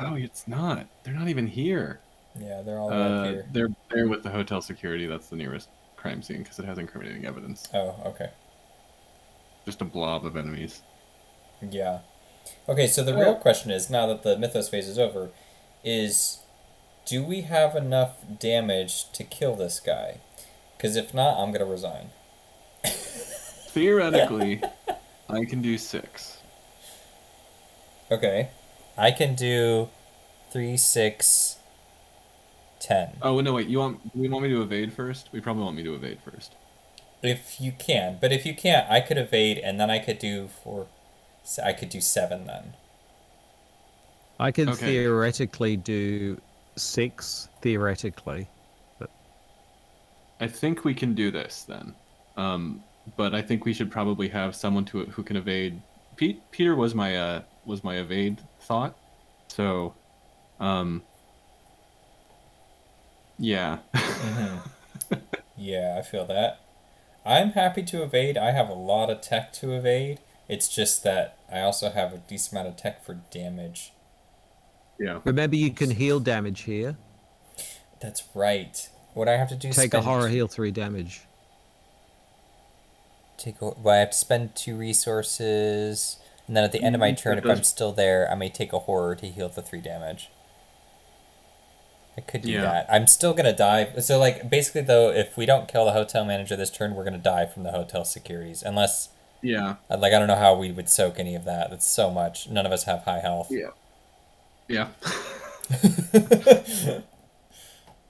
Oh, it's not. They're not even here. Yeah, they're all Uh, here. they're they're with the hotel security. That's the nearest crime scene because it has incriminating evidence. Oh, okay. Just a blob of enemies. Yeah. Okay, so the real question is now that the mythos phase is over, is do we have enough damage to kill this guy? Because if not, I'm gonna resign. Theoretically, I can do six. Okay. I can do three, six, ten. Oh no, wait. You want? Do we want me to evade first? We probably want me to evade first. If you can, but if you can't, I could evade, and then I could do four. I could do seven then. I can Okay. theoretically do six, theoretically. I think we can do this then. Um, but I think we should probably have someone to who can evade. Pete Peter was my uh was my evade thought. So, um, yeah. Yeah, I feel that. I'm happy to evade. I have a lot of tech to evade, It's just that I also have a decent amount of tech for damage. Yeah. Remember, you can heal damage here. That's right. What I have to do is Take a horror heal three damage. Take a, well, I have to spend two resources, and then at the end of my Mm, turn, if I'm still there, I may take a horror to heal the three damage. I could do Yeah. that. I'm still gonna die. So like basically though, if we don't kill the hotel manager this turn, we're gonna die from the hotel securities. Unless Yeah. like I don't know how we would soak any of that. That's so much. None of us have high health. Yeah. Yeah.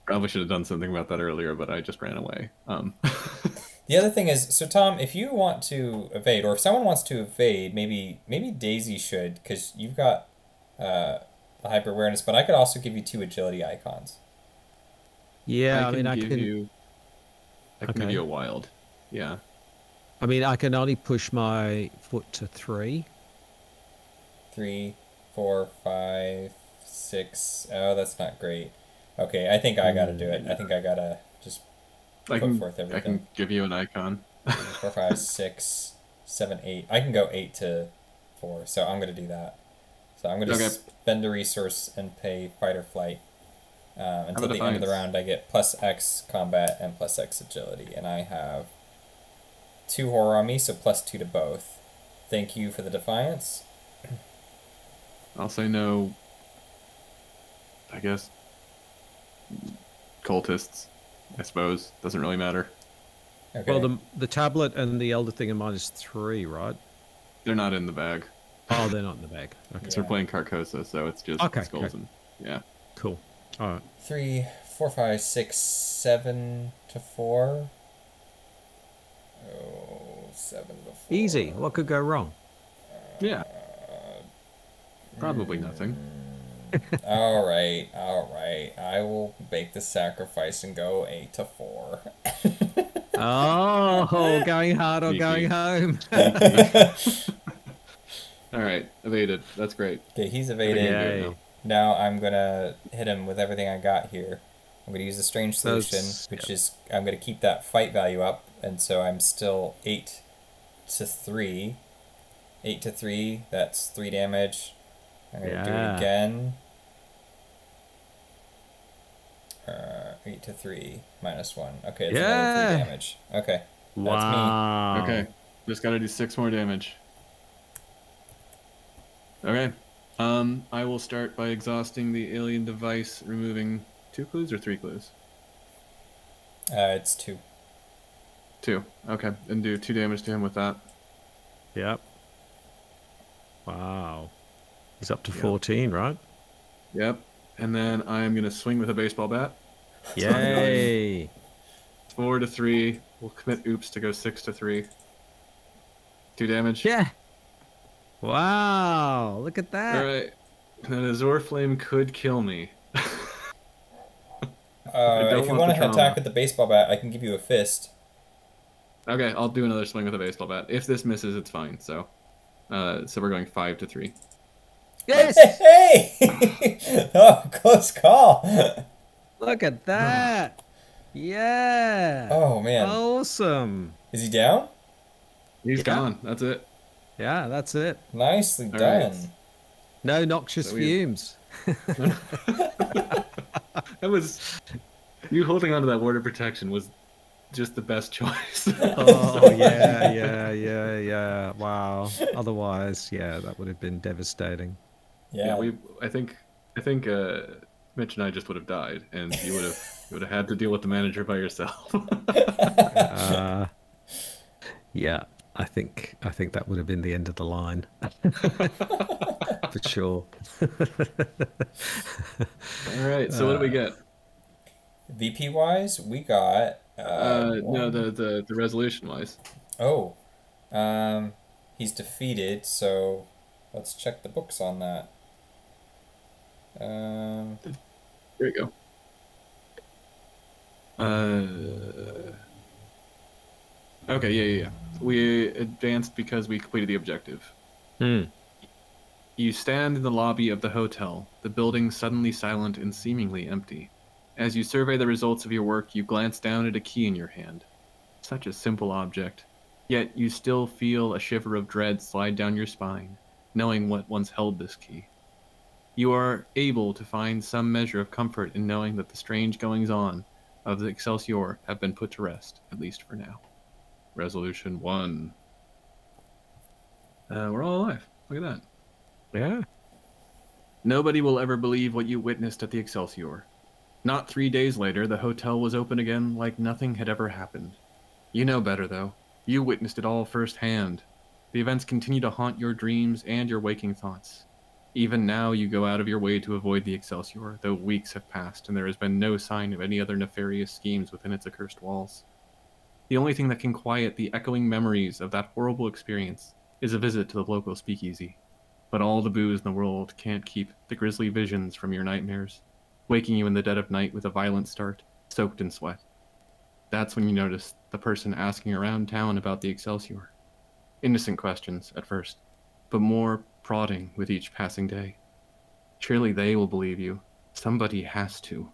Probably should have done something about that earlier, but I just ran away. Um, The other thing is, so Tom, if you want to evade, or if someone wants to evade, maybe maybe Daisy should, because you've got uh, the hyper awareness. But I could also give you two agility icons. Yeah, I, mean, I give can. you. I can give you a wild. Yeah. I mean, I can only push my foot to three. Three, four, five, six. Oh, that's not great. Okay, I think I gotta do it. I think I gotta just I Put can. forth I can give you an icon. four, five, six, seven, eight. I can go eight to four, so I'm gonna do that. So I'm gonna Okay. spend a resource and pay fight or flight. Um, until the end of the round, I get plus X combat and plus X agility, and I have two horror on me, so plus two to both. Thank you for the defiance. I'll say no. I guess. Cultists, I suppose. Doesn't really matter. Okay. Well, the the tablet and the elder thing are minus three, right? They're not in the bag. Oh, they're not in the bag. Okay, Because we're playing Carcosa, so it's just Okay, skulls okay. and yeah. cool. All right. Three, four, five, six, seven to four. Oh, seven to four. Easy. What could go wrong? Yeah. Probably nothing. all right, all right. I will make the sacrifice and go eight to four. Oh, going hard or going home? All right, evaded. That's great. okay, he's evaded. you're Yay. now. Now I'm gonna hit him with everything I got here. I'm gonna use the strange Those- solution, which is I'm gonna keep that fight value up, and so I'm still eight to three. Eight to three. That's three damage. I'm gonna do it again. Uh, eight to three minus one. Okay, it's Yeah. three damage. Okay, That's me. wow. Okay, just gotta do six more damage. Okay, um, I will start by exhausting the alien device, removing two clues or three clues. uh, it's two. Two. Okay, and do two damage to him with that. Yep. Wow. He's up to Yep. 14, right? Yep. And then I'm gonna swing with a baseball bat. Yay. Four to three. We'll commit oops to go six to three. Two damage. yeah. Wow. Look at that. All right. And then Azure Flame could kill me. Uh, if you want want to trauma. attack with the baseball bat, I can give you a fist. Okay, I'll do another swing with a baseball bat. If this misses, it's fine. So, uh, so we're going five to three. Yes. Hey! oh, close call. Look at that. Yeah. Oh man, Awesome. is he down? He's Yeah. gone. That's it. Yeah, that's it. Nicely All done. right. No noxious So fumes. That was you holding onto that ward of protection was just the best choice. Oh yeah, yeah, yeah, yeah. Wow. Otherwise, yeah, that would have been devastating. Yeah. yeah, we. I think. I think. Uh, Mitch and I just would have died, and you would have. you would have had to deal with the manager by yourself. Uh, yeah, I think I think that would have been the end of the line. For sure. All right. So what do we get? VP wise, we got. Uh, Uh, no, the the the resolution wise. Oh, um, he's defeated. So let's check the books on that. Um, There you go. Uh. Okay. Yeah, yeah, yeah. We advanced because we completed the objective. Hmm. You stand in the lobby of the hotel, the building suddenly silent and seemingly empty. As you survey the results of your work, you glance down at a key in your hand. Such a simple object. Yet you still feel a shiver of dread slide down your spine, knowing what once held this key. You are able to find some measure of comfort in knowing that the strange goings on of the Excelsior have been put to rest, at least for now. Resolution 1. Uh, we're all alive. Look at that. Yeah. Nobody will ever believe what you witnessed at the Excelsior. Not three days later, the hotel was open again like nothing had ever happened. You know better, though. You witnessed it all firsthand. The events continue to haunt your dreams and your waking thoughts. Even now, you go out of your way to avoid the Excelsior, though weeks have passed and there has been no sign of any other nefarious schemes within its accursed walls. The only thing that can quiet the echoing memories of that horrible experience is a visit to the local speakeasy. But all the booze in the world can't keep the grisly visions from your nightmares, waking you in the dead of night with a violent start, soaked in sweat. That's when you notice the person asking around town about the Excelsior. Innocent questions at first, but more prodding with each passing day. Surely they will believe you. Somebody has to.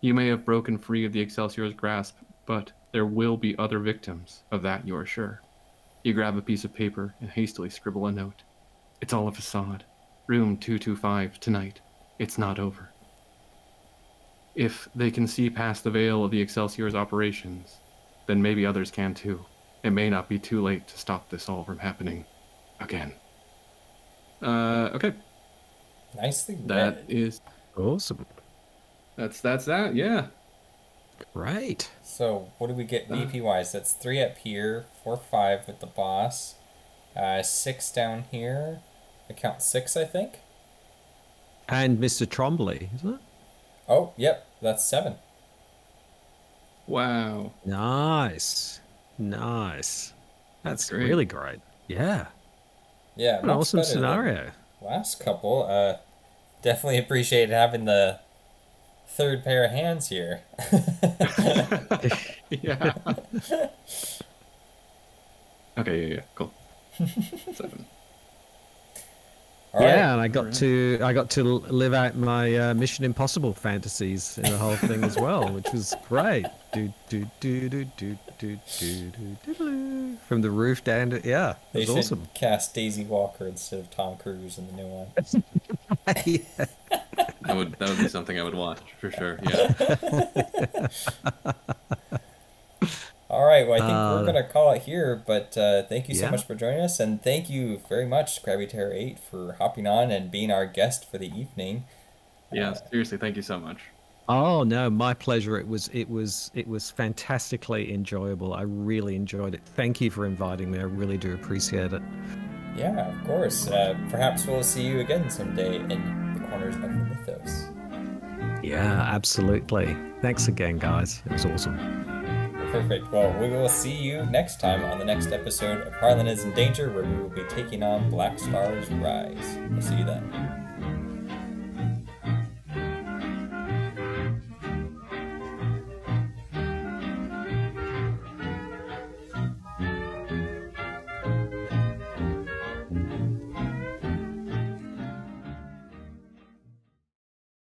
You may have broken free of the Excelsior's grasp, but there will be other victims, of that you are sure. You grab a piece of paper and hastily scribble a note. It's all a facade. Room 225 tonight. It's not over. If they can see past the veil of the Excelsior's operations, then maybe others can too. It may not be too late to stop this all from happening again. Uh, okay. Nicely That read. is Awesome. that's that's that. Yeah. Great. So what do we get Uh. VP wise? That's three up here, four five with the boss, uh, six down here. I count six, I think. And Mr. Trombley, isn't it? Oh, yep, that's seven. Wow. Nice. Nice. That's, That's great. really great. Yeah. Yeah, What an awesome scenario. Last couple. Uh, definitely appreciated having the third pair of hands here. yeah. okay, yeah, yeah, cool. Seven. All yeah, right. and I got to I got to live out my uh, Mission Impossible fantasies in the whole thing as well, which was great. Do do do do do do do do from the roof down to yeah, it was awesome. Cast Daisy Walker instead of Tom Cruise in the new one. yeah. That would that would be something I would watch for sure. Yeah. All right, well, I think Uh, we're gonna call it here. But uh, thank you so yeah. much for joining us, and thank you very much, Crabby Terror Eight, for hopping on and being our guest for the evening. Yeah. Seriously, thank you so much. Oh no, my pleasure. It was it was it was fantastically enjoyable. I really enjoyed it. Thank you for inviting me. I really do appreciate it. Yeah, of course. Uh, perhaps we'll see you again someday in the corners of the mythos. Yeah, absolutely. Thanks again, guys. It was awesome. Perfect. Well, we will see you next time on the next episode of Harlan is in Danger, where we will be taking on Black Star's Rise. We'll see you then.